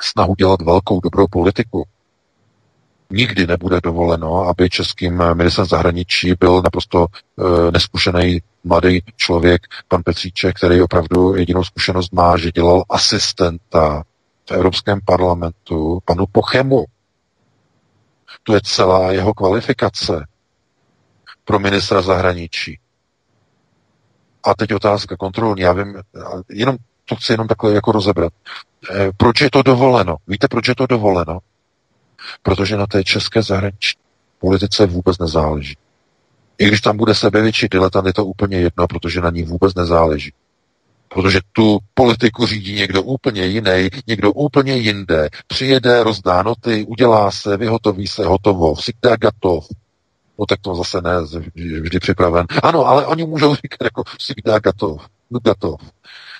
snahu dělat velkou dobrou politiku, nikdy nebude dovoleno, aby českým ministrem zahraničí byl naprosto e, neskušený mladý člověk, pan Petříček, který opravdu jedinou zkušenost má, že dělal asistenta v Evropském parlamentu panu Pochemu. To je celá jeho kvalifikace pro ministra zahraničí. A teď otázka kontrolní. Já vím, jenom to chci jenom takhle jako rozebrat. E, proč je to dovoleno? Víte, proč je to dovoleno? Protože na té české zahraniční politice vůbec nezáleží. I když tam bude sebevětší diletant, je to úplně jedno, protože na ní vůbec nezáleží. Protože tu politiku řídí někdo úplně jiný, někdo úplně jinde. Přijede, rozdá noty, udělá se, vyhotoví se, hotovo, vsikdá gatov. No tak to zase ne, vždy připraven. Ano, ale oni můžou říkat jako vsikdá gatov, gatov.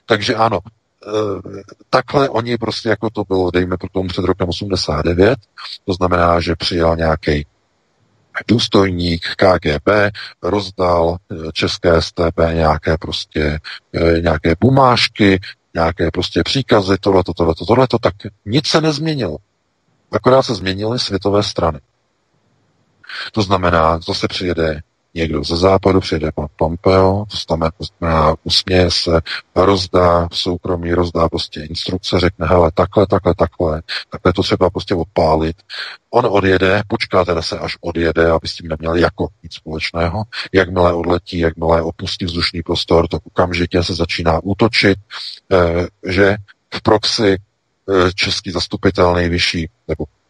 Takže ano, takhle oni prostě jako to bylo, dejme tomu před rokem 89, to znamená, že přijal nějaký důstojník KGB, rozdal eh, české STB nějaké prostě eh, nějaké bumášky, nějaké prostě příkazy, tohleto, tohleto, tohleto, tak nic se nezměnilo. Akorát se změnily světové strany. To znamená, zase přijede někdo ze západu, přijde pan Pompeo, to znamená, usměje se, rozdá v soukromí, rozdá prostě instrukce, řekne, hele, takhle, takhle, takhle, takhle to třeba prostě odpálit. On odjede, počká teda se, až odjede, aby s tím neměli jako nic společného. Jakmile odletí, jakmile opustí vzdušný prostor, tak okamžitě se začíná útočit, eh, že v proxy eh, český zastupitel nejvyšší, nebo Eh,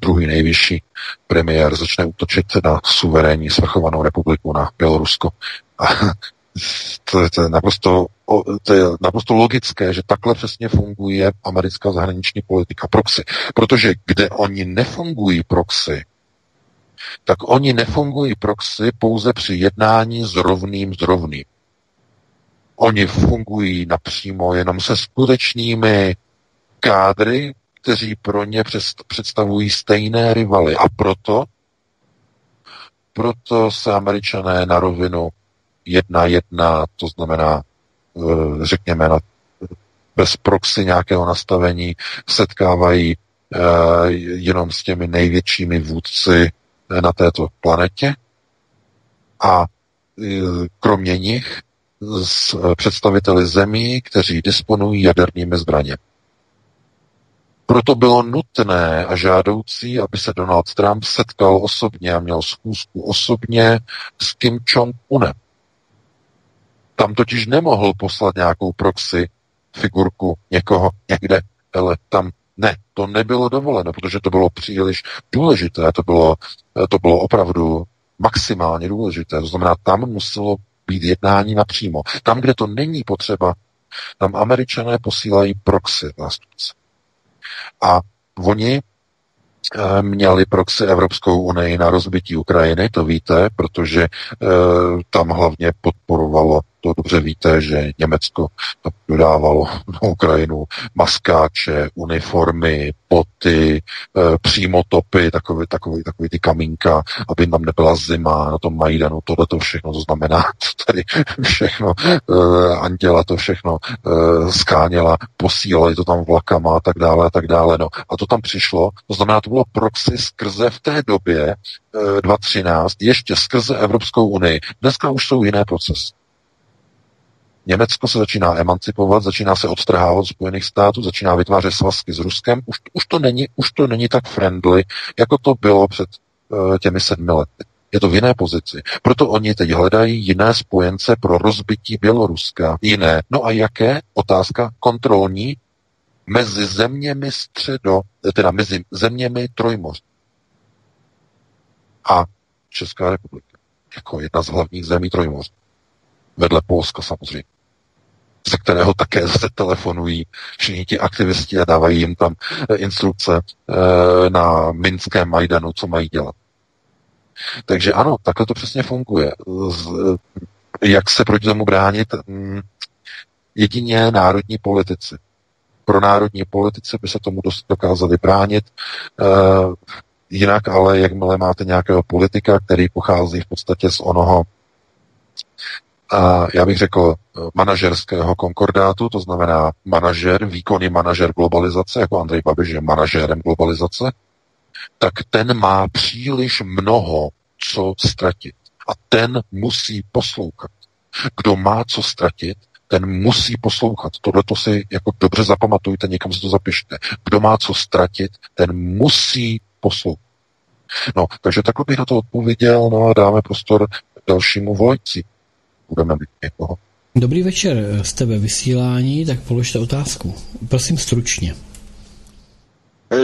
druhý nejvyšší premiér začne útočit na suverénní svrchovanou republiku na Bělorusko. A to, je, to, je naprosto, to je naprosto logické, že takhle přesně funguje americká zahraniční politika proxy. Protože kde oni nefungují proxy, tak oni nefungují proxy pouze při jednání s rovným s rovným. Oni fungují napřímo jenom se skutečnými kádry, kteří pro ně představují stejné rivaly. A proto, proto se američané na rovinu jedna jedna, to znamená, eh, řekněme, na, bez proxy nějakého nastavení, setkávají eh, jenom s těmi největšími vůdci na této planetě a eh, kromě nich s představiteli zemí, kteří disponují jadernými zbraněmi. Proto bylo nutné a žádoucí, aby se Donald Trump setkal osobně a měl schůzku osobně s Kim Jong-unem. Tam totiž nemohl poslat nějakou proxy figurku někoho někde, ale tam ne, to nebylo dovoleno, protože to bylo příliš důležité, to bylo, to bylo opravdu maximálně důležité. To znamená, tam muselo být jednání napřímo. Tam, kde to není potřeba, tam američané posílají proxy zástupce. A oni eh, měli proxy Evropskou unii na rozbití Ukrajiny, to víte, protože e, tam hlavně podporovalo to dobře víte, že Německo dodávalo na Ukrajinu maskáče, uniformy, poty, e, přímotopy, takový, takový, takový ty kamínka, aby tam nebyla zima na tom Majdanu, tohle to všechno, to znamená, tady všechno, e, Anděla to všechno e, skáněla, posílali to tam vlakama a tak dále a tak dále, no. A to tam přišlo, to znamená, to bylo proxy skrze v té době 2013, ještě skrze Evropskou unii. Dneska už jsou jiné procesy. Německo se začíná emancipovat, začíná se odtrhávat od Spojených států, začíná vytvářet svazky s Ruskem. Už, už, to není, už to není tak friendly, jako to bylo před uh, těmi sedmi lety. Je to v jiné pozici. Proto oni teď hledají jiné spojence pro rozbití Běloruska. Jiné. No a jaké? Otázka kontrolní mezi zeměmi středo, teda mezi zeměmi Trojmoř a Česká republika. Jako jedna z hlavních zemí Trojmoř. Vedle Polska samozřejmě ze kterého také zase telefonují všichni ti aktivisti a dávají jim tam eh, instrukce eh, na Minském Majdanu, co mají dělat. Takže ano, takhle to přesně funguje. Jak se proti tomu bránit? Mm, jedině národní politici. Pro národní politici by se tomu dokázali bránit. Eh, jinak ale, jakmile máte nějakého politika, který pochází v podstatě z onoho a já bych řekl manažerského konkordátu, to znamená manažer, výkonný manažer globalizace, jako Andrej Babiš je manažérem globalizace, tak ten má příliš mnoho co ztratit. A ten musí poslouchat. Kdo má co ztratit, ten musí poslouchat. Tohle to si jako dobře zapamatujte, někam si to zapište. Kdo má co ztratit, ten musí poslouchat. No, takže takhle bych na to odpověděl, no a dáme prostor dalšímu volající. Budeme mít někoho. Dobrý večer, jste ve vysílání, tak položte otázku. Prosím stručně.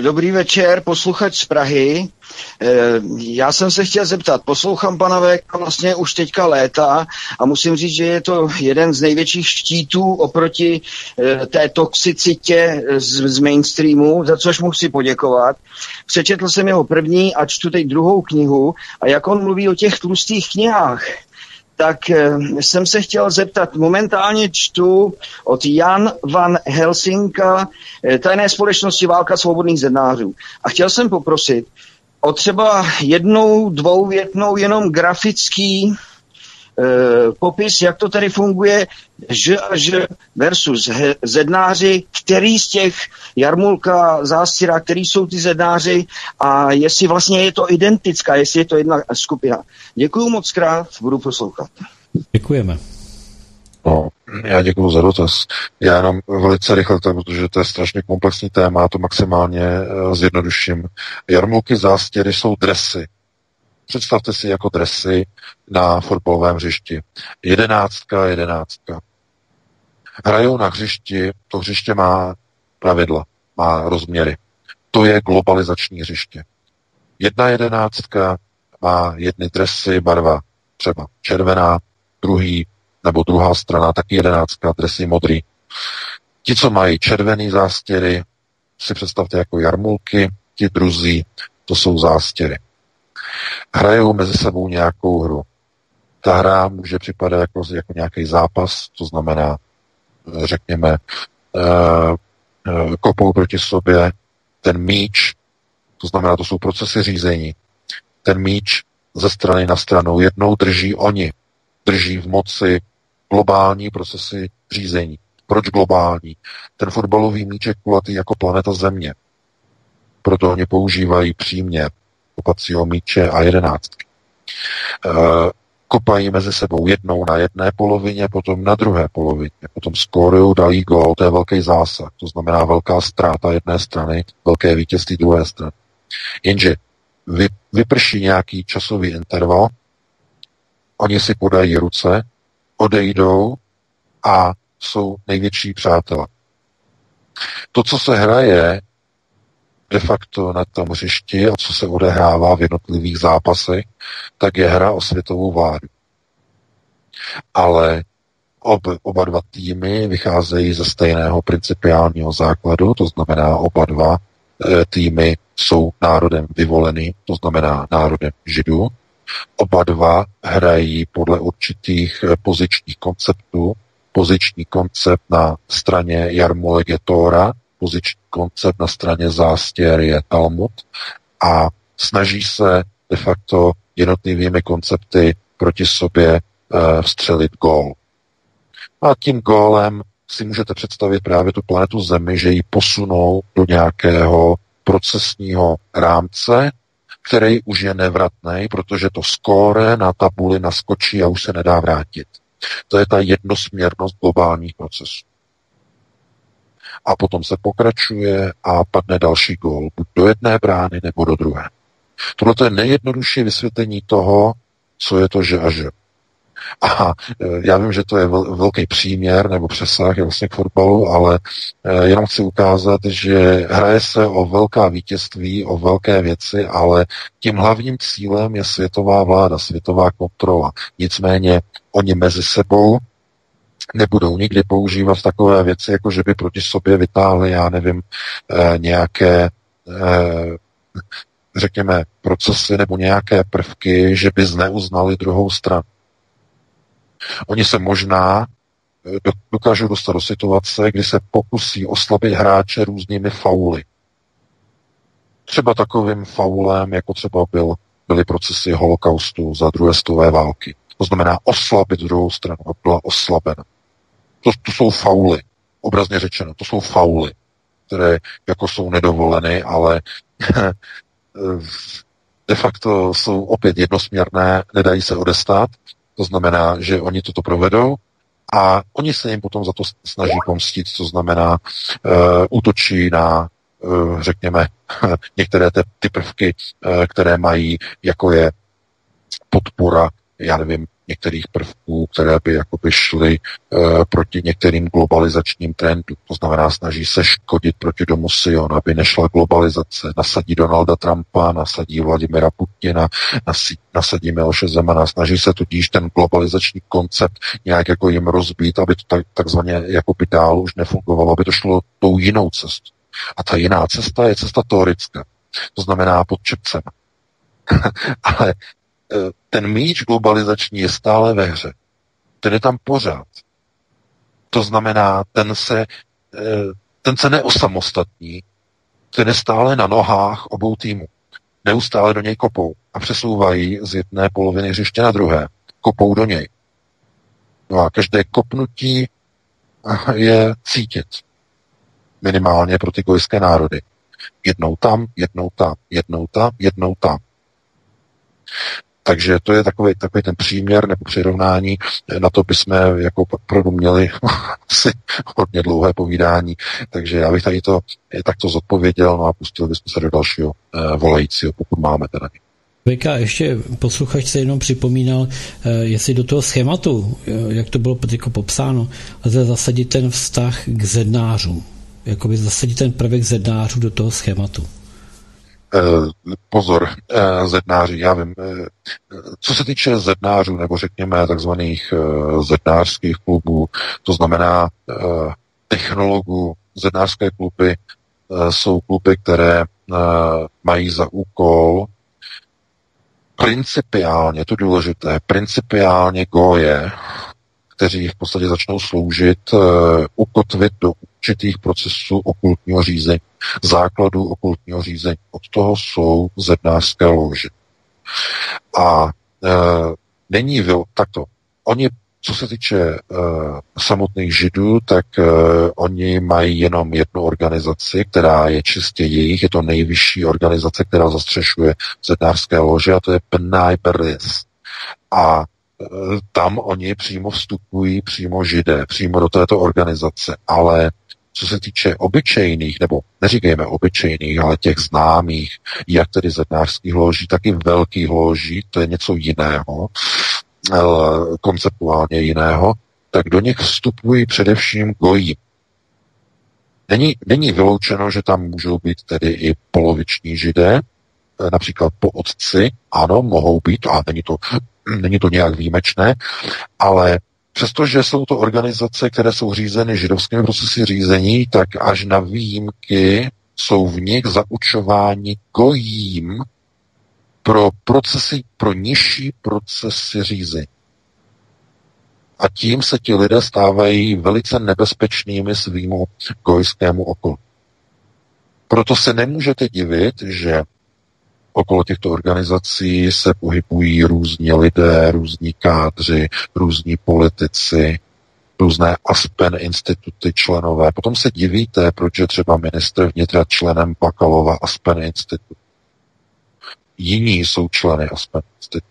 Dobrý večer, posluchač z Prahy. Eh, já jsem se chtěl zeptat, poslouchám pana Veka vlastně už teďka léta a musím říct, že je to jeden z největších štítů oproti eh, té toxicitě z, z mainstreamu, za což mu chci poděkovat. Přečetl jsem jeho první a čtu teď druhou knihu a jak on mluví o těch tlustých knihách, tak eh, jsem se chtěl zeptat, momentálně čtu od Jan van Helsinka eh, tajné společnosti Válka svobodných zednářů. A chtěl jsem poprosit o třeba jednou, dvouvětnou, jenom grafický popis, jak to tady funguje, Ž a Ž versus zednáři, který z těch Jarmulka, Zásira, který jsou ty zednáři a jestli vlastně je to identická, jestli je to jedna skupina. Děkuji moc krát, budu poslouchat. Děkujeme. No, já děkuji za dotaz. Já jenom velice rychle, protože to je strašně komplexní téma, to maximálně uh, zjednoduším. Jarmulky zástěry jsou dresy, Představte si jako dresy na fotbalovém hřišti. Jedenáctka, jedenáctka. Hrajou na hřišti, to hřiště má pravidla, má rozměry. To je globalizační hřiště. Jedna jedenáctka má jedny dresy, barva třeba červená, druhý nebo druhá strana taky jedenáctka, dresy modrý. Ti, co mají červený zástěry, si představte jako jarmulky, ti druzí, to jsou zástěry hrajou mezi sebou nějakou hru. Ta hra může připadat jako, jako nějaký zápas, to znamená, eh, řekněme, uh, uh, kopou proti sobě ten míč, to znamená, to jsou procesy řízení. Ten míč ze strany na stranu jednou drží oni, drží v moci globální procesy řízení. Proč globální? Ten fotbalový míč je kulatý jako planeta Země. Proto oni používají přímě kopacího míče a jedenáctky. E, kopají mezi sebou jednou na jedné polovině, potom na druhé polovině, potom skórují, dají gol, to je velký zásah, to znamená velká ztráta jedné strany, velké vítězství druhé strany. Jenže vy, vyprší nějaký časový interval, oni si podají ruce, odejdou a jsou největší přátelé. To, co se hraje, de facto na tom hřišti a co se odehrává v jednotlivých zápasech, tak je hra o světovou vládu. Ale ob, oba dva týmy vycházejí ze stejného principiálního základu, to znamená oba dva e, týmy jsou národem vyvolený, to znamená národem židů. Oba dva hrají podle určitých e, pozičních konceptů. Poziční koncept na straně Jarmolek je Tóra, poziční koncept na straně zástěr je Talmud a snaží se de facto jednotlivými koncepty proti sobě uh, vstřelit gól. A tím gólem si můžete představit právě tu planetu Zemi, že ji posunou do nějakého procesního rámce, který už je nevratný, protože to skóre na tabuli naskočí a už se nedá vrátit. To je ta jednosměrnost globálních procesů a potom se pokračuje a padne další gól, buď do jedné brány nebo do druhé. Tohle je nejjednodušší vysvětlení toho, co je to že a že. A e, já vím, že to je velký příměr nebo přesah je vlastně k fotbalu, ale e, jenom chci ukázat, že hraje se o velká vítězství, o velké věci, ale tím hlavním cílem je světová vláda, světová kontrola. Nicméně oni mezi sebou nebudou nikdy používat takové věci, jako že by proti sobě vytáhli, já nevím, e, nějaké řekněme, procesy nebo nějaké prvky, že by zneuznali druhou stranu. Oni se možná eh, dokážou dostat do situace, kdy se pokusí oslabit hráče různými fauly. Třeba takovým faulem, jako třeba byl, byly procesy holokaustu za druhé stové války. To znamená oslabit druhou stranu a byla oslabena. To, to jsou fauly, obrazně řečeno, to jsou fauly, které jako jsou nedovoleny, ale de facto jsou opět jednosměrné, nedají se odestát, to znamená, že oni toto provedou a oni se jim potom za to snaží pomstit, to znamená, uh, útočí na, uh, řekněme, některé ty, ty prvky, uh, které mají, jako je podpora, já nevím, některých prvků, které by jakoby šly uh, proti některým globalizačním trendům. To znamená, snaží se škodit proti domu Sion, aby nešla globalizace. Nasadí Donalda Trumpa, nasadí Vladimira Putina, nasadí Miloše Zemana. Snaží se tudíž ten globalizační koncept nějak jako jim rozbít, aby to tak, takzvaně jako by dál už nefungovalo, aby to šlo tou jinou cestou. A ta jiná cesta je cesta teorická. To znamená pod čepcem. Ale Eh, ten míč globalizační je stále ve hře. Ten je tam pořád. To znamená, ten se, eh, ten se neosamostatní, ten je stále na nohách obou týmů. Neustále do něj kopou a přesouvají z jedné poloviny hřiště na druhé. Kopou do něj. No a každé kopnutí je cítit. Minimálně pro ty gojské národy. Jednou tam, jednou tam, jednou tam, jednou tam. Takže to je takový, takový ten příměr nebo přirovnání. Na to bychom jako opravdu měli asi hodně dlouhé povídání. Takže já bych tady to takto zodpověděl no a pustil bychom se do dalšího uh, volajícího, pokud máme teda. Vika, ještě posluchač se jenom připomínal, eh, jestli do toho schématu, eh, jak to bylo jako popsáno, lze zasadit ten vztah k zednářům. Jakoby zasadit ten prvek zednářů do toho schématu. Eh, pozor, eh, zednáři, já vím, eh, co se týče zednářů, nebo řekněme takzvaných zednářských klubů, to znamená technologů, zednářské kluby jsou kluby, které mají za úkol principiálně, to důležité, principiálně goje, kteří v podstatě začnou sloužit, ukotvit do určitých procesů okultního řízení, základů okultního řízení. Od toho jsou zednářské lože. A e, není vil, takto. Oni, co se týče e, samotných židů, tak e, oni mají jenom jednu organizaci, která je čistě jejich, je to nejvyšší organizace, která zastřešuje zednářské lože a to je B'nai Beris. A tam oni přímo vstupují, přímo židé, přímo do této organizace, ale co se týče obyčejných, nebo neříkejme obyčejných, ale těch známých, jak tedy zednářských loží, tak i velkých loží, to je něco jiného, eh, konceptuálně jiného, tak do nich vstupují především gojí. Není, není vyloučeno, že tam můžou být tedy i poloviční židé, eh, například po otci, ano, mohou být, a není to, není to nějak výjimečné, ale Přestože jsou to organizace, které jsou řízeny židovskými procesy řízení, tak až na výjimky jsou v nich zaučováni gojím pro procesy, pro nižší procesy řízení. A tím se ti lidé stávají velice nebezpečnými svýmu gojskému okolí. Proto se nemůžete divit, že okolo těchto organizací se pohybují různí lidé, různí kádři, různí politici, různé Aspen instituty členové. Potom se divíte, proč je třeba ministr vnitra členem Bakalova Aspen institutu. Jiní jsou členy Aspen institutu.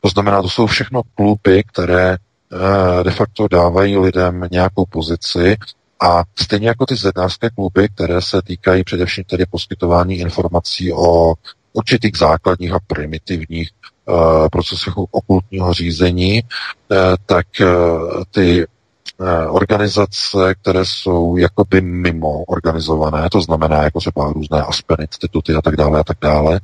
To znamená, to jsou všechno kluby, které eh, de facto dávají lidem nějakou pozici a stejně jako ty zednářské kluby, které se týkají především tedy poskytování informací o určitých základních a primitivních uh, procesech okultního řízení, uh, tak uh, ty organizace, které jsou jakoby mimo organizované, to znamená jako třeba různé Aspen instituty a tak dále a tak dále,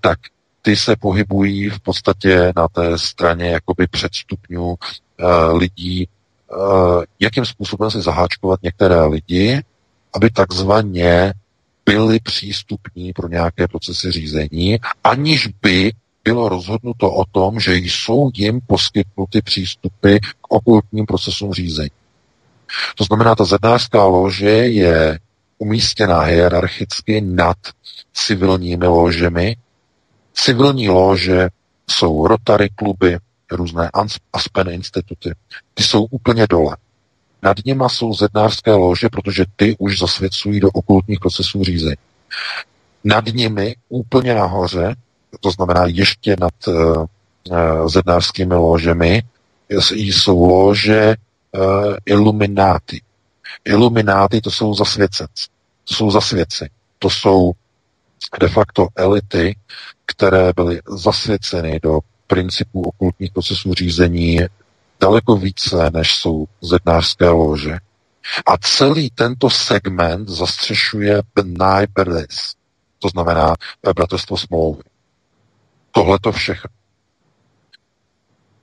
tak ty se pohybují v podstatě na té straně jakoby předstupňů lidí, jakým způsobem si zaháčkovat některé lidi, aby takzvaně byli přístupní pro nějaké procesy řízení, aniž by bylo rozhodnuto o tom, že jsou jim poskytnuty přístupy k okultním procesům řízení. To znamená, ta zednářská lože je umístěná hierarchicky nad civilními ložemi. Civilní lože jsou Rotary kluby, různé Aspen instituty. Ty jsou úplně dole. Nad nima jsou zednářské lože, protože ty už zasvěcují do okultních procesů řízení. Nad nimi úplně nahoře, to znamená ještě nad uh, zednářskými ložemi, jsou lože uh, ilumináty. Ilumináty to jsou zasvěcenci. To jsou zasvěci. To jsou de facto elity, které byly zasvěceny do principů okultních procesů řízení daleko více, než jsou zednářské lože. A celý tento segment zastřešuje B'nai B'rith, to znamená bratrstvo smlouvy. Tohle to všechno.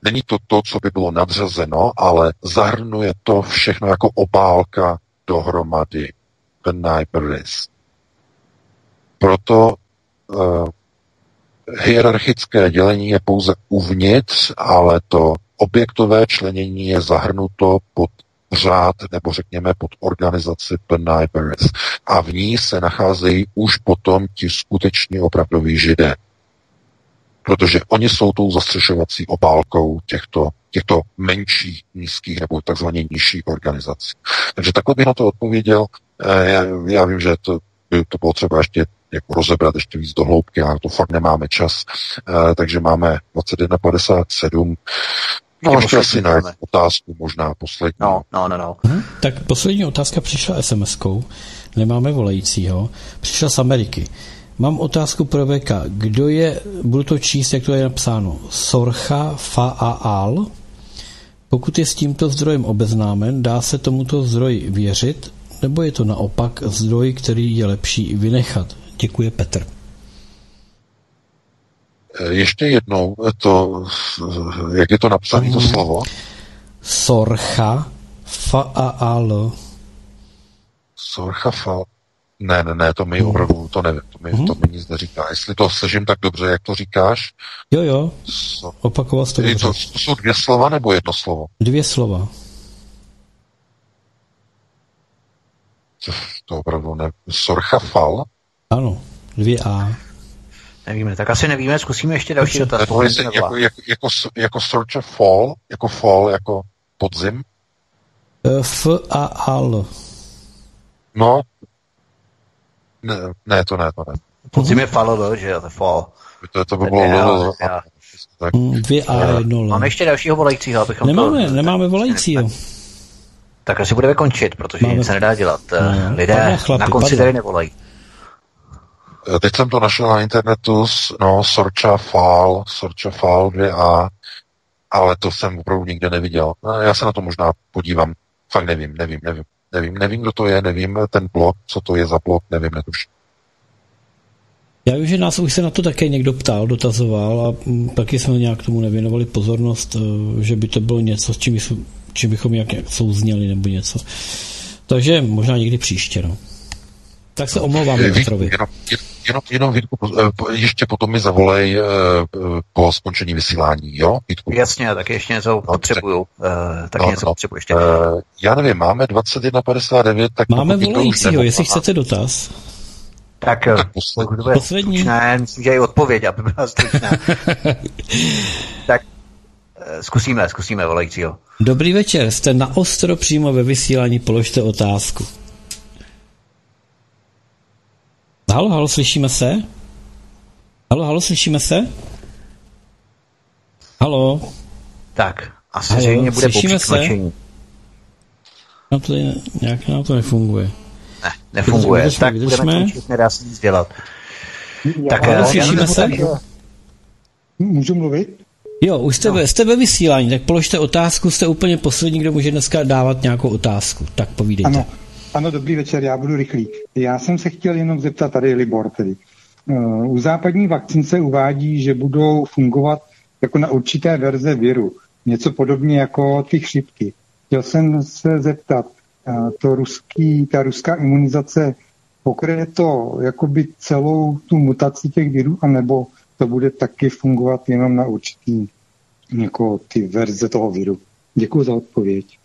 Není to to, co by bylo nadřazeno, ale zahrnuje to všechno jako obálka dohromady B'nai B'rith. Proto uh, hierarchické dělení je pouze uvnitř, ale to objektové členění je zahrnuto pod řád, nebo řekněme pod organizaci B'rith. A v ní se nacházejí už potom ti skuteční opravdoví židé. Protože oni jsou tou zastřešovací obálkou těchto, těchto menších, nízkých nebo takzvaně nižších organizací. Takže takhle bych na to odpověděl. Eh, já, já vím, že to by to bylo třeba ještě jako rozebrat ještě víc do hloubky, ale to fakt nemáme čas. Uh, takže máme 21.57. No, ještě asi na otázku, možná poslední. No, no, no, no. Hmm, tak poslední otázka přišla SMS-kou, nemáme volajícího, přišla z Ameriky. Mám otázku pro VK. Kdo je, budu to číst, jak to je napsáno, Sorcha Faal? Pokud je s tímto zdrojem obeznámen, dá se tomuto zdroji věřit, nebo je to naopak zdroj, který je lepší vynechat? Děkuje Petr. Eh, ještě jednou to, jak je to napsané, to mhm. slovo? Sorcha faal. Sorcha fa. Ne, ne, ne, to mi mhm. opravdu, to nevím, to mi, mm. to mi nic neříká. Jestli to slyším tak dobře, jak to říkáš. Jo, jo, so, opakoval jsi to dobře. To, to jsou dvě slova nebo jedno slovo? Dvě slova. To, to opravdu ne. Sorcha fal? Ano, dvě A. Nevíme, tak asi nevíme, zkusíme ještě další dotaz. To je jako, jako, jako, jako search of fall, jako fall, jako podzim? Eh, F a al. No, ne, ne, to ne, to ne. Podzim je fall, že jo, to fall. To, to by bylo lolo. Tak. Mm, dvě A, jedno Máme ještě dalšího volajícího, abychom Nemáme, to, nemáme volajícího. Tak asi budeme končit, protože Máme... nic se nedá dělat. No, Lidé chlapi, na konci tady nevolají. Eh, teď jsem to našel na internetu, no, Sorcha Fall, Sorcha Fall 2A, ale to jsem opravdu nikde neviděl. No, já se na to možná podívám. Fakt nevím, nevím, nevím. Nevím, nevím, kdo to je, nevím ten blok, co to je za blok, nevím, netuším. Já vím, že nás už se na to také někdo ptal, dotazoval a mm, taky jsme nějak tomu nevěnovali pozornost, eh, že by to bylo něco, s čím, bychom, čím bychom nějak souzněli nebo něco. Takže možná někdy příště, no. Tak se omlouvám Petrovi. Jenom, jenom, jenom Vítku, eh, ještě potom mi zavolej eh, po skončení vysílání, jo? Vítku? Jasně, tak ještě něco no, potřebuju. Tak, tak no, něco no, potřebuji ještě. Já nevím, máme 21.59, tak Máme volajícího, jestli chcete dotaz. Tak, tak poslední. poslední. Stručné, myslím, že i odpověď, aby byla stručná. tak zkusíme, zkusíme volajícího. Dobrý večer, jste na ostro přímo ve vysílání, položte otázku. Halo, halo, slyšíme se? Halo, halo, slyšíme se? Halo? Tak, asi halo, zřejmě bude slyšíme se? No to je, nějak nám to nefunguje. Ne, nefunguje. Vydržme, tak vydržme. budeme končit, nedá se nic dělat. tak já, slyšíme se? Můžu mluvit? Jo, už jste, no. jste ve vysílání, tak položte otázku, jste úplně poslední, kdo může dneska dávat nějakou otázku. Tak povídejte. Ano, ano dobrý večer, já budu rychlý. Já jsem se chtěl jenom zeptat, tady Libor tedy. Uh, u západní vakcín se uvádí, že budou fungovat jako na určité verze viru. Něco podobně jako ty chřipky. Chtěl jsem se zeptat, uh, to ruský, ta ruská imunizace pokryje to jakoby celou tu mutaci těch virů, anebo to bude taky fungovat jenom na určitý jako ty verze toho viru. Děkuji za odpověď.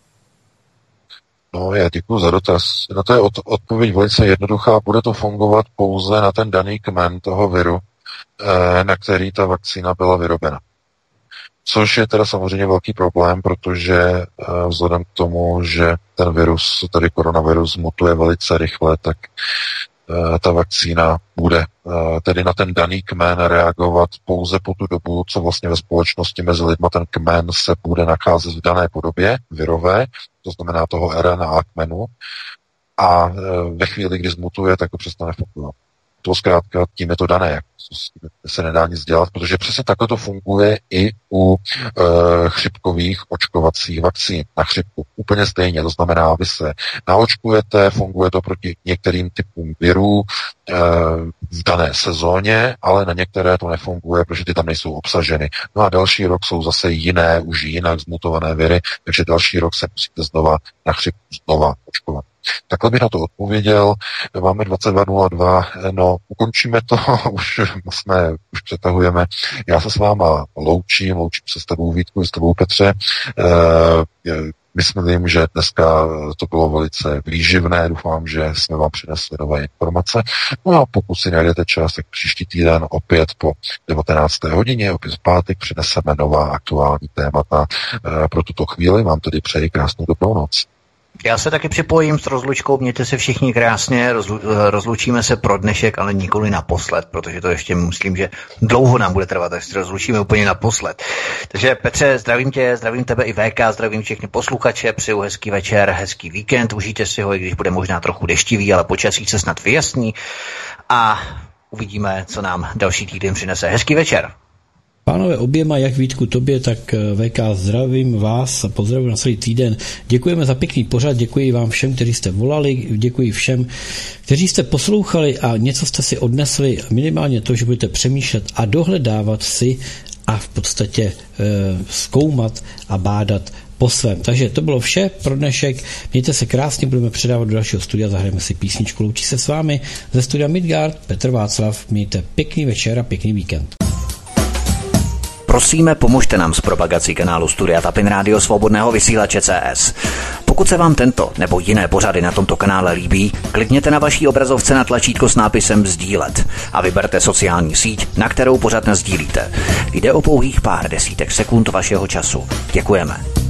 No, já děkuji za dotaz. Na to je od, odpověď velice jednoduchá. Bude to fungovat pouze na ten daný kmen toho viru, eh, na který ta vakcína byla vyrobena. Což je teda samozřejmě velký problém, protože eh, vzhledem k tomu, že ten virus, tedy koronavirus, mutuje velice rychle, tak ta vakcína bude eh, tedy na ten daný kmen reagovat pouze po tu dobu, co vlastně ve společnosti mezi lidmi ten kmen se bude nacházet v dané podobě virové, to znamená toho RNA kmenu, a eh, ve chvíli, kdy zmutuje, tak to přestane fungovat. To zkrátka tím je to dané se nedá nic dělat, protože přesně takhle to funguje i u e, chřipkových očkovacích vakcín na chřipku. Úplně stejně, to znamená, vy se naočkujete, funguje to proti některým typům virů e, v dané sezóně, ale na některé to nefunguje, protože ty tam nejsou obsaženy. No a další rok jsou zase jiné, už jinak zmutované viry, takže další rok se musíte znova na chřipku znova očkovat. Takhle bych na to odpověděl. Máme 22.02, no ukončíme to, už jsme, už přetahujeme. Já se s váma loučím, loučím se s tebou Vítku, s tebou Petře. E, Myslím, že dneska to bylo velice výživné, doufám, že jsme vám přinesli nové informace. No a pokud si najdete čas, tak příští týden opět po 19. hodině, opět v pátek, přineseme nová aktuální témata. E, pro tuto chvíli vám tedy přeji krásnou dobrou noc. Já se taky připojím s rozlučkou, mějte se všichni krásně, rozlu, rozlučíme se pro dnešek, ale nikoli naposled, protože to ještě myslím, že dlouho nám bude trvat, až se rozlučíme úplně naposled. Takže Petře, zdravím tě, zdravím tebe i VK, zdravím všechny posluchače, přeju hezký večer, hezký víkend, užijte si ho, i když bude možná trochu deštivý, ale počasí se snad vyjasní a uvidíme, co nám další týden přinese. Hezký večer. Pánové oběma, jak Vítku tobě, tak eh, VK zdravím vás a pozdravuji na celý týden. Děkujeme za pěkný pořad, děkuji vám všem, kteří jste volali, děkuji všem, kteří jste poslouchali a něco jste si odnesli, minimálně to, že budete přemýšlet a dohledávat si a v podstatě e, zkoumat a bádat po svém. Takže to bylo vše pro dnešek. Mějte se krásně, budeme předávat do dalšího studia, zahrajeme si písničku. Loučí se s vámi ze studia Midgard, Petr Václav. Mějte pěkný večer a pěkný víkend. Prosíme, pomožte nám s propagací kanálu Studia Tapin Rádio Svobodného vysílače CS. Pokud se vám tento nebo jiné pořady na tomto kanále líbí, klikněte na vaší obrazovce na tlačítko s nápisem Sdílet a vyberte sociální síť, na kterou pořad sdílíte. Jde o pouhých pár desítek sekund vašeho času. Děkujeme.